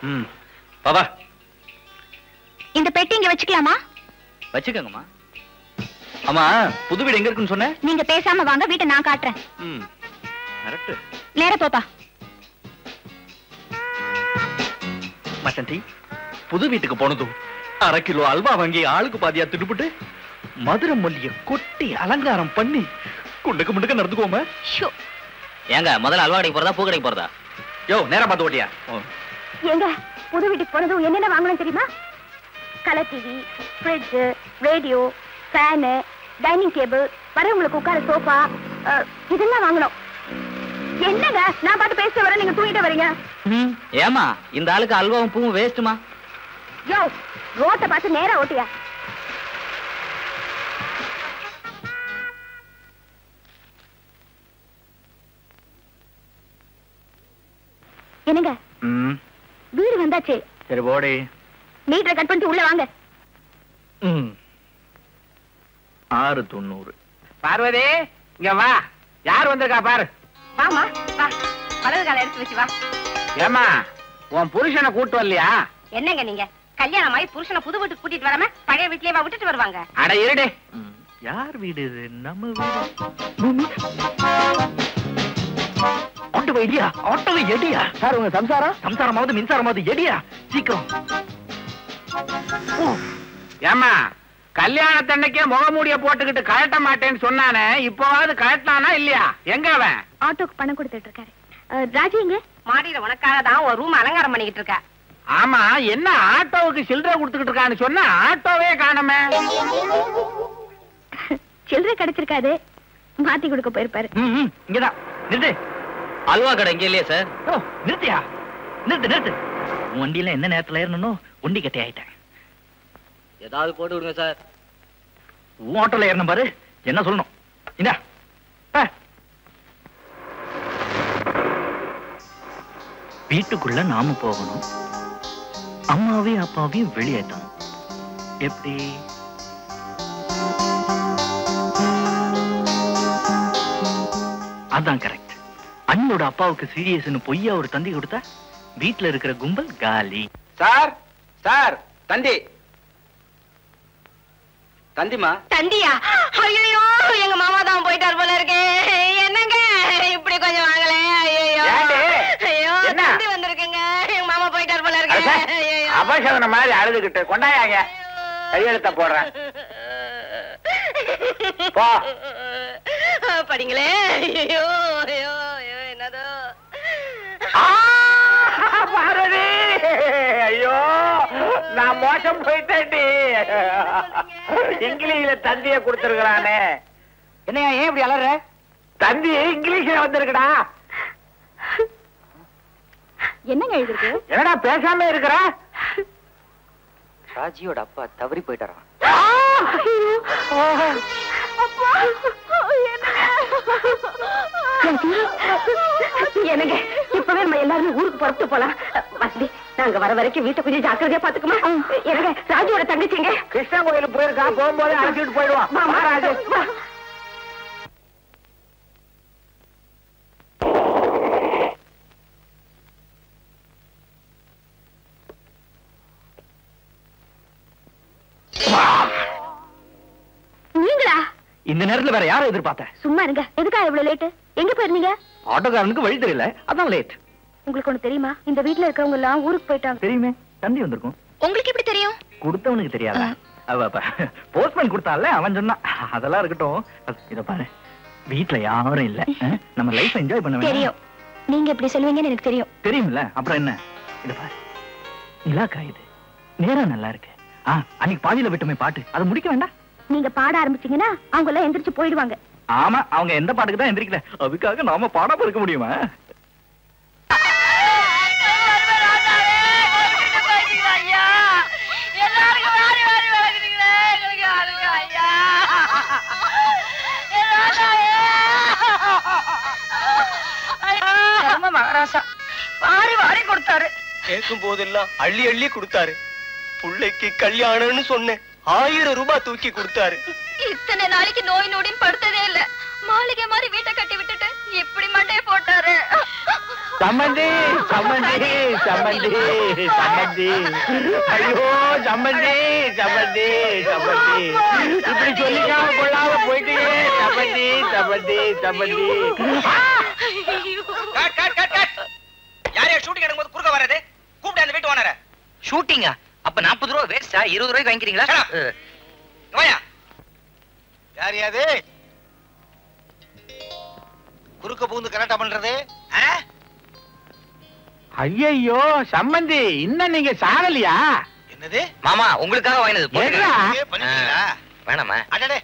ம் பாபா இந்த பெட்டி இங்க வச்சுக்கலாமா? வச்சுக்கோங்கம்மா. ஆமா புது வீடு எங்க இருக்குன்னு சொன்ன? நீங்க பேசாம வாங்க வீட்டை நான் காட்டுறேன். ம் கரெக்ட் நேர போப்பா. மச்சந்தி புது வீட்டுக்கு போனதும் அரை கிலோ அல்வா வாங்கி ஆளுக்கு பாதியா திடுபட்டு மதுரை மல்லிய கொட்டி அலங்காரம் பண்ணி குண்டுக்கு முண்டுக்க நடந்துக்கோம ஏங்க முதல்ல அல்வா கடைக்கு போறதா பூ கடைக்கு போறதா? யோ நேரம் பார்த்து ஓட்டியா? எங்க புது வீட்டுக்கு போனதும் என்னென்ன வாங்கணும் தெரியுமா? Colour TV fridge radio fan dining table வரவங்களுக்கு உட்கார சோஃபா இதெல்லாம் வாங்கணும். என்னங்க நான் பாட்டு பேச வரேன் நீங்க தூங்கிட்டு வரீங்க. ஏமா இந்த ஆளுக்கு அல்வாவும் பூவும் வேஸ்ட்டுமா யோ ரோட்டை பார்த்து நேரா ஓட்டியா? என்னங்க? வீடு வந்தாச்சு. சரி போடி. மீட்டரை கட் பண்ணிட்டு உள்ள வாங்க. ம். ஆறு தொண்ணூறு. பார்வதி இங்க வா. யார் வந்திருக்கா பாரு. வாமா வா. வலது கால எடுத்து வச்சு வா. ஏமா உன் புருஷனை கூட்டு வரலையா? என்னங்க நீங்க? கல்யாணம் ஆகி புருஷனை புது வீட்டுக்கு கூட்டிட்டு வராம பழைய வீட்லயே விட்டுட்டு வருவாங்க. அட இருடே. யார் வீடு இது? நம்ம வீடு. ஆட்டோவை எடியா ஆட்டோவை எடியா? சார் உங்க சம்சாரம்? சம்சாரமாவது மின்சாரமாவது எடியா? சீக்கிரம். ஏமா கல்யாணத்தன்னைக்கே முகமூடிய போட்டுக்கிட்டு கழட்ட மாட்டேன்னு சொன்னானே இப்போவாவது கழட்டினானா இல்லையா? எங்க அவன்? ஆட்டோக்கு பணம் கொடுத்துட்டு இருக்காரு. ராஜி எங்க? மாடியில உனக்காக தான் ஒரு ரூம் அலங்காரம் பண்ணிக்கிட்டு இருக்க ஆமா என்ன ஆட்டோவுக்கு சில்லறை கொடுத்துக்கிட்டு இருக்கான்னு சொன்னா ஆட்டோவே காணமே. சில்லறை கிடைச்சிருக்காது. மாத்தி கொடுக்க போயிருப்பாரு. இங்கதான். நிறுத்து. அல்வா கடை இங்க இல்லையா சார்? நிறுத்தியா? நிறுத்து நிறுத்து. வண்டியில எந்த நேரத்துல ஏறணும் ஒண்டி கட்டி ஆயிட்டேன். ஏதாவது போட்டு விடுங்க சார். ஆட்டோல ஏறணும் பாரு. என்ன சொல்லணும்? இந்தா. வீட்டுக்குள்ள நாம போகணும். அம்மாவையும் அப்பாவையும் வெளியேற்றணும். எப்படி? அதான் கரெக்ட் அண்ணனோட அப்பாவுக்கு சீரியஸ்னு பொய்யா ஒரு தந்தி கொடுத்தா வீட்டுல இருக்கிற கும்பல் காலி. சார் சார் தந்தி. தந்திமா தந்தியா? ஐயோ எங்க மாமா தான் போயிட்டார் போல இருக்கே. என்னங்க? இப்படி கொஞ்சம் வாங்களே. ஐயோ? ஐயோ? தந்தி வந்திருக்குங்க. எங்க மாமா போயிட்டார் போல இருக்கே. அபசகன மாதிரி அழுதுகிட்டு கொண்டாயாங்க. கையெழுத்த போடுறேன். படிங்களே. ஐயோ ஐயோ ஐயோ என்னதோ. பாரதி. ஐயோ நான் மோசம் போயிட்டேன்டி. இங்கிலீஷ்ல தந்திய கொடுத்திருக்கிறானே. என்னையா ஏன் இப்படி அலற? தந்தி இங்கிலீஷ்ல வந்திருக்குடா. என்னங்க எழுதிருக்கு என்னடா பேசாம இருக்கிற? ராஜியோட அப்பா தவறி போயிட்டாராம் என்னங்க? இப்பவே நம்ம எல்லாருமே ஊருக்கு புறப்பட்டு போலாம். வசதி நாங்க வர வரைக்கும் வீட்டை கொஞ்சம் ஜாக்கிரதையா பாத்துக்குமா என்னங்க ராஜுவோட தங்கச்சிங்க. கிருஷ்ணா கோயிலுக்கு போயிருக்கான் போகும்போது அழைச்சிட்டு போயிடுவான். இந்த நேரத்துல வேற யாரை எதிர்பார்த்த? சும்மா இருங்க. எதுக்கா இவ்வளவு லேட்டு எங்க போயிருந்தீங்க? ஆட்டோக்காரனுக்கு வழி தெரியல. அதான் லேட் உங்களுக்கு ஒண்ணு தெரியுமா? இந்த வீட்ல இருக்கவங்க எல்லாம் ஊருக்கு போயிட்டாங்க. தெரியுமே. தந்தி வந்திருக்கும். உங்களுக்கு எப்படி தெரியும்? கொடுத்தவனுக்கு தெரியாதா? போஸ்ட்மேன் கொடுத்தால அவன் சொன்னான். அதெல்லாம் இருக்கட்டும். இத பாரு. வீட்ல யாரும் இல்ல. நம்ம லைஃப் என்ஜாய் பண்ண தெரியும். நீங்க எப்படி சொல்லுவீங்கன்னு எனக்கு தெரியும். தெரியும்ல? அப்புறம் என்ன? இத பாரு. நிலா காயுது நேரம் நல்லா இருக்கு. ஆ, அன்னைக்கு பாதியில விட்டுமே பாட்டு. அது முடிக்க வேண்டாம். நீங்க பாட ஆரம்பிச்சீங்கன்னா அவங்க எல்லாம் எந்திரிச்சு போயிடுவாங்க. ஆமா அவங்க எந்த பாட்டுக்கு தான் எந்திரிக்கல. அதுக்காக நாம பாடாம இருக்க முடியுமா? மகாராசா. வாரி வாரி கொடுத்தாரு. கேட்கும் போதெல்லாம் அள்ளி அள்ளி கொடுத்தாரு. புள்ளைக்கு கல்யாணம்னு சொன்னேன். ஆயிரம் ரூபாய் தூக்கி கொடுத்தாரு. இத்தனை நாளைக்கு நோய் நொடின்னு படுத்ததே இல்ல. மாளிகை மாதிரி வீட்டை கட்டி விட்டுட்டு இப்படி மண்டைய போட்டாரு. சம்மந்தி சம்மந்தி சம்மந்தி சம்மந்தி ஐயோ சம்மந்தி சம்மந்தி சம்மந்தி இப்படி சொல்லிக்காம கொள்ளாம போயிட்டீங்க சம்மந்தி சம்மந்தி சம்மந்தி கட் கட் கட் கட். யார் யார் ஷூட்டிங் எடுக்கும்போது குறுக்க வராது கூப்பிட்டு அந்த வீட்டு ஓனரை. ஷூட்டிங்கா அப்ப நாற்பது ரூபா வேஸ்டா இருபது ரூபாய்க்கு வாங்கிக்கிறீங்களா? வாயா. யார் யாது? குறுக்க பூந்து கரெக்டா பண்றது? ஐயோ சம்மந்தி இன்னும் நீங்க சாகலையா என்னது? மாமா உங்களுக்காக வாங்கினது வேணாமா அடடே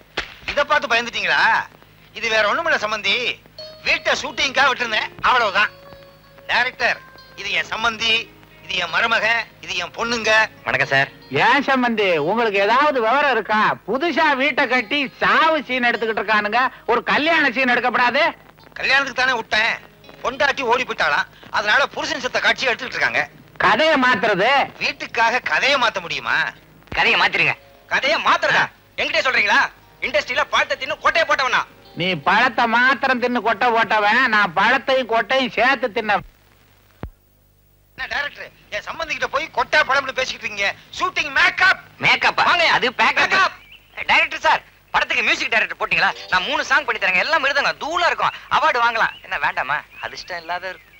இத பார்த்து பயந்துட்டீங்களா? இது வேற ஒண்ணுமில்ல சம்பந்தி. வீட்டை ஷூட்டிங்காக விட்டுருந்தேன். அவ்வளவுதான். டைரக்டர் இது என் சம்பந்தி. இது என் மருமக இது என் பொண்ணுங்க. வணக்கம் சார். ஏன் சம்பந்தி உங்களுக்கு ஏதாவது விவரம் இருக்கா? புதுசா வீட்டை கட்டி சாவு சீன் எடுத்துக்கிட்டு இருக்கானுங்க. ஒரு கல்யாண சீன் எடுக்கப்படாது. கல்யாணத்துக்கு தானே விட்டேன். பொண்டாட்டி ஓடி போயிட்டாளாம் அதனால புருஷன் செத்த காட்சி எடுத்துக்கிட்டு இருக்காங்க. கதையை மாத்துறது. வீட்டுக்காக கதையை மாத்த முடியுமா? கதையை மாத்திருங்க. கதையை மாத்துறதா? என்கிட்ட சொல்றீங்களா? இண்டஸ்ட்ரியில பழத்தை தின்னு கொட்டையை போட்டவனா? நீ பழத்தை மாத்திரம் தின்னு கொட்டை போட்டவன் நான் பழத்தையும் கொட்டையும் சேர்த்து தின்ன டைரக்டர் என் சம்பந்தி கிட்ட போய் கொட்டை பழம்னு பேசிக்கிட்டு இருக்கீங்க. ஷூட்டிங் மேக்கப் மேக்கப் வாங்க. அது பேக்கப் டைரக்டர் சார் படத்துக்கு மியூசிக் டைரக்டர் போட்டீங்களா? நான் மூணு சாங் பண்ணி தரேங்க. எல்லாம் மிருதங்க. தூளா இருக்கும். அவார்டு வாங்கலாம். என்ன வேண்டாமா? அதிர்ஷ்டம் இல்லாத இருக்கு.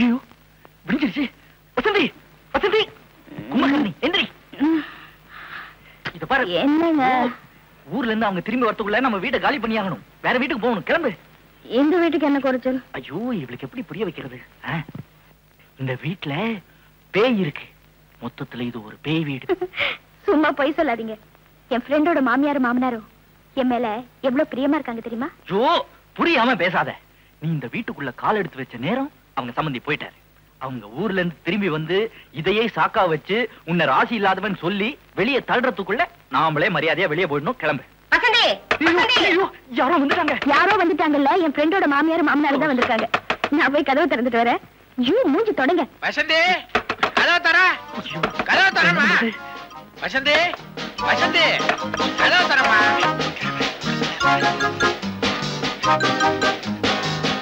ஐயோ விடிஞ்சிருச்சு. வசந்தி வசந்தி. கும்பகர்ணி எந்திரி. இத பாரு. என்னங்க? ஊர்ல இருந்து அவங்க திரும்பி வரதுக்குள்ள நம்ம வீட்டை காலி பண்ணி ஆகணும் வேற வீட்டுக்கு போகணும். கிளம்பு. எங்க வீட்டுக்கு என்ன குறைச்சல்? ஐயோ இவளுக்கு எப்படி புரிய வைக்கிறது? இந்த வீட்ல பேய் இருக்கு. மொத்தத்துல இது ஒரு பேய் வீடு. [laughs] சும்மா பொய் சொல்லாதீங்க. என் ஃப்ரெண்டோட மாமியாரும் மாமனாரும் என் மேல எவ்வளவு பிரியமா இருக்காங்க தெரியுமா? ஐயோ புரியாம பேசாத. நீ இந்த வீட்டுக்குள்ள கால் எடுத்து வச்ச நேரம் அவங்க சம்மந்தி போயிட்டாரு. அவங்க ஊர்ல இருந்து திரும்பி வந்து இதையே சாக்கா வச்சு உன்னை ராசி இல்லாதவன் சொல்லி வெளியே தள்ளுறதுக்குள்ள நாமளே மரியாதையா வெளியே போயிடணும் கிளம்பு. வசந்தி யாரோ வந்துட்டாங்க. யாரோ வந்துட்டாங்கல்ல என் ஃப்ரெண்டோட மாமியாரும் மாமனாரும் தான் வந்திருக்காங்க. நான் போய் கதவை திறந்துட்டு வரேன். ஐயோ மூஞ்சி தொடங்க. வசந்தி கதவை தர. கதவை தரமா வசந்தி வசந்தி கதவை தரமா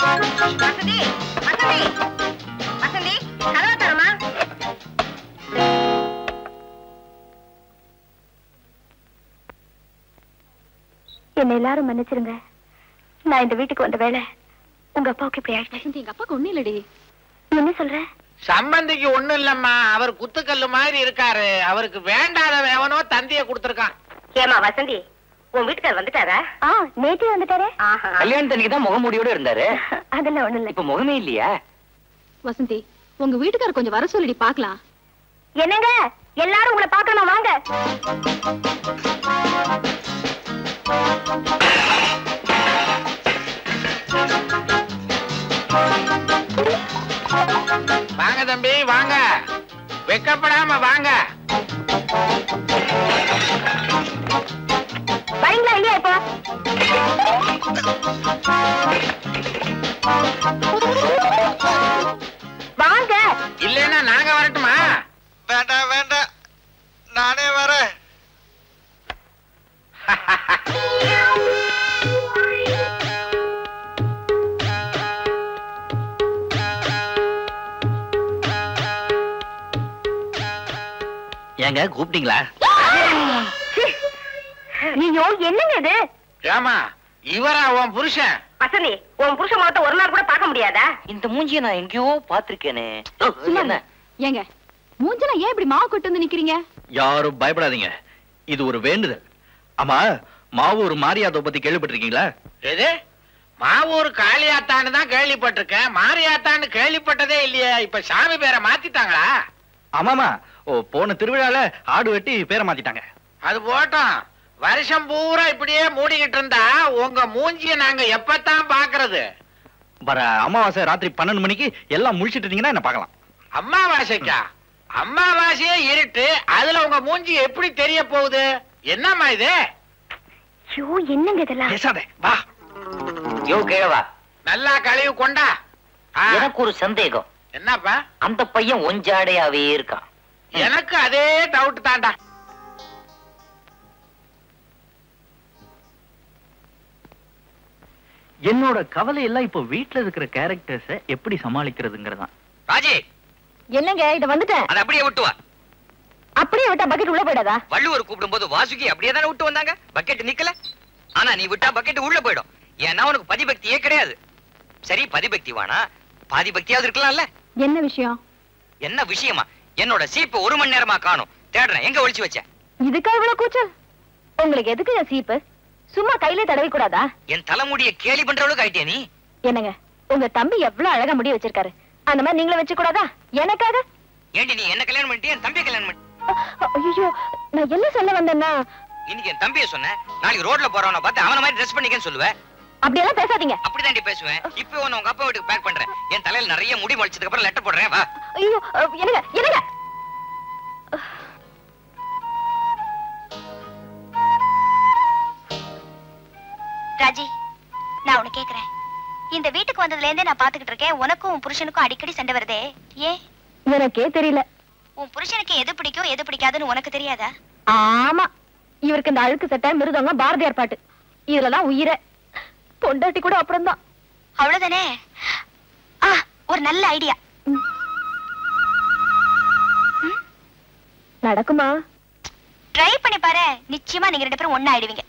வசந்தி வசந்தி வசந்தி கதவை என்ன எல்லாரும் மன்னிச்சிருங்க. நான் இந்த வீட்டுக்கு வந்த வேலை உங்க அப்பாவுக்கு இப்படி ஆயிடுச்சு. எங்க அப்பாக்கு ஒண்ணு இல்லடி. என்ன சொல்ற? சம்பந்திக்கு ஒண்ணும் இல்லம்மா. அவர் குத்துக்கல்லு மாதிரி இருக்காரு. அவருக்கு வேண்டாத எவனோ தந்திய கொடுத்திருக்கான். ஏமா வசந்தி உன் வீட்டுக்கார் வந்துட்டாரா? ஆ நேற்றே வந்துட்டாரே. ஆஹா. கல்யாணத்தன்னைக்கு தான் முகமூடியோட இருந்தாரு. அதெல்லாம் ஒண்ணும் இல்ல. இப்ப முகமே இல்லையா? வசந்தி உங்க வீட்டுக்காரர் கொஞ்சம் வர சொல்லிடி பாக்கலாம் என்னங்க? எல்லாரும் உங்களை பார்க்கணும்? வாங்க. வாங்க தம்பி வாங்க. வெக்கப்படாம வாங்க. வரீங்களா இல்லையா இப்போ? வாங்க. இல்லைன்னா நாங்க வரட்டுமா? வேண்டாம் வேண்டாம். நானே வரேன். [laughs] ஏங்க கூப்பிட்டீங்களா? ஐயோ என்னங்க இது? ஏமா இவரா உன் புருஷன்? வசந்தி உன் புருஷன் முகத்தை ஒரு நாள் கூட பார்க்க முடியாதா? இந்த மூஞ்சிய நான் எங்கேயோ பாத்திருக்கேனே ஏங்க மூஞ்சல ஏன் இப்படி மாவு கொட்டு வந்து நிக்கிறீங்க? யாரும் பயப்படாதீங்க. இது ஒரு வேண்டுதல். ஆமா மாவூர் மாரியாதை பத்தி கேள்விப்பட்டிருக்கீங்களா? எது? மாவூர் காளியாத்தான்னு தான் கேள்விப்பட்டிருக்கேன். மாரியாத்தான்னு கேள்விப்பட்டதே இல்லையே. இப்ப சாமி பேரை மாத்திட்டாங்களா? ஆமாமா. ஓ போன திருவிழால ஆடு வெட்டி பேரை மாத்திட்டாங்க. அது போட்டோம். வருஷம் பூரா இப்படியே மூடிக்கிட்டு இருந்தா உங்க மூஞ்சிய நாங்க எப்பத்தான் பாக்குறது? வர அமாவாசை ராத்திரி பன்னெண்டு மணிக்கு எல்லாம் முழிச்சிட்டு இருந்தீங்கன்னா என்ன பார்க்கலாம். அம்மாவாசைக்கா? அம்மாவாசையே இருட்டு. அதுல உங்க மூஞ்சி எப்படி தெரிய போகுது? என்னம்மா இது? ஐயோ என்னங்க இதெல்லாம்? பேசாதே வா. யோ கேவா நல்லா கழிவு கொண்டா. எனக்கு ஒரு சந்தேகம். என்னப்பா? அந்த பையன் ஒஞ்சாடையாவே இருக்கான். எனக்கு அதே டவுட் தான்டா. என்னோட கவலை எல்லாம் இப்போ வீட்ல இருக்கிற கேரக்டர்ஸ எப்படி சமாளிக்கிறதுங்கிறதான். ராஜி! என்னங்க இத வந்துட்டேன். அதை அப்படியே விட்டு வா. அப்படியே விட்டா பக்கெட் உள்ள போயிடாதா? வள்ளுவர் கூப்பிடும்போது வாசுகி அப்படியே தானே விட்டு வந்தாங்க? பக்கெட் நிக்கல. ஆனா நீ விட்டா பக்கெட் உள்ள போயிடும். ஏன்னா உனக்கு பதிபக்தியே கிடையாது. சரி பதிபக்தி வானா? பாதி பக்தியாவது இருக்கலாம்ல. என்ன விஷயம்? என்ன விஷயமா? என்னோட சீப்பு ஒரு மணி நேரமா காணும். தேடுறேன் எங்க ஒளிச்சு வச்ச? இதுக்கா இவ்வளவு கூச்சல்? உங்களுக்கு எதுக்கு என் சீப்பு? சும்மா கையில தடவி கூடாதா? என் தலைமுடிய கேலி பண்ற அளவுக்கு ஆயிட்டியா நீ? என்னங்க உங்க தம்பி எவ்வளவு அழகா முடி வச்சிருக்காரு. அந்த மாதிரி நீங்களும் வச்சு கூடாதா? எனக்காக? ஏண்டி நீ என்ன கல்யாணம் பண்ணிட்டு என் தம்பியை கல்யாணம் பண்ணி ஐயோ நான் என்ன சொல்ல வந்தேன்னா? இன்னைக்கு என் தம்பியை சொன்னேன் நாளைக்கு ரோட்ல போறவன பார்த்து அவன மாதிரி ட்ரெஸ் பண்ணிக்கன்னு சொல்லுவேன் அப்படியெல்லாம் பேசாதீங்க. அப்படிதாண்டி பேசுவேன். இப்போ உன்னை உங்க அப்பா வீட்டுக்கு பேக் பண்றேன். என் தலையில நிறைய முடி முளைச்சதுக்கு அப்புறம் லெட்டர் போடுறேன் வா. ஐயோ என்னங்க என்னங்க? ராஜி நான் உனக்கு கேக்குறேன். இந்த வீட்டுக்கு வந்ததுல இருந்தே நான் பாத்துக்கிட்டு இருக்கேன். உனக்கும் உன் புருஷனுக்கும் அடிக்கடி சண்டை வருதே. ஏன்? எனக்கே தெரியல. உன் புருஷனுக்கு எது பிடிக்கும் எது பிடிக்காதுன்னு உனக்கு தெரியாதா? ஆமா. இவருக்கு இந்த அழுக்கு சட்டை மிருதங்க பாரதியார் பாட்டு. இதுலதான் உயிரை. பொண்டாட்டி கூட அப்புறம் தான் அவ்வளவுதானே ஒரு நல்ல ஐடியா. நடக்குமா? ட்ரை பண்ணி பாரு. நிச்சயமா நீங்க ரெண்டு பேரும் ஒண்ணா ஆயிடுவீங்க.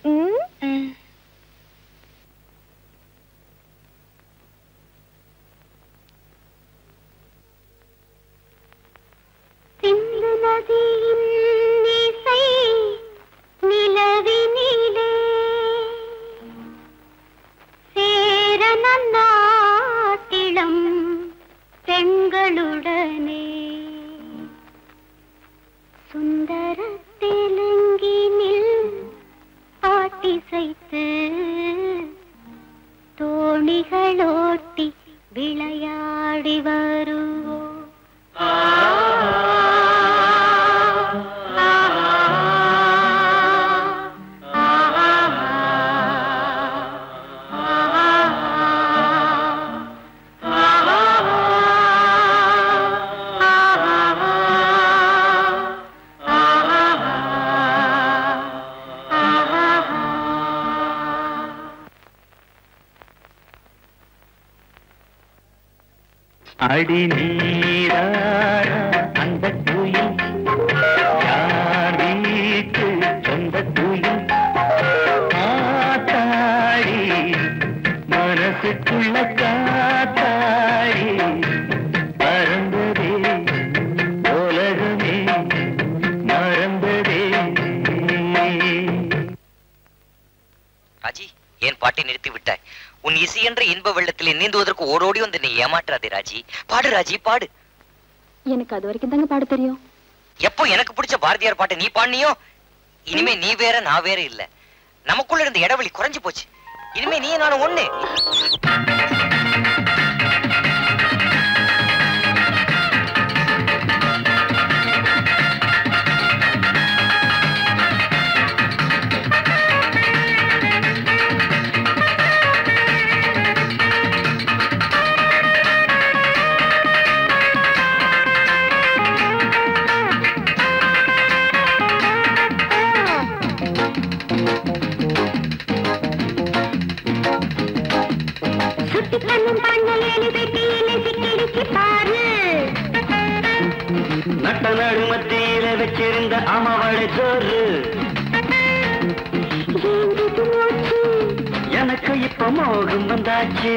அடி நீராட அந்த குயில். யார் வீட்டு சொந்த குயில்? ஆத்தாடி மனசுக்குள்ள காத்தாடி பறந்ததே உலகமே மறந்ததே. ராஜி ஏன் பாட்டை நிறுத்தி விட்டாய்? உன் இசை என்ற இன்ப வெள்ளத்தில் நீந்துவதற்கு ஓரோடி வந்து நீ ஏமாற்றாதே பாடு ராஜி பாடு. எனக்கு அது வரைக்கும் தாங்க பாட தெரியும். எப்போ எனக்கு பிடிச்ச பாரதியார் பாட்டை நீ பாடினியோ? இனிமே நீ வேற நான் வேற இல்ல. நமக்குள்ள இருந்த இடைவெளி குறைஞ்சு போச்சு. இனிமே நீ நானும் ஒண்ணு. மோகம் வந்தாச்சு.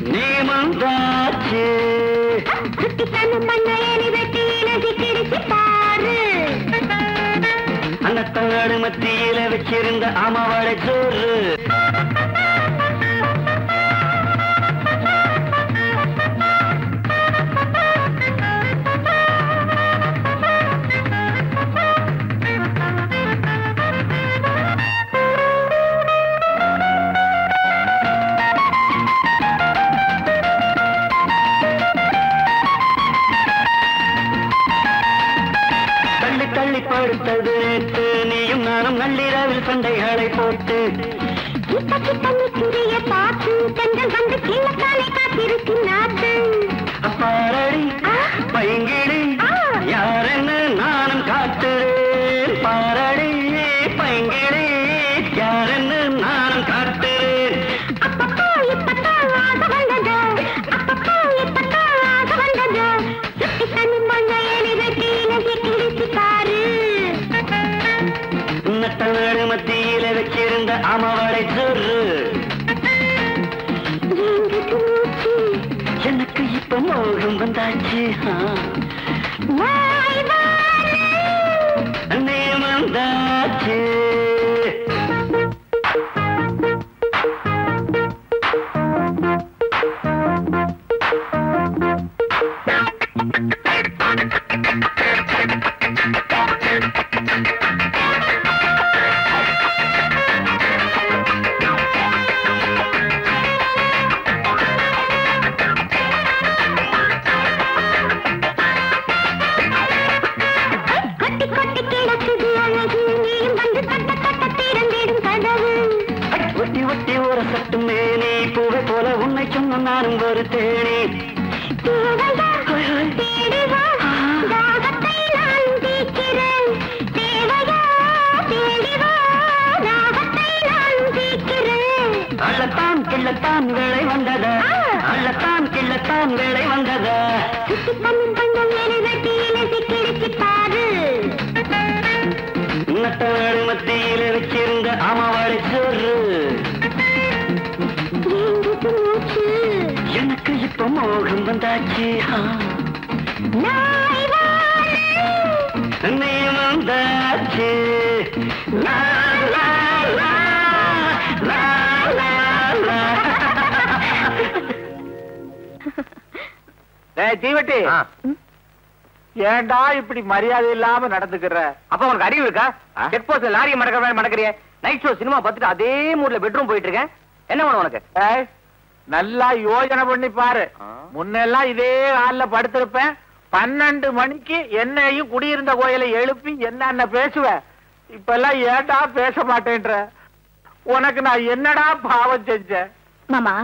நீ வந்தாச்சு. நட்டநாடு மத்தியில வச்சிருந்த அமாவாழை சோறு. ஏன்டா இப்படி மரியாதை இல்லாம நடந்துக்கிற. அப்ப உனக்கு அறிவு இருக்கா? செக் போஸ்ட்ல லாரியை மடக்கிற மாதிரி மடக்கிறிய. நைட் ஷோ சினிமா பார்த்துட்டு அதே மூட்ல பெட்ரூம் போயிட்டு இருக்கேன் என்ன வேணும் உனக்கு? நல்லா யோசனை பண்ணி பாரு. முன்னெல்லாம் இதே ஹால்ல படுத்திருப்பேன். பன்னெண்டு மணிக்கு என்னையும் குடியிருந்த கோயிலை எழுப்பி என்னென்ன பேசுவ? இப்ப எல்லாம் ஏன்டா பேச மாட்டேன்ற? உனக்கு நான் என்னடா பாவம் செஞ்சேன்? மாமா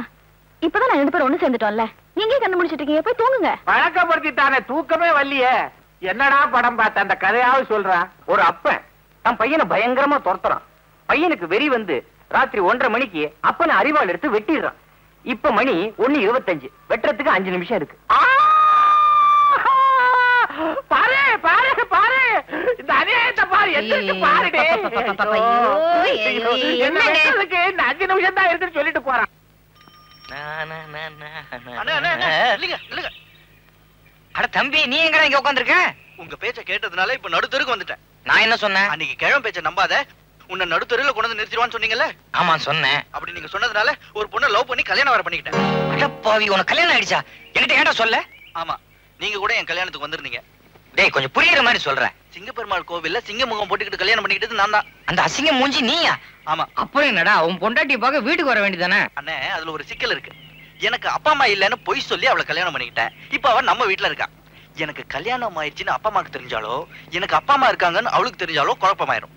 இப்பதான் நான் ரெண்டு பேரும் ஒண்ணு சேர்ந்துட்டோம்ல. எங்கே கண்ணு முடிச்சிட்டு இருக்கீங்க. போய் தூங்குங்க. பழக்கப்படுத்திட்டானே தூக்கமே வரலையே. என்னடா படம் பார்த்த? அந்த கதையாவது சொல்றான் ஒரு அப்பன் தன் பையனை பயங்கரமா துரத்துறான். பையனுக்கு வெறி வந்து ராத்திரி ஒன்றரை மணிக்கு அப்பனை அறிவாள் எடுத்து வெட்டிடுறான். இப்ப மணி ஒண்ணு இருபத்தஞ்சு. வெட்டுறதுக்கு அஞ்சு நிமிஷம் இருக்கு. பாரு பாரு பாரு. இந்த அநியாயத்தை பாரு. எந்திரிச்சு என்ன அஞ்சு நிமிஷம் தான் இருக்குன்னு சொல்லிட்டு போறான் அண்ணா, அண்ணா, அண்ணா, இல்லைங்க, இல்லைங்க. அட தம்பி நீ எங்கடா இங்க உட்காந்துருக்க உங்க பேச்ச கேட்டதுனால இப்ப நடுத்தருக்கு வந்துட்டேன். நான் என்ன சொன்னேன்? அன்னைக்கு கிழமை பேச்ச நம்பாத உன்னை நடுத்தருல கொண்டு வந்து நிறுத்திடுவான்னு சொன்னீங்கல்ல? ஆமா சொன்னேன். அப்படி நீங்க சொன்னதுனால ஒரு பொண்ணை லவ் பண்ணி கல்யாணம் வர பண்ணிக்கிட்டேன். அடப்பாவி உனக்கு கல்யாணம் ஆயிடுச்சா? என்கிட்ட ஏன்டா சொல்ல? ஆமா நீங்க கூட என் கல்யாணத்துக்கு வந்திருந்தீங்க. டேய் கொஞ்சம் புரியுற மாதிரி சொல்றேன் சிங்கப்பெருமாள் கோவில்ல சிங்க முகம் போட்டுக்கிட்டு கல்யாணம் பண்ணிக்கிட்டது நான் தான். அந்த அசிங்கம் மூஞ்சி நீயா? ஆமா. அப்புறம் என்னடா உன் பொண்டாட்டிய பார்க்க வீட்டுக்கு வர வேண்டியதானே அண்ணே அதுல ஒரு சிக்கல் இருக்கு. எனக்கு அப்பா அம்மா இல்லைன்னு பொய் சொல்லி அவளை கல்யாணம் பண்ணிக்கிட்டேன். இப்ப அவ நம்ம வீட்ல இருக்கா. எனக்கு கல்யாணம் ஆயிடுச்சுன்னு அப்பா அம்மாக்கு தெரிஞ்சாலோ எனக்கு அப்பா அம்மா இருக்காங்கன்னு அவளுக்கு தெரிஞ்சாலோ குழப்பமாயிரும்.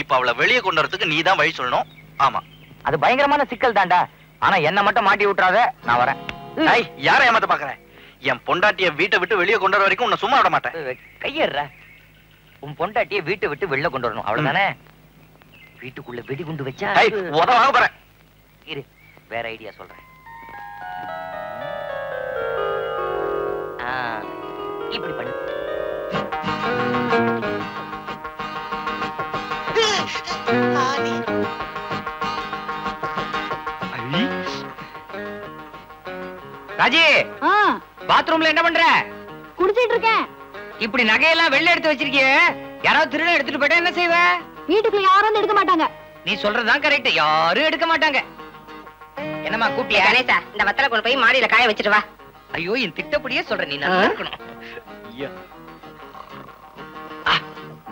இப்ப அவளை வெளியே கொண்டு வரதுக்கு நீ தான் வழி சொல்லணும். ஆமா. அது பயங்கரமான சிக்கல் தான்டா. ஆனா என்ன மட்டும் மாட்டி விட்டுறாத நான் வரேன். யாரை ஏமாத்த பாக்குறேன் என் பொண்டாட்டிய வீட்டை விட்டு வெளியே கொண்டு வர வரைக்கும் உன்னை சும்மா விட மாட்டேன். கையற உன் பொண்டாட்டிய வீட்டை விட்டு வெளில கொண்டு வரணும். அவ்வளவுதானே? வீட்டுக்குள்ள வெடிகுண்டு வச்சா ஐய், உத வாங்க போறேன். இரு வேற ஐடியா சொல்றேன். இப்படி பண்ணு. ராஜி பாத்ரூம்ல என்ன பண்ற? குடிச்சிட்டு இருக்கேன். இப்படி நகையெல்லாம் வெளில எடுத்து வச்சிருக்கிய யாராவது திருட எடுத்துட்டு போயிட்டா என்ன செய்வ? வீட்டுக்குள்ள யாரும் வந்து எடுக்க மாட்டாங்க. நீ சொல்றதுதான் கரெக்ட் யாரும் எடுக்க மாட்டாங்க. என்னம்மா கூப்பிட்டியா? கணேசா இந்த வத்தலை கொண்டு போய் மாடியில காய வச்சிட்டு வா. ஐயோ என் திட்டப்படியே சொல்ற நீ நல்லா இருக்கணும்.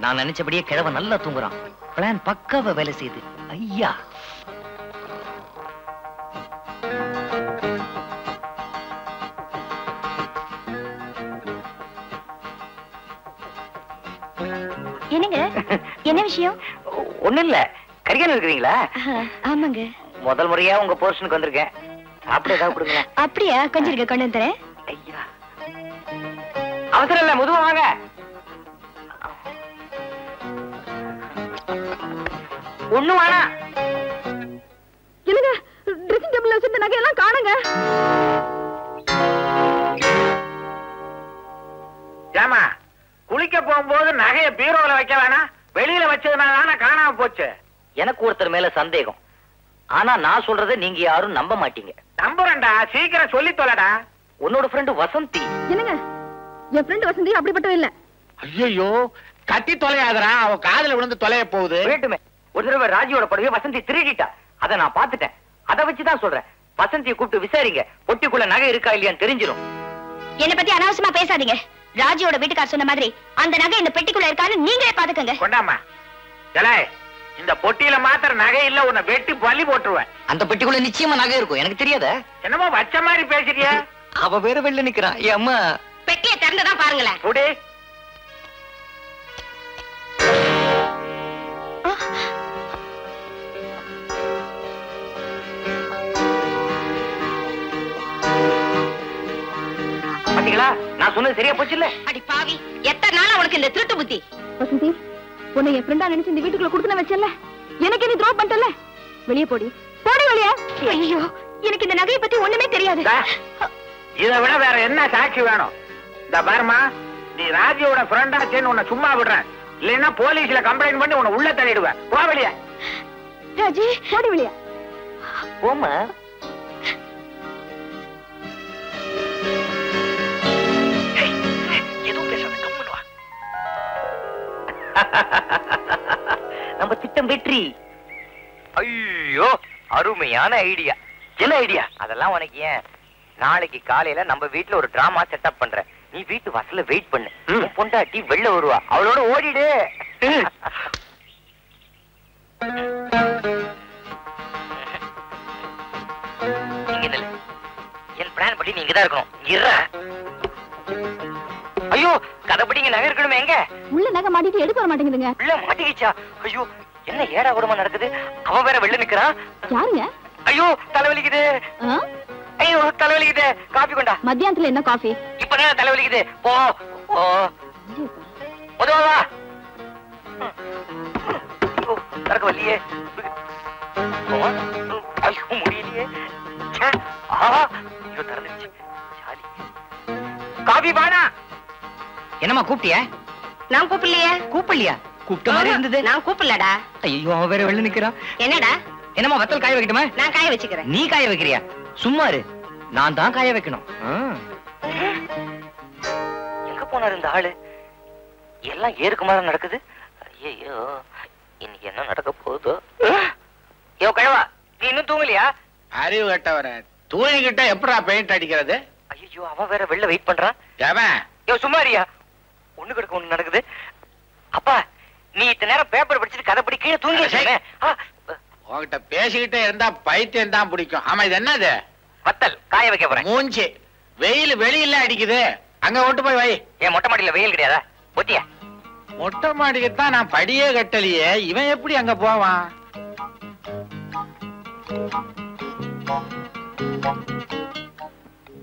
நான் நினைச்சபடியே கிழவன் நல்லா தூங்குறான். பிளான் பக்காவா வேலை செய்யுது ஐயா. என்னங்க? என்ன விஷயம்? ஒண்ணு இல்ல கரிகாலம் இருக்கிறீங்களா ஆமாங்க. முதல் முறையா உங்க போர்ஷனுக்கு வந்திருக்கேன். சாப்பிட ஏதாவது கொடுங்க அப்படியா? கொஞ்சம் இருக்க கொண்டு வந்து தரேன் அவசரம் இல்ல முதுவா வாங்க. ஒண்ணு வேணாம். என்னங்க? ட்ரெஸ்ஸிங் டேபிள்ல வச்சிருந்த நகையெல்லாம் காணுங்க. ஏமா குளிக்க போகும்போது நகைய பீரோல வைக்க வேணாம். வெளியில வச்சதுனால காணாம போச்சு. எனக்கு ஒருத்தர் மேல சந்தேகம். ஆனா நான் சொல்றதை நீங்க யாரும் நம்ப மாட்டீங்க. நம்புறேன்டா சீக்கிரம் சொல்லி தொலைடா. உன்னோட ஃப்ரெண்டு வசந்தி. என்னங்க? என் ஃப்ரெண்ட் வசந்தி அப்படிப்பட்டவ இல்ல. ஐயோ கத்தி தொலையாதடா அவ காதுல விழுந்து தொலைய போகுது. வேட்டுமே ஒரு தடவை ராஜியோட படவே வசந்தி திருடிட்டா. அதை நான் பார்த்துட்டேன். அதை வச்சுதான் சொல்றேன். வசந்தியை கூப்பிட்டு விசாரிங்க. பொட்டிக்குள்ள நகை இருக்கா இல்லையான்னு தெரிஞ்சிடும் என்ன பத்தி அனாவசியமா பேசாதீங்க. ராஜியோட வீட்டுக்கார் சொன்ன மாதிரி அந்த நகை இந்த பெட்டிக்குள்ள இருக்கான்னு நீங்களே பாத்துக்கங்க கொண்டாமா இந்த பொட்டியில மாத்திர நகை இல்ல உன்னை வெட்டி பலி போட்டுருவேன். அந்த பெட்டிக்குள்ள நிச்சயமா நகை இருக்கும். எனக்கு தெரியாத. என்னமோ வச்ச மாதிரி பேசுறிய அவ வேற வெளில நிக்கிறான். என் அம்மா. பெட்டியை திறந்துதான் பாருங்களேன். புடி பாத்தீங்களா? நான் சொன்னது சரியா போச்சு இல்ல அடி பாவி எத்தனை நாளா உனக்கு இந்த திருட்டு புத்தி? வசந்தி உன்னை என் ஃப்ரெண்டா நினைச்சு இந்த வீட்டுக்குள்ள கொடுத்து வச்சல எனக்கு நீ த்ரோ பண்ணிட்டல வெளியே போடி. போடி வெளியே ஐயோ எனக்கு இந்த நகையை பத்தி ஒண்ணுமே தெரியாது. இதை விட வேற என்ன சாட்சி வேணும்? இந்த பாருமா நீ ராஜியோட ஃப்ரெண்டாச்சேன்னு உன்னை சும்மா விடுறேன். இல்லைன்னா போலீஸ்ல கம்ப்ளைண்ட் பண்ணி உன்னை உள்ள தள்ளிடுவேன். போ வெளியே. ராஜி போடி வெளியே போமா [laughs] நம்ம திட்டம் வெற்றி. ஐயோ அருமையான ஐடியா. என்ன ஐடியா? அதெல்லாம் உனக்கு ஏன்? நாளைக்கு காலையில நம்ம வீட்ல ஒரு டிராமா செட்டப் பண்றேன். நீ வீட்டு வாசல்ல வெயிட் பண்ணு. பொண்டாட்டி வெளில வருவா. அவளோட ஓடிடு. என் பிளான் படி நீங்க தான் இருக்கணும். இற ஐயோ கதைப்படி இங்க நகை இருக்கணுமே எங்க? உள்ள நகை மாட்டிட்டு எடுக்க வர மாட்டேங்குதுங்க. உள்ள மாட்டிக்கிச்சா? ஐயோ என்ன ஏடா கூடமா நடக்குது? அவன் வேற வெளில நிக்கிறான் யாருங்க? ஐயோ தலைவலிக்குது? ஐயோ தலைவலிக்குது. காபி கொண்டா. மத்தியானத்துல என்ன காஃபி இப்பதான் தலைவலிக்குது. போ ஓ உதவா திறக்க வரலையே. ஐயோ முடியலையே. ஆஹா. ஐயோ திறந்துருச்சு. ஜாலி. காபி வாடா. என்னம்மா கூப்பிட்டியா? நான் கூப்பிடலையே. கூப்பிடலையா? கூப்பிட்ட மாதிரி இருந்தது. நான் கூப்பிடலடா. ஐயோ அவன் வேற வெளில நிக்கிறான். என்னடா? என்னம்மா வத்தல் காய வைக்கட்டுமா? நான் காய வச்சுக்கிறேன். நீ காய வைக்கிறியா? சும்மா இரு. நான் தான் காய வைக்கணும். எங்க போனாரு இந்த ஆளு? எல்லாம் ஏறுக்கு மாதிரி நடக்குது? ஐயோ இன்னைக்கு என்ன நடக்க போகுதோ? யோ கழவா நீ இன்னும் தூங்கலையா? அறிவு கட்டவர தூங்கிக்கிட்ட எப்படா பெயிண்ட் அடிக்கிறது? ஐயோ அவன் வேற வெளில வெயிட் பண்றான். யோ சும்மா இருயா ஒண்ணு கிடக்க ஒண்ணு நடக்குது. அப்பா நீ இத்தனை நேரம் பேப்பர் படிச்சுட்டு கதை படி கீழே தூங்கி உன்கிட்ட பேசிக்கிட்டே இருந்தா பைத்தியம் தான் பிடிக்கும். ஆமா இது என்னது? வத்தல் காய வைக்க போறேன். மூஞ்சி. வெயில் வெளியில அடிக்குது. அங்க ஓட்டு போய் வை. ஏன் மொட்டை மாடியில வெயில் கிடையாதா? ஒத்தியா மொட்டை மாடிக்குத்தான் நான் படியே கட்டலையே. இவன் எப்படி அங்க போவான்?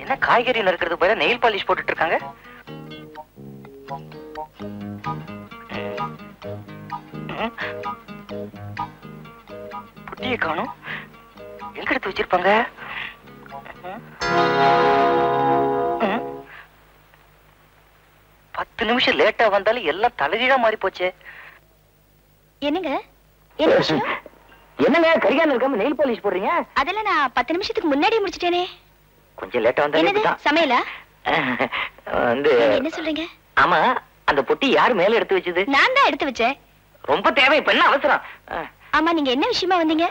என்ன காய்கறி நறுக்கிறது போல நெயில் பாலிஷ் போட்டுட்டு இருக்காங்க? புட்டியை காணும். எங்க எடுத்து வச்சிருப்பாங்க. பத்து நிமிஷம் லேட்டா வந்தாலும் எல்லாம் தலைகீழா மாறி போச்சே. என்னங்க? என்னங்க கரிகாலம் இருக்காம நெயில் பாலிஷ் போடுறீங்க? அதெல்லாம் நான் பத்து நிமிஷத்துக்கு முன்னாடி முடிச்சிட்டேனே. கொஞ்சம் லேட்டா இப்படிதான். சமையலா? வந்து என்ன சொல்றீங்க? ஆமா அந்த பொட்டி யார் மேல எடுத்து வச்சது? நான் தான் எடுத்து வச்சேன். ரொம்ப தேவை இப்ப என்ன அவசரம்? ஆமா நீங்க என்ன விஷயமா வந்தீங்க?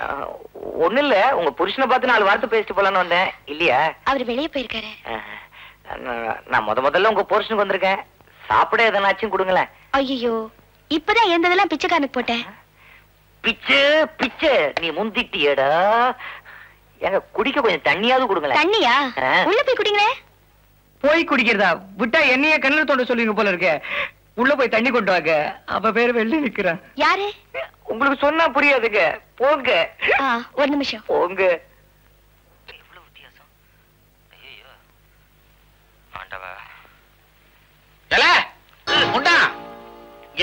ஒண்ணும் இல்ல உங்க புருஷனை பார்த்து நாலு வார்த்தை பேசிட்டு போலான்னு வந்தேன். இல்லையா? அவர் வெளியே போயிருக்காரு. நான்- முத முதல்ல உங்க புருஷனுக்கு வந்திருக்கேன். சாப்பிட எதனாச்சும் கொடுங்களேன். ஐயோ இப்பதான் எந்ததெல்லாம் பிச்சைக்காரனுக்கு போட்டேன். பிச்சு பிச்சு நீ முந்திட்டியடா. எங்க குடிக்க கொஞ்சம் தண்ணியாவது கொடுங்களேன். தண்ணியா. உள்ள போய் குடிங்களே போய் குடிக்கிறதா? விட்டா என்னைய கண்ணில் தோண்ட சொல்லுவீங்க போல இருக்க. உள்ள போய் தண்ணி கொண்டு வாங்க. அவ பேரு வெளில நிக்கிறான் யாரு? உங்களுக்கு சொன்னா புரியாதுங்க. போங்க. ஒரு நிமிஷம். போங்க.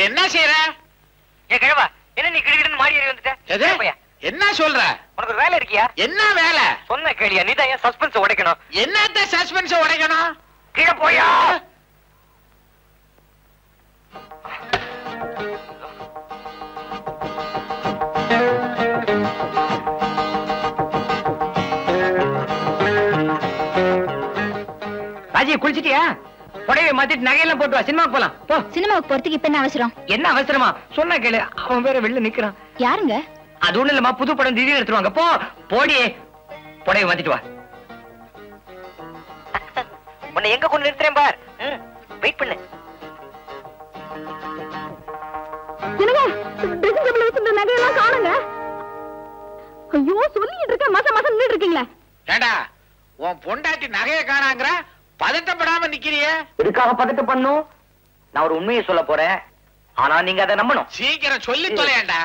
என்ன செய்யற ஏன் கிழவா. என்ன நீ கிடுகிடுன்னு மாறி வந்துட்ட? என்ன சொல்ற? உனக்கு வேலை இருக்கியா? என்ன வேலை? சொன்ன கேளியா நீ தான் ஏன் சஸ்பென்ஸ் உடைக்கணும்? என்னத்த சஸ்பென்ஸ் உடைக்கணும்? கீழே போயா! ராஜி குளிச்சிட்டியா? புடவை மாத்திட்டு நகையெல்லாம் போட்டு வா சினிமாக்கு போலாம். போ. சினிமாவுக்கு போறதுக்கு இப்ப என்ன அவசரம்? என்ன அவசரமா? சொன்னா கேளு. அவன் வேற வெளில நிக்கிறான். யாருங்க? அது ஒண்ணு இல்லம்மா புது படம் திடீர்னு எடுத்துருவாங்க. போ போடி. புடவை மாத்திட்டு வா. உன்னை எங்க கொண்டு நிறுத்துறேன் பார். வெயிட் பண்ணு. நகையெல்லாம் காணுங்க. ஐயோ சொல்லிட்டு இருக்கேன் மாசம் மாசம் நின்னுட்டு இருக்கீங்களே. ஏண்டா உன் பொண்டாட்டி நகைய காணாங்கிற பதட்டப்படாம நிக்கிறிய? எதுக்காக பதட்ட பண்ணும்? நான் ஒரு உண்மையை சொல்ல போறேன். ஆனா நீங்க அதை நம்பணும். சீக்கிரம் சொல்லி தொலையேண்டா.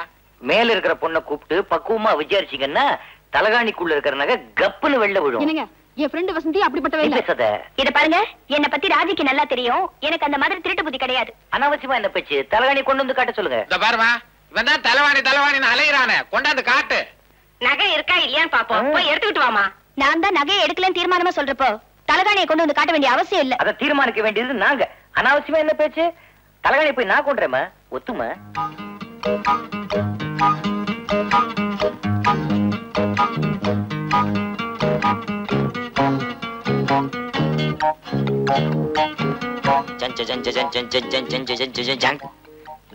மேல இருக்கிற பொண்ணை கூப்பிட்டு பக்குவமா விசாரிச்சீங்கன்னா தலகாணிக்குள்ள இருக்கிற நகை கப்புன்னு வெளில விழும். என்னங்க? என் ஃப்ரெண்டு வசந்தி அப்படிப்பட்டவே இல்ல. இத பாருங்க என்ன பத்தி ராஜிக்கு நல்லா தெரியும். எனக்கு அந்த மாதிரி திருட்டு புத்தி கிடையாது. அனாவசியமா என்ன பேச்சு? தலகாணி கொண்டு வந்து காட்ட சொல்லுங்க. இந்த பாருமா இவன் தான் தலைவாணி தலைவாணின்னு அலையிறானே. கொண்டாந்து காட்டு. நகை இருக்கா இல்லையான்னு பாப்போம். போய் எடுத்துக்கிட்டு வாமா. நான் தான் நகையை எடுக்கலன்னு தீர்மானமா சொல்றப்போ தலகாணியை கொண்டு வந்து காட்ட வேண்டிய அவசியம் இல்ல. அதை தீர்மானிக்க வேண்டியது நாங்க. அனாவசியமா என்ன பேச்சு? தலகாணி போய் நான் கொண்டுறேம்மா ஒத்துமா ஜஞ்ச ஜஞ்ச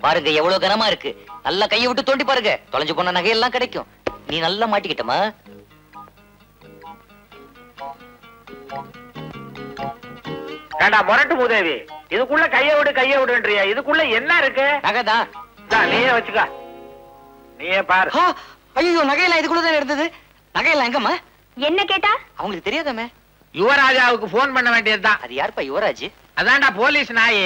பாருங்க எவ்வளவு கனமா இருக்கு நல்லா கையை விட்டு தோண்டி பாருங்க தொலைஞ்சு போன நகையெல்லாம் கிடைக்கும் நீ நல்லா மாட்டிக்கிட்டமா ஏண்டா முரட்டு மூதேவி இதுக்குள்ள கைய விடு கைய விடுன்றியா இதுக்குள்ள என்ன இருக்கு நகைதான் நீயே வச்சுக்க நீயே பாரு ஐயோ நகையெல்லாம் இதுக்குள்ளதான் இருந்தது நகையெல்லாம் எங்கம்மா என்ன கேட்டா அவங்களுக்கு தெரியாதாமே யுவராஜாவுக்கு போன் பண்ண வேண்டியதுதான். அது யாருப்பா யுவராஜ்? அதான்டா போலீஸ் நாயி.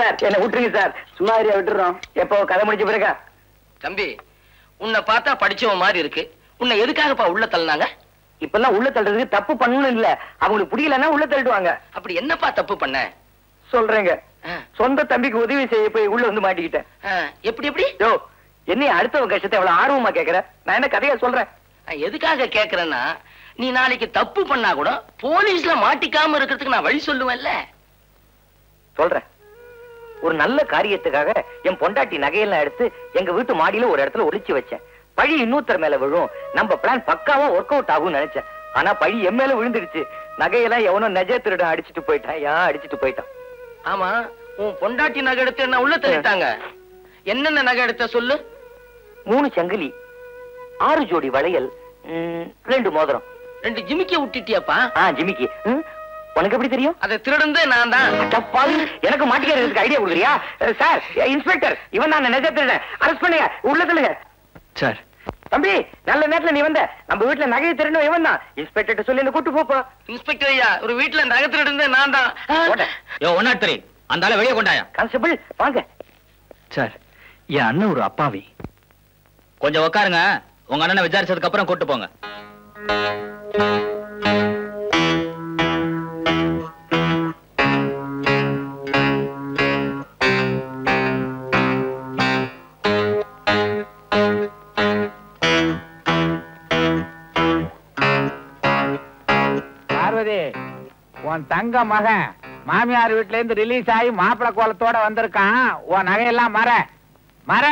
சார் பூட்டாதீங்க சார். என்ன விட்டுருங்க சார். சும்மா விட்டுறோம். எப்போ? கதை முடிஞ்ச பிறகா? தம்பி உன்னை பார்த்தா படிச்சவன் மாதிரி இருக்கு. உன்னை எதுக்காகப்பா உள்ள தள்ளினாங்க? இப்பெல்லாம் உள்ள தள்ளுறதுக்கு தப்பு பண்ணணும் இல்ல. அவங்களுக்கு பிடிக்கலன்னா உள்ள தள்ளிடுவாங்க. அப்படி என்னப்பா தப்பு பண்ண? சொல்றேங்க. சொந்த தம்பிக்கு உதவி செய்ய போய் உள்ள வந்து மாட்டிக்கிட்டேன். எப்படி எப்படி? யோ என்னைய அடுத்தவங்க கஷ்டத்தை எவ்வளவு ஆர்வமா கேக்குற? நான் என்ன கதையா சொல்றேன்? எதுக்காக கேக்குறேன்னா நீ நாளைக்கு தப்பு பண்ணா கூட போலீஸ்ல மாட்டிக்காம இருக்கிறதுக்கு நான் வழி சொல்லுவேன்ல. சொல்றேன். ஒரு நல்ல காரியத்துக்காக என் பொண்டாட்டி நகையெல்லாம் எடுத்து எங்க வீட்டு மாடியில ஒரு இடத்துல ஒளிச்சு வச்சேன். பழி இன்னொருத்தர் மேல விழும். நம்ம பிளான் பக்காவா ஒர்க் அவுட் ஆகும்னு நினைச்சேன். ஆனா பழி என் மேல விழுந்துடுச்சு. நகையெல்லாம் எவனோ நெஜ திருடன் அடிச்சிட்டு போயிட்டான். யா அடிச்சிட்டு போயிட்டான். ஆமா உன் பொண்டாட்டி நகை எடுத்து என்ன உள்ள தள்ளிட்டாங்க? என்னென்ன நகை எடுத்த சொல்லு? மூணு சங்கிலி ஆறு ஜோடி வளையல் ரெண்டு மோதிரம். ரெண்டு ஜிமிக்கி விட்டுட்டியாப்பா ஆ ஜிமிக்கி. உனக்கு எப்படி தெரியும்? அதை திருடந்தே நான் தான் அடப்பாவி, எனக்கு மாட்டிக்கிறதுக்கு ஐடியா கொடுக்குறியா? சார் இன்ஸ்பெக்டர் இவன் தான் நிஜ திருடன் அரெஸ்ட் பண்ணுங்க. உள்ள சொல்லுங்க. சார். தம்பி நல்ல நேரத்துல நீ வந்த. நம்ம வீட்டுல நகையை திருடணும் இவன் தான். இன்ஸ்பெக்டர் சொல்லி என்ன கூட்டு போப்பா இன்ஸ்பெக்டர் ஐயா ஒரு வீட்டுல நகை திருடந்தே நான் தான் யோ ஒன் நாட் த்ரீ அந்த ஆளை வெளியே கொண்டாயா? கான்ஸ்டபிள் வாங்க. சார் என் அண்ணன் ஒரு அப்பாவி. கொஞ்சம் உட்காருங்க உங்க அண்ணனை விசாரிச்சதுக்கு அப்புறம் கூட்டு போங்க. உன் தங்க மகன். மாமியார் வீட்ல இருந்து ரிலீஸ் ஆகி மாப்பிளை கோலத்தோட வந்திருக்கான். உன் நகையெல்லாம் மற. மற.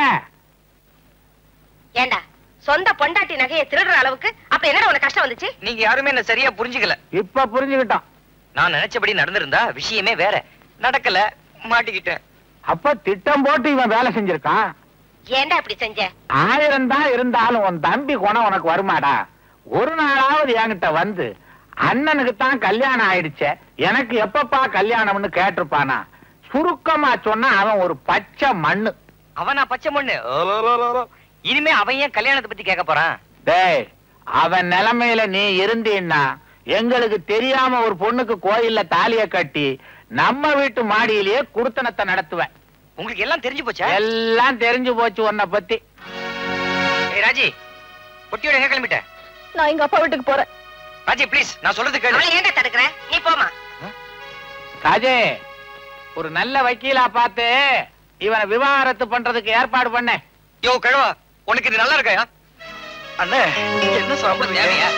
ஏண்டா சொந்த பொண்டாட்டி நகையை திருடுற அளவுக்கு அப்ப என்னடா உனக்கு கஷ்டம் வந்துச்சு? நீங்க யாருமே என்ன சரியா புரிஞ்சுக்கல. இப்ப புரிஞ்சுக்கிட்டோம். நான் நினைச்சபடி நடந்திருந்தா விஷயமே வேற. நடக்கல மாட்டிக்கிட்டேன். அப்ப திட்டம் போட்டு இவன் வேலை செஞ்சிருக்கான். ஏண்டா இப்படி செஞ்ச? ஆயிரம் தான் இருந்தாலும் உன் தம்பி குணம் உனக்கு வருமாடா. ஒரு நாளாவது என்கிட்ட வந்து அண்ணனுக்கு தான் கல்யாணம் ஆயிடுச்சே. எனக்கு எப்பப்பா கல்யாணம்னு கேட்டிருப்பானா? சுருக்கமா சொன்னா அவன் ஒரு பச்சை மண்ணு. அவனா பச்சை மண்ணு? இனிமே அவன் ஏன் கல்யாணத்தை பத்தி கேட்க போறான்? டேய் அவன் நிலைமையில நீ இருந்தீன்னா எங்களுக்கு தெரியாம ஒரு பொண்ணுக்கு கோயில்ல தாலிய கட்டி நம்ம வீட்டு மாடியிலேயே குடுத்தனத்தை நடத்துவேன். உங்களுக்கு எல்லாம் தெரிஞ்சு போச்சா? எல்லாம் தெரிஞ்சு போச்சு உன்னை பத்தி. ஏய் ராஜி பொட்டியோட எங்க கிளம்பிட்ட? நான் எங்க அப்பா வீட்டுக்கு போறேன். ராஜி ப்ளீஸ் நான் சொல்றது கேளு. அவளை ஏண்டா தடுக்கிற? நீ போமா ராஜே ஒரு நல்ல வக்கீலா பார்த்து இவனை விவாகரத்து பண்றதுக்கு ஏற்பாடு பண்ண. யோ கழுவா. உனக்கு இது நல்லா இருக்காயா? அண்ணே என்ன தேவையா?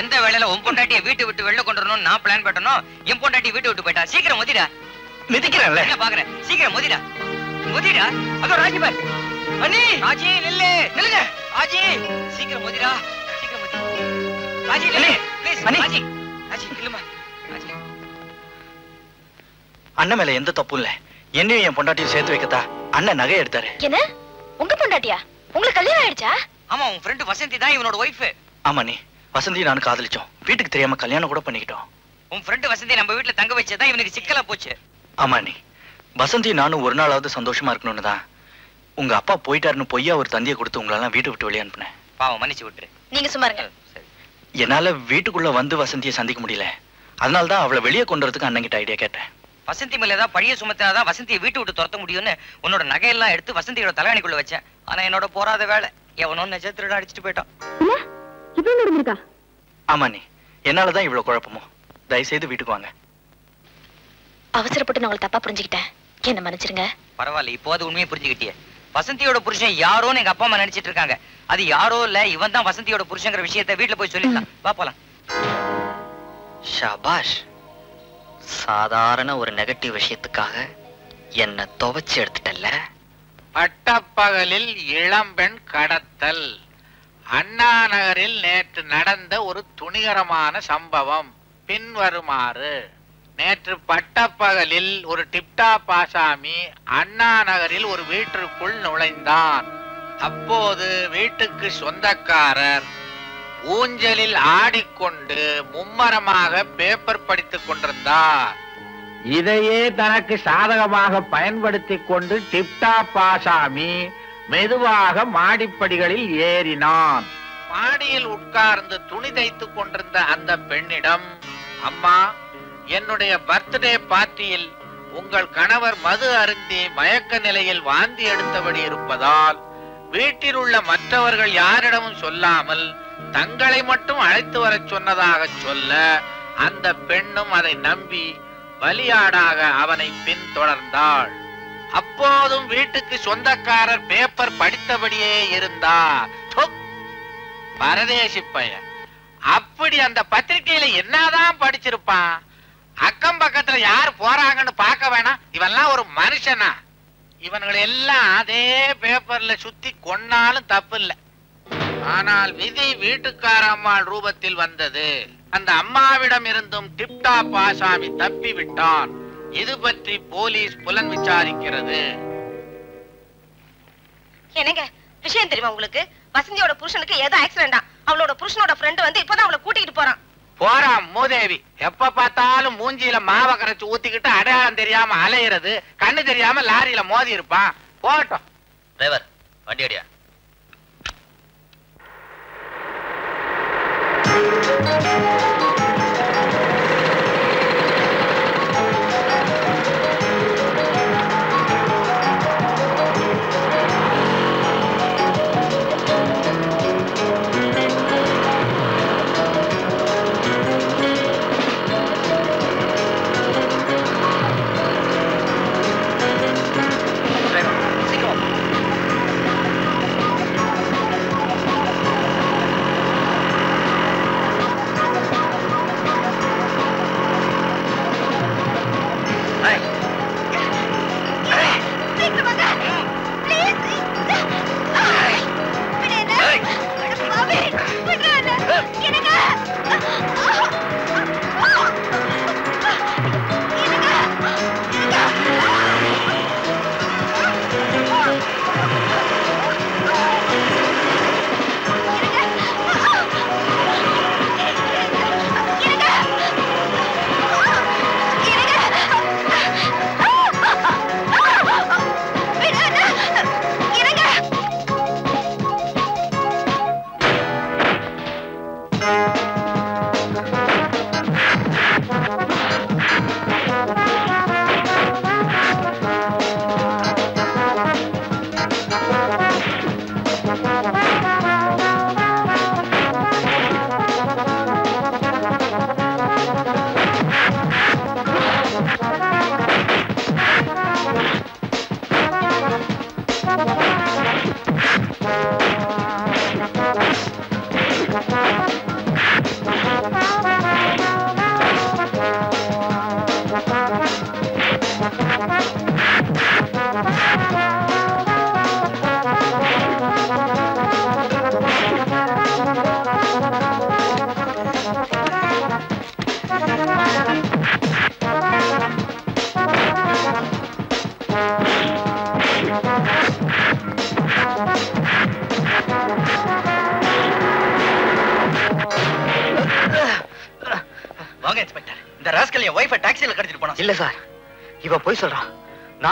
எந்த வேலையில உன் பொண்டாட்டியை வீட்டை விட்டு வெளில கொண்டு நான் பிளான் பண்ணணும் என் பொண்டாட்டி வீட்டை விட்டு போயிட்டா? சீக்கிரம் முதிடா. மிதிக்கிறேன்ல. என்ன பாக்குறேன் சீக்கிரம் முதிடா. முதிடா. அதோ ராஜி பார் அண்ணி ராஜி நில்லு. நில்லுங்க. ராஜி சீக்கிரம் முதிடா. அண்ணன் மேல எந்த தப்பும் இல்ல. என்னையும் என் பொண்டாட்டியும் சேர்த்து வைக்கத்தா அண்ணன் நகை எடுத்தாரு. என்ன? உங்க பொண்டாட்டியா? உங்களுக்கு கல்யாணம் ஆயிடுச்சா? ஆமா உன் ஃப்ரெண்டு வசந்தி தான் இவனோட ஒய்ஃப் ஆமா நீ வசந்தி நானும் காதலிச்சோம். வீட்டுக்கு தெரியாம கல்யாணம் கூட பண்ணிக்கிட்டோம். உன் ஃப்ரெண்டு வசந்தி நம்ம வீட்ல தங்க வச்சதான் இவனுக்கு சிக்கலா போச்சு? ஆமா நீ வசந்தி நானும் ஒரு நாளாவது சந்தோஷமா இருக்கணும்னு தான். உங்க அப்பா போயிட்டாருன்னு பொய்யா ஒரு தந்தியை கொடுத்து உங்களெல்லாம் வீட்டை விட்டு வெளியே அனுப்புனேன். பாவம் மன்னிச்சு விட்டுரு. நீங்க சும்மா இருங்க. என்னால வீட்டுக்குள்ள வந்து வசந்தியை சந்திக்க முடியல. அதனால தான் அவளை வெளியே கொண்டு வரதுக்கு அண்ணன் கிட்ட ஐடியா கேட்டேன். வசந்தி மேல ஏதாவது பழிய சுமத்தினாதான் வசந்தியை வீட்டு விட்டு துரத்த முடியும்னு உன்னோட நகையெல்லாம் எடுத்து வசந்தியோட தலைவணிக்குள்ள வச்சேன். ஆனா என்னோட போராத வேலை. எவனோ நெஜ திருட அடிச்சுட்டு போயிட்டான். இது நடந்திருக்கா ஆமா நீ. என்னாலதான் இவ்வளவு குழப்பமோ? தயவு செய்து வீட்டுக்கு வாங்க. அவசரப்பட்டு நான் உங்களை தப்பா புரிஞ்சுக்கிட்டேன். என்ன மன்னிச்சிருங்க. பரவாயில்ல இப்போது உண்மையை புரிஞ்சுக்கிட்டியே. வசந்தியோட புருஷன் யாரோன்னு எங்க அப்பா அம்மா நினைச்சிட்டு இருக்காங்க. அது யாரோ இல்ல இவன் தான் வசந்தியோட புருஷங்கிற விஷயத்தை வீட்டுல போய் சொல்லிடலாம் வா போலாம். ஷபாஷ் சாதாரண ஒரு நெகட்டிவ் விஷயத்துக்காக என்ன துவைச்சு எடுத்துட்டல்ல? பட்டப்பகலில் இளம்பெண் கடத்தல். அண்ணா நகரில் நேற்று நடந்த ஒரு துணிகரமான சம்பவம். பின்வருமாறு. நேற்று பட்டப்பகலில் ஒரு டிப்டாப் ஆசாமி அண்ணா நகரில் ஒரு வீட்டிற்குள் நுழைந்தான். அப்போது வீட்டுக்கு சொந்தக்காரர் ஊஞ்சலில் ஆடிக்கொண்டு மும்மரமாக பேப்பர் படித்துக் கொண்டிருந்தார். இதையே தனக்கு சாதகமாக பயன்படுத்தி கொண்டு டிப்டாப் ஆசாமி மெதுவாக மாடிப்படிகளில் ஏறினான். மாடியில் உட்கார்ந்து துணி தைத்துக் கொண்டிருந்த அந்த பெண்ணிடம் அம்மா என்னுடைய பர்த்டே பார்ட்டியில் உங்கள் கணவர் மது அருந்தி மயக்க நிலையில் வாந்தி எடுத்தபடி இருப்பதால் வீட்டில் உள்ள மற்றவர்கள் யாரிடமும் சொல்லாமல் தங்களை மட்டும் அழைத்து வரச் சொன்னதாக சொல்ல அந்த பெண்ணும் அதை நம்பி பலியாடாக அவனை பின்தொடர்ந்தாள். அப்போதும் வீட்டுக்கு சொந்தக்காரர் பேப்பர் படித்தபடியே இருந்தார் பரதேசி பையன். அப்படி அந்த பத்திரிகையில என்னதான் படிச்சிருப்பான்? அக்கம் பக்கத்துல யார் போறாங்கன்னு பார்க்க வேணாம். இவெல்லாம் ஒரு மனுஷனா. இவன்களை எல்லாம் அதே பேப்பர்ல சுத்தி கொன்னாலும் தப்பு இல்ல. ஆனால் விதி வீட்டுக்கார அம்மாள் ரூபத்தில் வந்தது. அந்த அம்மாவிடம் இருந்தும் டிப்டாப் ஆசாமி தப்பி விட்டான் இது பற்றி போலீஸ் புலன் விசாரிக்கிறது. என்னங்க விஷயம் தெரியுமா உங்களுக்கு? வசந்தியோட புருஷனுக்கு ஏதோ ஆக்சிடென்டா அவளோட புருஷனோட ஃப்ரெண்ட் வந்து இப்பதான் அவளை கூட்டிட்டு போறான். போறான் மூதேவி. எப்ப பார்த்தாலும் மூஞ்சியில மாவை கரைச்சு ஊத்திக்கிட்டு அடையாளம் தெரியாம அலையிறது கண்ணு தெரியாம லாரியில மோதி இருப்பான். போட்டோம் டிரைவர் வண்டி அடியா வாங்க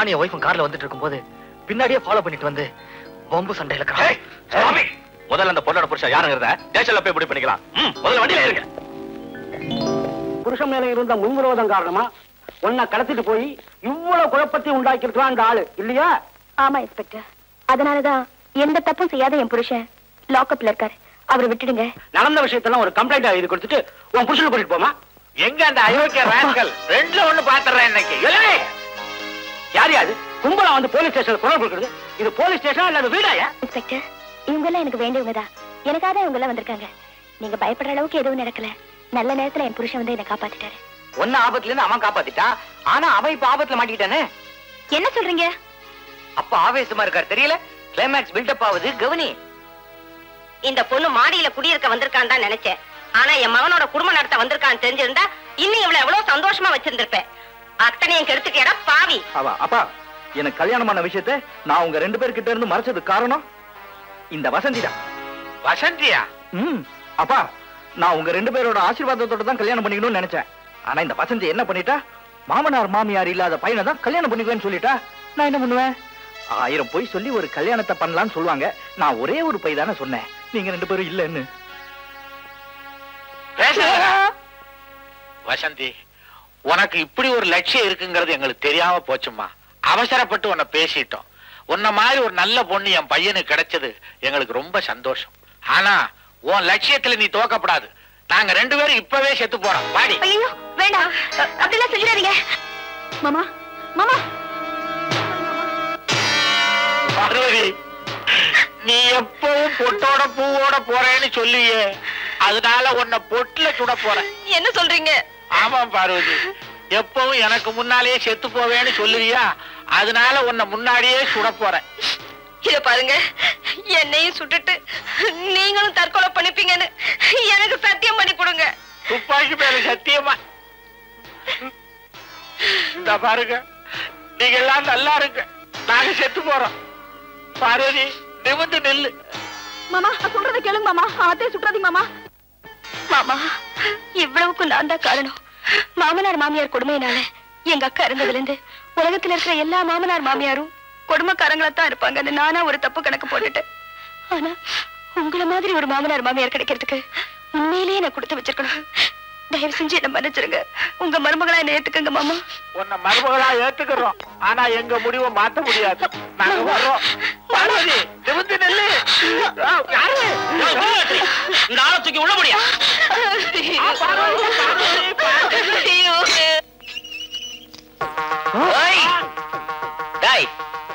நான் என் ஒய்ஃபும் கார்ல வந்துட்டு இருக்கும்போது பின்னாடியே ஃபாலோ பண்ணிட்டு வந்து பம்பு சண்டையில சுவாமி! முதல்ல அந்த பொண்ணோட புருஷன் யாருங்கிறத ஸ்டேஷன்ல போய் முடிவு பண்ணிக்கலாம். முதல்ல வண்டியில இருங்க புருஷன் மேல இருந்த முன்விரோதம் காரணமா உன்னை கடத்திட்டு போய் இவ்வளவு குழப்பத்தை உண்டாக்கி இருக்கான் அந்த ஆளு இல்லையா? ஆமா இன்ஸ்பெக்டர் அதனாலதான் எந்த தப்பும் செய்யாத என் புருஷன் லாக்அப்ல இருக்காரு. அவரை விட்டுடுங்க. நடந்த விஷயத்தெல்லாம் ஒரு கம்ப்ளைண்ட் எழுதி கொடுத்துட்டு உன் புருஷனை கூட்டிட்டு போமா? எங்க அந்த அயோக்கிய ராஸ்கல்? ரெண்டுல ஒண்ணு பாத்துறேன் இன்னைக்கு. ஏலே, யார்? யாது கும்பலா வந்து போலீஸ் ஸ்டேஷன் குரல் கொடுக்குறது? இது போலீஸ் ஸ்டேஷனா இல்ல வீடாயா இன்ஸ்பெக்டர் இவங்க எல்லாம் எனக்கு வேண்டியவங்கதான் எனக்காக தான் இவங்க எல்லாம் வந்திருக்காங்க. நீங்க பயப்படுற அளவுக்கு எதுவும் நடக்கல. நல்ல நேரத்துல என் புருஷன் வந்து என்ன காப்பாத்திட்டாரு. ஒன்ன ஆபத்துல இருந்து அவன் காப்பாத்திட்டான். ஆனா அவன் இப்ப ஆபத்துல மாட்டிக்கிட்டானே? என்ன சொல்றீங்க? அப்ப ஆவேசமா இருக்காரு தெரியல? கிளைமேக்ஸ் பில்டப் ஆகுது. கவனி! இந்த பொண்ணு மாடியில குடியிருக்க வந்திருக்கான்னு தான் நினைச்சேன். ஆனா என் மகனோட குடும்பம் நடத்த வந்திருக்கான்னு தெரிஞ்சிருந்தா இன்னும் இவ்வளவு எவ்வளவு சந்தோஷமா வச்சிருந்திருப்பேன். அத்தனையும் கெடுத்துக்கேடா பாவி. அவா அப்பா எனக்கு கல்யாணமான விஷயத்த நான் உங்க ரெண்டு பேர்கிட்ட இருந்து மறைச்சது காரணம் இந்த வசந்தி தான். வசந்தியா? ம் அப்பா நான் உங்க ரெண்டு பேரோட ஆசீர்வாதத்தோட தான் கல்யாணம் பண்ணிக்கணும்னு நினைச்சேன். ஆனா இந்த வசந்தி என்ன பண்ணிட்டா? மாமனார் மாமியார் இல்லாத பையனை தான் கல்யாணம் பண்ணிக்குவேன்னு சொல்லிட்டா? நான் என்ன பண்ணுவேன்? ஆயிரம் பொய் சொல்லி ஒரு கல்யாணத்தை பண்ணலாம்னு சொல்லுவாங்க. நான் ஒரே ஒரு பை தானே சொன்னேன். நீங்க ரெண்டு பேரும் இல்லைன்னு. வசந்தி உனக்கு இப்படி ஒரு லட்சியம் இருக்குங்கிறது எங்களுக்கு தெரியாம போச்சுமா அவசரப்பட்டு உன்னை பேசிட்டோம். உன்ன மாதிரி ஒரு நல்ல பொண்ணு என் பையனுக்கு கிடைச்சது எங்களுக்கு ரொம்ப சந்தோஷம். ஆனா உன் லட்சியத்துல நீ தோக்கப்படாது நாங்க ரெண்டு பேரும் இப்பவே செத்து போறோம். பாடி ஐயோ வேண்டாம். அப்படிலாம் சொல்லிடாதீங்க. மாமா மாமா. பார்வதி நீ எப்பவும் பொட்டோட பூவோட போறேன்னு சொல்லியே அதனால உன்னை பொட்டுல சுட போறேன். என்ன சொல்றீங்க? ஆமா பார்வதி. எப்பவும் எனக்கு முன்னாலேயே செத்து போவேன்னு சொல்லுவியா? அதனால உன்னை முன்னாடியே சுட போறேன். இத பாருங்க. என்னையும் சுட்டுட்டு நீங்களும் தற்கொலை பண்ணிப்பீங்கன்னு எனக்கு சத்தியம் பண்ணி கொடுங்க. துப்பாக்கி மேல சத்தியமா? இந்த பாருங்க. நீங்க எல்லாம் நல்லா இருங்க. நாங்க செத்து போறோம். பார்வதி நிமிந்து நில்லு. மாமா சொல்றதை கேளுங்க மாமா. அவத்தையும் சுற்றாதீங்க மாமா. மாமா இவ்வளவுக்கு நான் தான் காரணம். மாமனார் மாமியார் கொடுமையினால எங்க அக்கா இருந்ததுல இருந்து உலகத்துல இருக்கிற எல்லா மாமனார் மாமியாரும் கொடுமைக்காரங்களா தான் இருப்பாங்கன்னு நானா ஒரு தப்பு கணக்கு போட்டுட்டேன் ஆனா உங்கள மாதிரி ஒரு மாமனார் மாமியார் கிடைக்கிறதுக்கு உண்மையிலேயே நான் கொடுத்து வச்சிருக்கணும். தயவு செஞ்சு என்ன மன்னிச்சிருங்க. உங்க மருமகளா என்ன ஏத்துக்கங்க மாமா. உன்னை மருமகளா ஏத்துக்கிறோம். ஆனா எங்க முடிவை மாத்த முடியாது. நாங்க வர்றோம். பார்வதி நிமிந்து நில்லு. ஆ, யாரு? இந்த ஆளை தூக்கி உள்ள முடியா பார்வதி,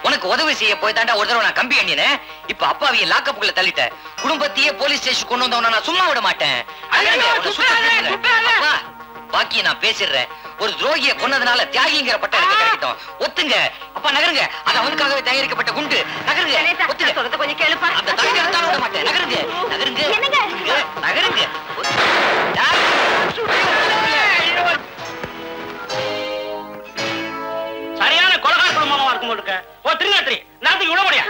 உனக்கு உதவி செய்ய போய் தாண்டா ஒரு தடவை நான் கம்பி எண்ணினேன் இப்ப அப்பாவிய லாக்கப்புக்குள்ள தள்ளிட்டேன் குடும்பத்தையே போலீஸ் ஸ்டேஷன் கொண்டு வந்தவன நான் சும்மா விட மாட்டேன். பாக்கிய நான் பேசிடுறேன். ஒரு துரோகிய கொன்னதுனால தியாகிங்கிற பட்டம் எனக்கு கிடைக்கட்டும் ஒத்துங்க. அப்பா நகருங்க. அது அவனுக்காகவே தயாரிக்கப்பட்ட குண்டு. நகருங்க. ஒத்துங்க. கொஞ்சம் கேளுப்பா. அந்த எடுத்தாலும் விட மாட்டேன். நகருங்க. நகருங்க. நகருங்க. சரியான கொலகார குடும்பமா இருக்கும் போட்டுக்க. ஓ திருநாத்திரி நான் தூக்கி விட முடியா?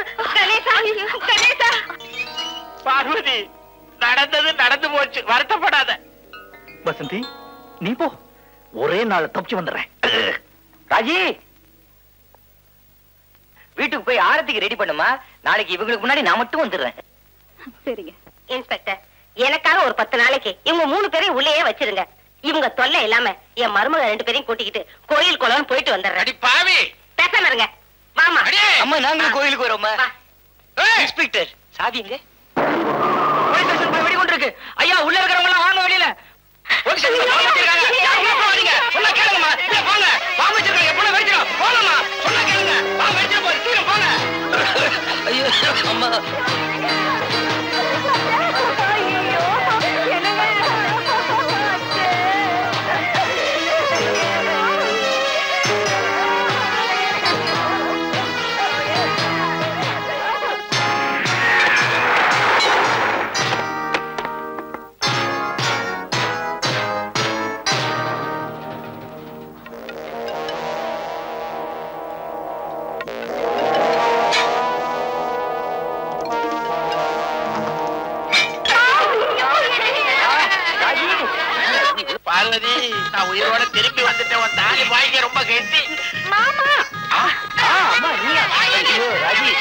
பார்வதி நடந்தது நடந்து போச்சு. வருத்தப்படாத. வசந்தி நீ போ. ஒரே நாள் தப்பிச்சு வந்துடுறேன். ராஜி! வீட்டுக்கு போய் ஆரத்திக்கு ரெடி பண்ணுமா? நாளைக்கு இவங்களுக்கு முன்னாடி நான் மட்டும் வந்துடுறேன். சரிங்க. இன்ஸ்பெக்டர் எனக்காக ஒரு பத்து நாளைக்கு இவங்க மூணு பேரையும் உள்ளேயே வச்சிருங்க. இவங்க தொல்லை இல்லாம என் மருமக ரெண்டு பேரையும் கூட்டிக்கிட்டு கோயில் குளம் போயிட்டு வந்துடுறேன். பாவி! பேசாம இருங்க. வாமா அம்மா நாங்களும் கோயிலுக்கு வரோம்மா. இன்ஸ்பெக்டர் சாவி எங்க? போலீஸ் ஸ்டேஷன் போய் வெடிகுண்டு இருக்கு ஐயா உள்ள இருக்கிறவங்க எல்லாம் வாங்க வெளியில. போலீஸ் ஸ்டேஷன்ல பாம்பு வச்சிருக்காங்க யாரும் உள்ள போகாதீங்க சொன்னா கேளுங்கம்மா. இல்ல போங்க. பாம்பு வச்சிருக்காங்க. எப்படியும் வெடிச்சிடும் போங்கம்மா. சொன்னா கேளுங்க. பாம்பு வெடிச்சிட போகுது சீக்கிரம் போங்க. ஐயோ அம்மா. பார்வதி நான் உயிரோட திரும்பி வந்துட்டேன். உன் தாலி வாய்க்க ரொம்ப கெட்டி. மாமா! ஆ, அம்மா நீயா? ஐயோ ராஜி